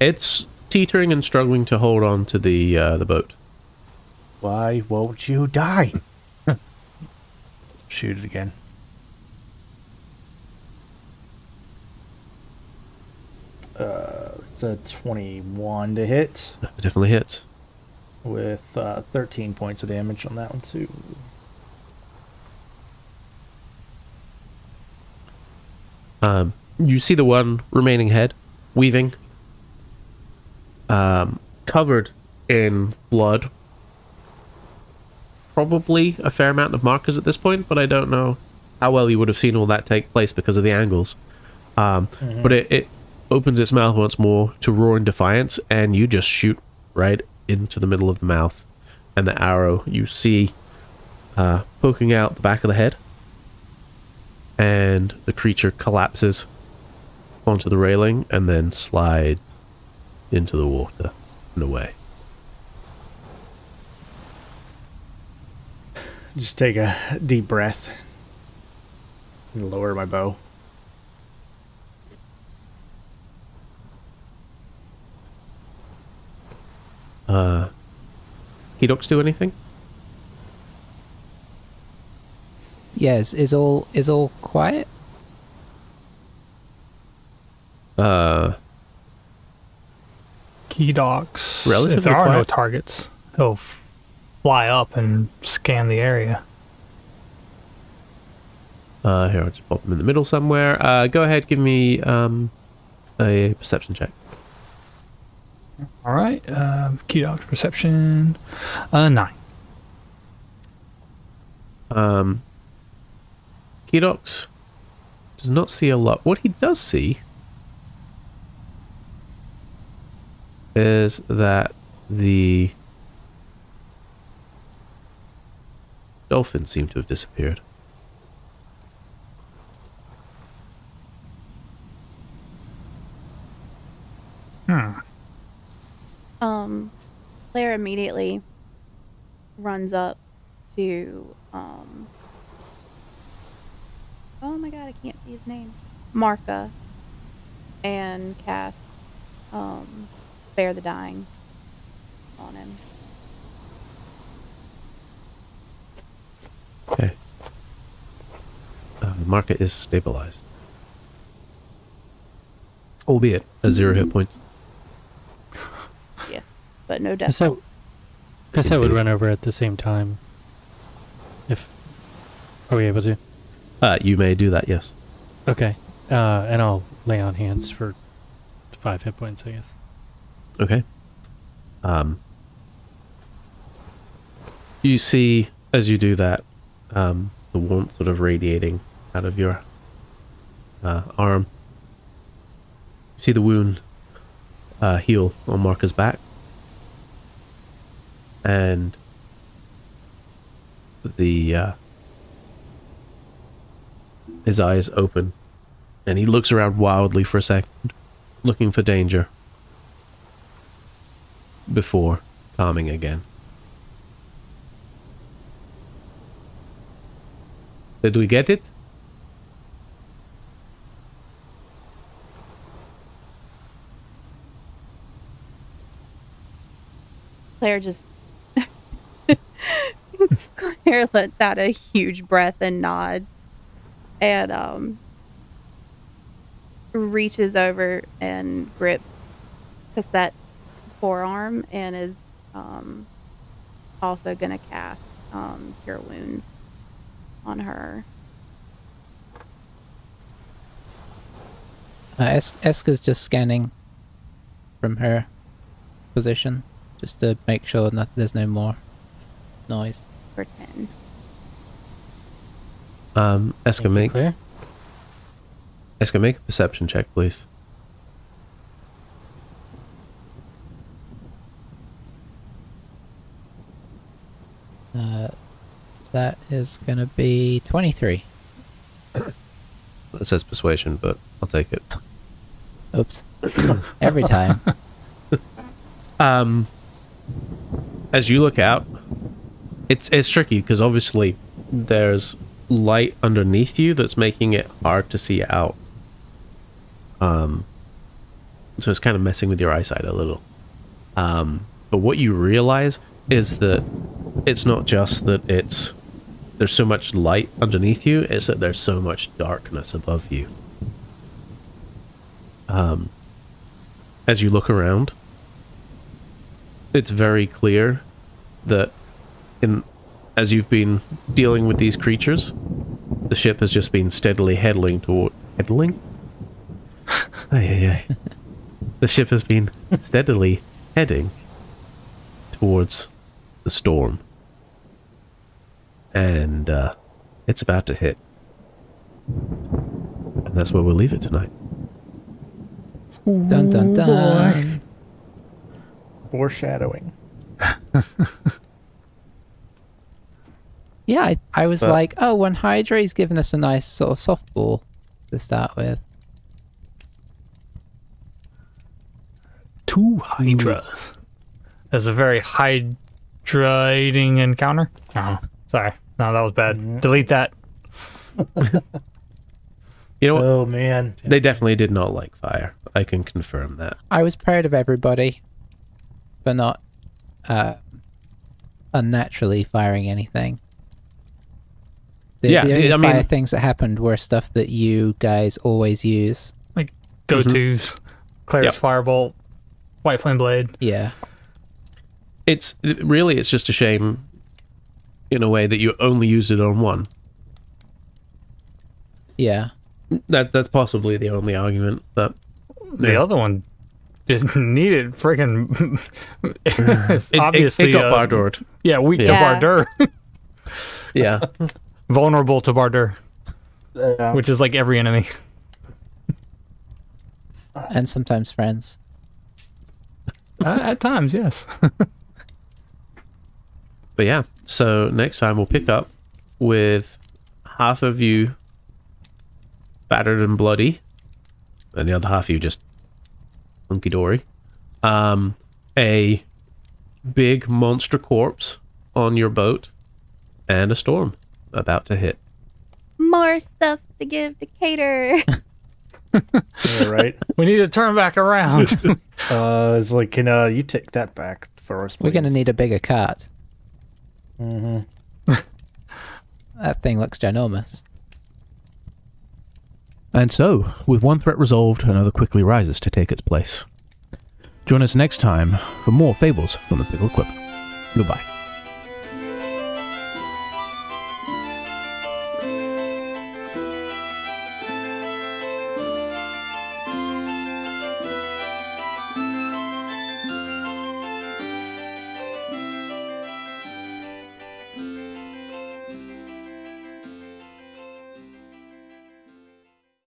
it's teetering and struggling to hold on to the uh, the boat. Why won't you die? Shoot it again. Uh, it's a 21 to hit It definitely hits. with uh, 13 points of damage on that one too. Um, you see the one remaining head weaving, um, covered in blood. Probably a fair amount of Marka's at this point, but I don't know how well you would have seen all that take place because of the angles. Um, But it, it opens its mouth once more to roar in defiance, and you just shoot right into the middle of the mouth. And the arrow you see uh, poking out the back of the head and the creature collapses onto the railing and then slides into the water and away. Just take a deep breath and lower my bow. Uh, Kedox do anything? Yes, is all is all quiet? Uh, Kedox. Relatively if there are no targets, he'll f- fly up and scan the area. uh, here, I'll just pop them in the middle somewhere. Uh, go ahead, give me um, a perception check. All right. Uh, Kedox perception. Uh, nine. Um, Kedox does not see a lot. What he does see is that the dolphins seem to have disappeared. Hmm. Um, Claire immediately runs up to um. Oh my god, I can't see his name. Marka, and cast um, spare the dying on him. Okay. Uh, the Marka is stabilized. Albeit at zero hit points. Yeah, but no death. So, guess I would run over at the same time. If are we able to? Uh, you may do that, yes. Okay, uh, and I'll lay on hands for five hit points, I guess. Okay. Um, you see, as you do that, um, the warmth sort of radiating out of your uh, arm. see the wound uh, heal on Marka's back. And the uh, his eyes open and he looks around wildly for a second, looking for danger before calming again. Did we get it? Claire just Claire lets out a huge breath and nods and um reaches over and grips Cossette forearm and is um also gonna cast um cure wounds on her. Uh, es- Eska's just scanning from her position, just to make sure that there's no more noise. for 10. Um, Eska, make Claire. Eska, make a perception check, please. Uh, that is gonna be 23. It says persuasion, but I'll take it. Oops. Every time. Um, as you look out, it's it's tricky because obviously there's light underneath you that's making it hard to see out. Um, so it's kind of messing with your eyesight a little. Um, but what you realize is that it's not just that it's there's so much light underneath you; it's that there's so much darkness above you. Um, as you look around, it's very clear that in as you've been dealing with these creatures, the ship has just been steadily heading toward heading. The ship has been steadily heading towards the storm, and uh, it's about to hit. And that's where we'll leave it tonight. Dun dun dun. Foreshadowing. Yeah, I, I was But- like, oh, when Hydra's given us a nice sort of softball to start with. Two hydras. That's a very hydrating encounter. Oh, sorry. No, that was bad. Delete that. You know what? Oh man. They definitely did not like fire. I can confirm that. I was proud of everybody for not uh, unnaturally firing anything. The, Yeah, the only I mean- fire things that happened were stuff that you guys always use. Like go tos. Claire's Yep. firebolt. White flame blade. Yeah. It's really it's just a shame in a way that you only used it on one. Yeah. That that's possibly the only argument that The Yeah. other one just needed freaking. it's it, it, obviously it got uh, bar doored. Yeah, weak Yeah. to Bahrdur. Yeah. Vulnerable to Bahrdur, Yeah. which is like every enemy. And sometimes friends. Uh, at times, yes. But yeah, so next time we'll pick up with half of you battered and bloody, and the other half of you just hunky dory. Um, a big monster corpse on your boat, and a storm about to hit. More stuff to give to Cater. Yeah, right. we need to turn back around. Uh, it's like, can uh, you take that back for us? We're going to need a bigger cart. Mm-hmm. That thing looks ginormous. And so, with one threat resolved, another quickly rises to take its place. Join us next time for more fables from the Pickled Quip. Goodbye.